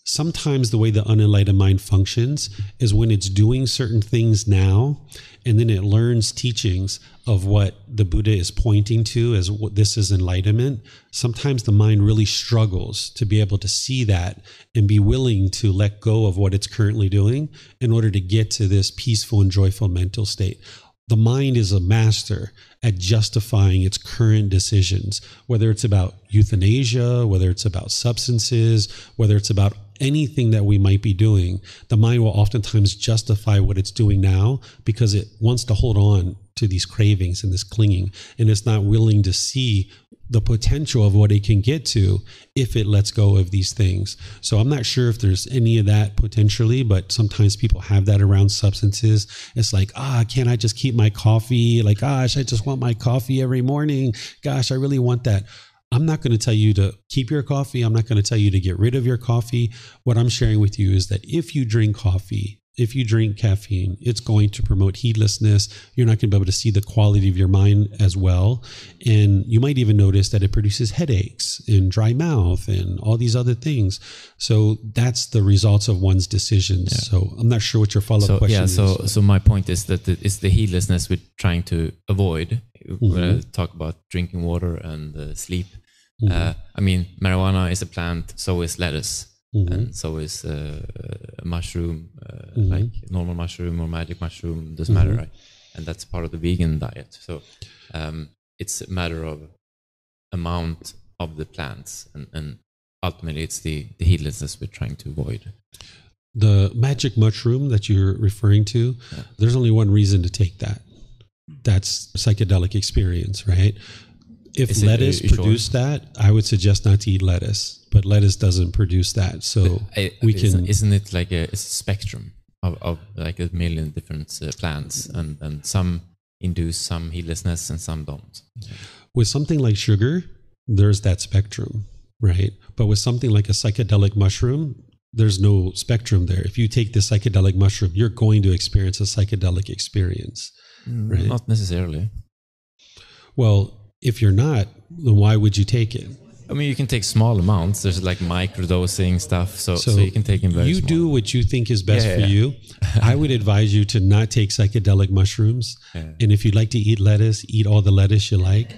[SPEAKER 2] sometimes the way the unenlightened mind functions is when it's doing certain things now and then it learns teachings of what the buddha is pointing to as what this is enlightenment sometimes the mind really struggles to be able to see that and be willing to let go of what it's currently doing in order to get to this peaceful and joyful mental state. The mind is a master at justifying its current decisions, whether it's about euthanasia, whether it's about substances, whether it's about anything that we might be doing. The mind will oftentimes justify what it's doing now because it wants to hold on to these cravings and this clinging, and it's not willing to see the potential of what it can get to if it lets go of these things. So I'm not sure if there's any of that potentially, but sometimes people have that around substances. It's like, ah, can't I just keep my coffee? Like, gosh, I just want my coffee every morning. Gosh, I really want that. I'm not going to tell you to keep your coffee. I'm not going to tell you to get rid of your coffee. What I'm sharing with you is that if you drink coffee, if you drink caffeine, it's going to promote heedlessness. You're not going to be able to see the quality of your mind as well. And you might even notice that it produces headaches and dry mouth and all these other things. So that's the results of one's decisions. So I'm not sure what your follow up
[SPEAKER 4] so
[SPEAKER 2] question
[SPEAKER 4] yeah
[SPEAKER 2] is.
[SPEAKER 4] so so my point is that it- it's the heedlessness we're trying to avoid when I talk about drinking water and uh, sleep uh, i mean marijuana is a plant so is lettuce. And so is uh, a mushroom uh, like normal mushroom or magic mushroom doesn't matter right? And that's part of the vegan diet. So um, it's a matter of amount of the plants and, and ultimately it's the, the heedlessness we're trying to avoid.
[SPEAKER 2] The magic mushroom that you're referring to, there's only one reason to take that. That's psychedelic experience, right? If lettuce
[SPEAKER 4] are you sure?
[SPEAKER 2] produced that, I would suggest not to eat lettuce, but lettuce doesn't produce that. So
[SPEAKER 4] I-
[SPEAKER 2] we
[SPEAKER 4] isn't,
[SPEAKER 2] can.
[SPEAKER 4] isn't it like a, it's a spectrum of, of like a million different uh, plants and, and some induce some heedlessness and some don't
[SPEAKER 2] with something like sugar, there's that spectrum, right? But with something like a psychedelic mushroom, there's no spectrum there. If you take the psychedelic mushroom, you're going to experience a psychedelic experience. Right.
[SPEAKER 4] not necessarily
[SPEAKER 2] Well, if you're not, then why would you take it?
[SPEAKER 4] i mean you can take small amounts there's like microdosing stuff so, so, you can take in very
[SPEAKER 2] you
[SPEAKER 4] small.
[SPEAKER 2] do what you think is best
[SPEAKER 4] Yeah,
[SPEAKER 2] for
[SPEAKER 4] yeah.
[SPEAKER 2] you. I would advise you to not take psychedelic mushrooms. And if you'd like to eat lettuce, eat all the lettuce you like.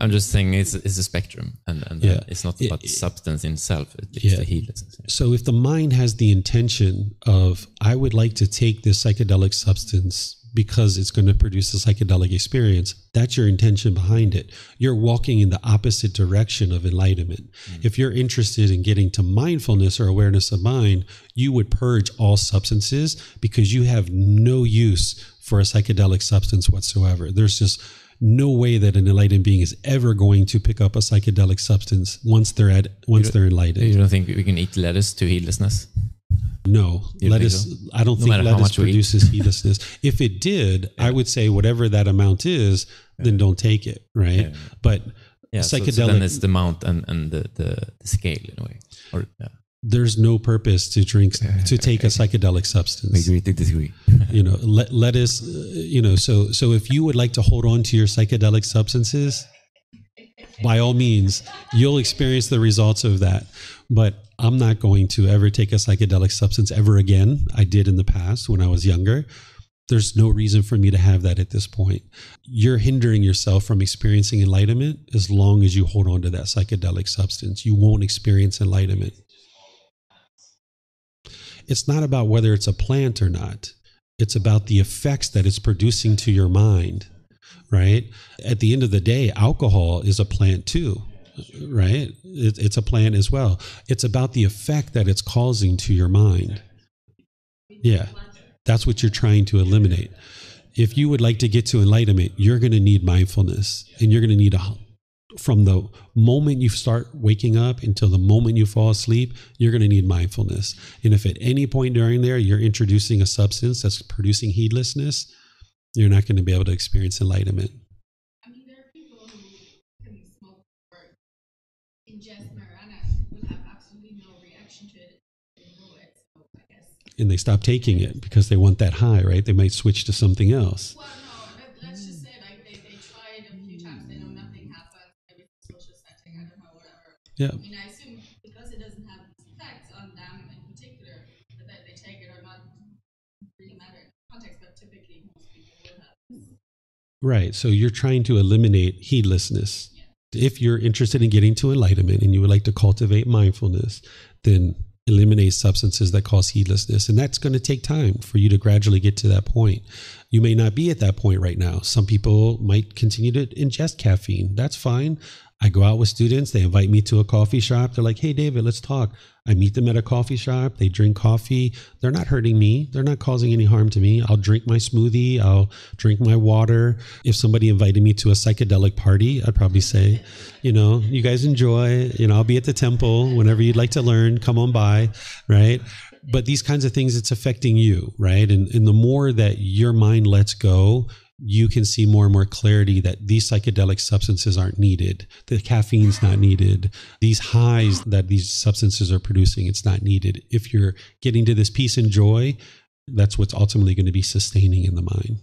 [SPEAKER 4] i'm just saying it's, it's a spectrum and, and
[SPEAKER 2] Yeah.
[SPEAKER 4] uh, it's not
[SPEAKER 2] It-
[SPEAKER 4] about the substance in itself it's
[SPEAKER 2] Yeah.
[SPEAKER 4] the heedlessness
[SPEAKER 2] So if the mind has the intention of, I would like to take this psychedelic substance because it's going to produce a psychedelic experience, that's your intention behind it. You're walking in the opposite direction of enlightenment. Mm. If you're interested in getting to mindfulness or awareness of mind, you would purge all substances because you have no use for a psychedelic substance whatsoever. There's just no way that an enlightened being is ever going to pick up a psychedelic substance once they're at once they're enlightened.
[SPEAKER 4] you don't think we can eat lettuce to heedlessness
[SPEAKER 2] No,
[SPEAKER 4] You
[SPEAKER 2] lettuce.
[SPEAKER 4] think
[SPEAKER 2] I don't
[SPEAKER 4] No
[SPEAKER 2] think lettuce
[SPEAKER 4] much we eat?
[SPEAKER 2] produces heedlessness. if it did, I would say whatever that amount is, then don't take it, right?
[SPEAKER 4] Yeah.
[SPEAKER 2] But
[SPEAKER 4] yeah so- so
[SPEAKER 2] psychedelic.
[SPEAKER 4] then it's the amount and, and the, the, the scale in a way or yeah
[SPEAKER 2] there's no purpose to drink to take a psychedelic substance.
[SPEAKER 4] Agree to disagree.
[SPEAKER 2] you know, let let us, uh, you know, so so if you would like to hold on to your psychedelic substances, by all means, you'll experience the results of that. But I'm not going to ever take a psychedelic substance ever again. I did in the past when I was younger. There's no reason for me to have that at this point. You're hindering yourself from experiencing enlightenment as long as you hold on to that psychedelic substance. You won't experience enlightenment. It's not about whether it's a plant or not, it's about the effects that it's producing to your mind, right? At the end of the day, alcohol is a plant too right? It, it's a plan as well. It's about the effect that it's causing to your mind. Yeah, that's what you're trying to eliminate. If you would like to get to enlightenment, you're going to need mindfulness and you're going to need a from the moment you start waking up until the moment you fall asleep, you're going to need mindfulness. And if at any point during there you're introducing a substance that's producing heedlessness, you're not going to be able to experience enlightenment. And they stop taking it because they want that high, right? They might switch to something else.
[SPEAKER 3] Well, no, let's just say like they, they tried a few times, they know nothing happens, maybe social setting, I don't know, whatever.
[SPEAKER 2] Yeah.
[SPEAKER 3] I mean, I assume because it doesn't have effects on them in particular, that they take it or not really matter in context, but typically most people will have.
[SPEAKER 2] Right. So you're trying to eliminate heedlessness. If you're interested in getting to enlightenment and you would like to cultivate mindfulness, then eliminate substances that cause heedlessness. And that's going to take time for you to gradually get to that point. You may not be at that point right now. Some people might continue to ingest caffeine. That's fine. I go out with students, they invite me to a coffee shop. They're like, hey, David, let's talk. I meet them at a coffee shop. They drink coffee. They're not hurting me. They're not causing any harm to me. I'll drink my smoothie. I'll drink my water. If somebody invited me to a psychedelic party, I'd probably say, you know, you guys enjoy. You know, I'll be at the temple whenever you'd like to learn. Come on by, right? But these kinds of things, it's affecting you, right? And, and the more that your mind lets go, you can see more and more clarity that these psychedelic substances aren't needed. The caffeine's not needed. These highs that these substances are producing, it's not needed. If you're getting to this peace and joy, that's what's ultimately going to be sustaining in the mind.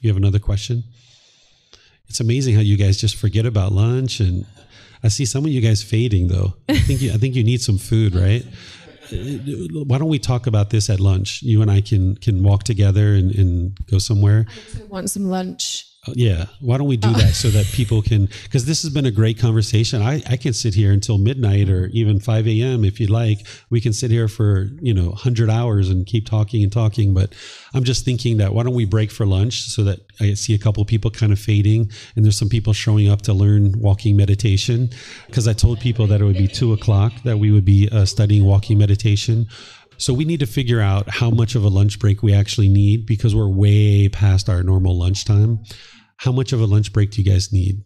[SPEAKER 2] You have another question? It's amazing how you guys just forget about lunch and I see some of you guys fading though. I think you, I think you need some food, right? Why don't we talk about this at lunch? You and I can can walk together and, and go somewhere.
[SPEAKER 8] I want some lunch.
[SPEAKER 2] Uh, yeah. Why don't we do that so that people can, because this has been a great conversation. I, I can sit here until midnight or even 5 a.m. if you'd like. We can sit here for, you know, 100 hours and keep talking and talking. But I'm just thinking that why don't we break for lunch so that I see a couple people kind of fading and there's some people showing up to learn walking meditation. Because I told people that it would be two o'clock that we would be uh, studying walking meditation. So we need to figure out how much of a lunch break we actually need because we're way past our normal lunchtime. How much of a lunch break do you guys need?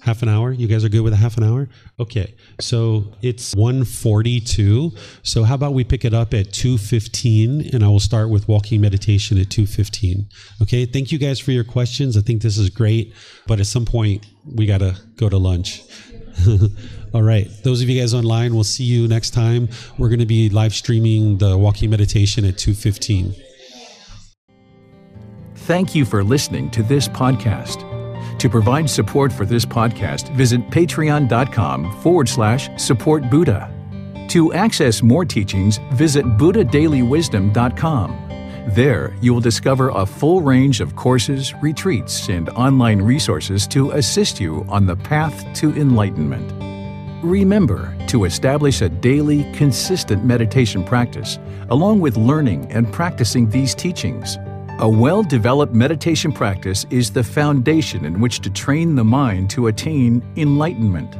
[SPEAKER 2] Half an hour? You guys are good with a half an hour? Okay. So it's 142. So how about we pick it up at 215 and I will start with walking meditation at 215. Okay. Thank you guys for your questions. I think this is great, but at some point we got to go to lunch. All right. Those of you guys online, we'll see you next time. We're going to be live streaming the walking meditation at 215.
[SPEAKER 1] Thank you for listening to this podcast. To provide support for this podcast, visit patreon.com forward slash support Buddha. To access more teachings, visit buddhadailywisdom.com. There, you will discover a full range of courses, retreats, and online resources to assist you on the path to enlightenment. Remember to establish a daily, consistent meditation practice, along with learning and practicing these teachings. A well developed meditation practice is the foundation in which to train the mind to attain enlightenment.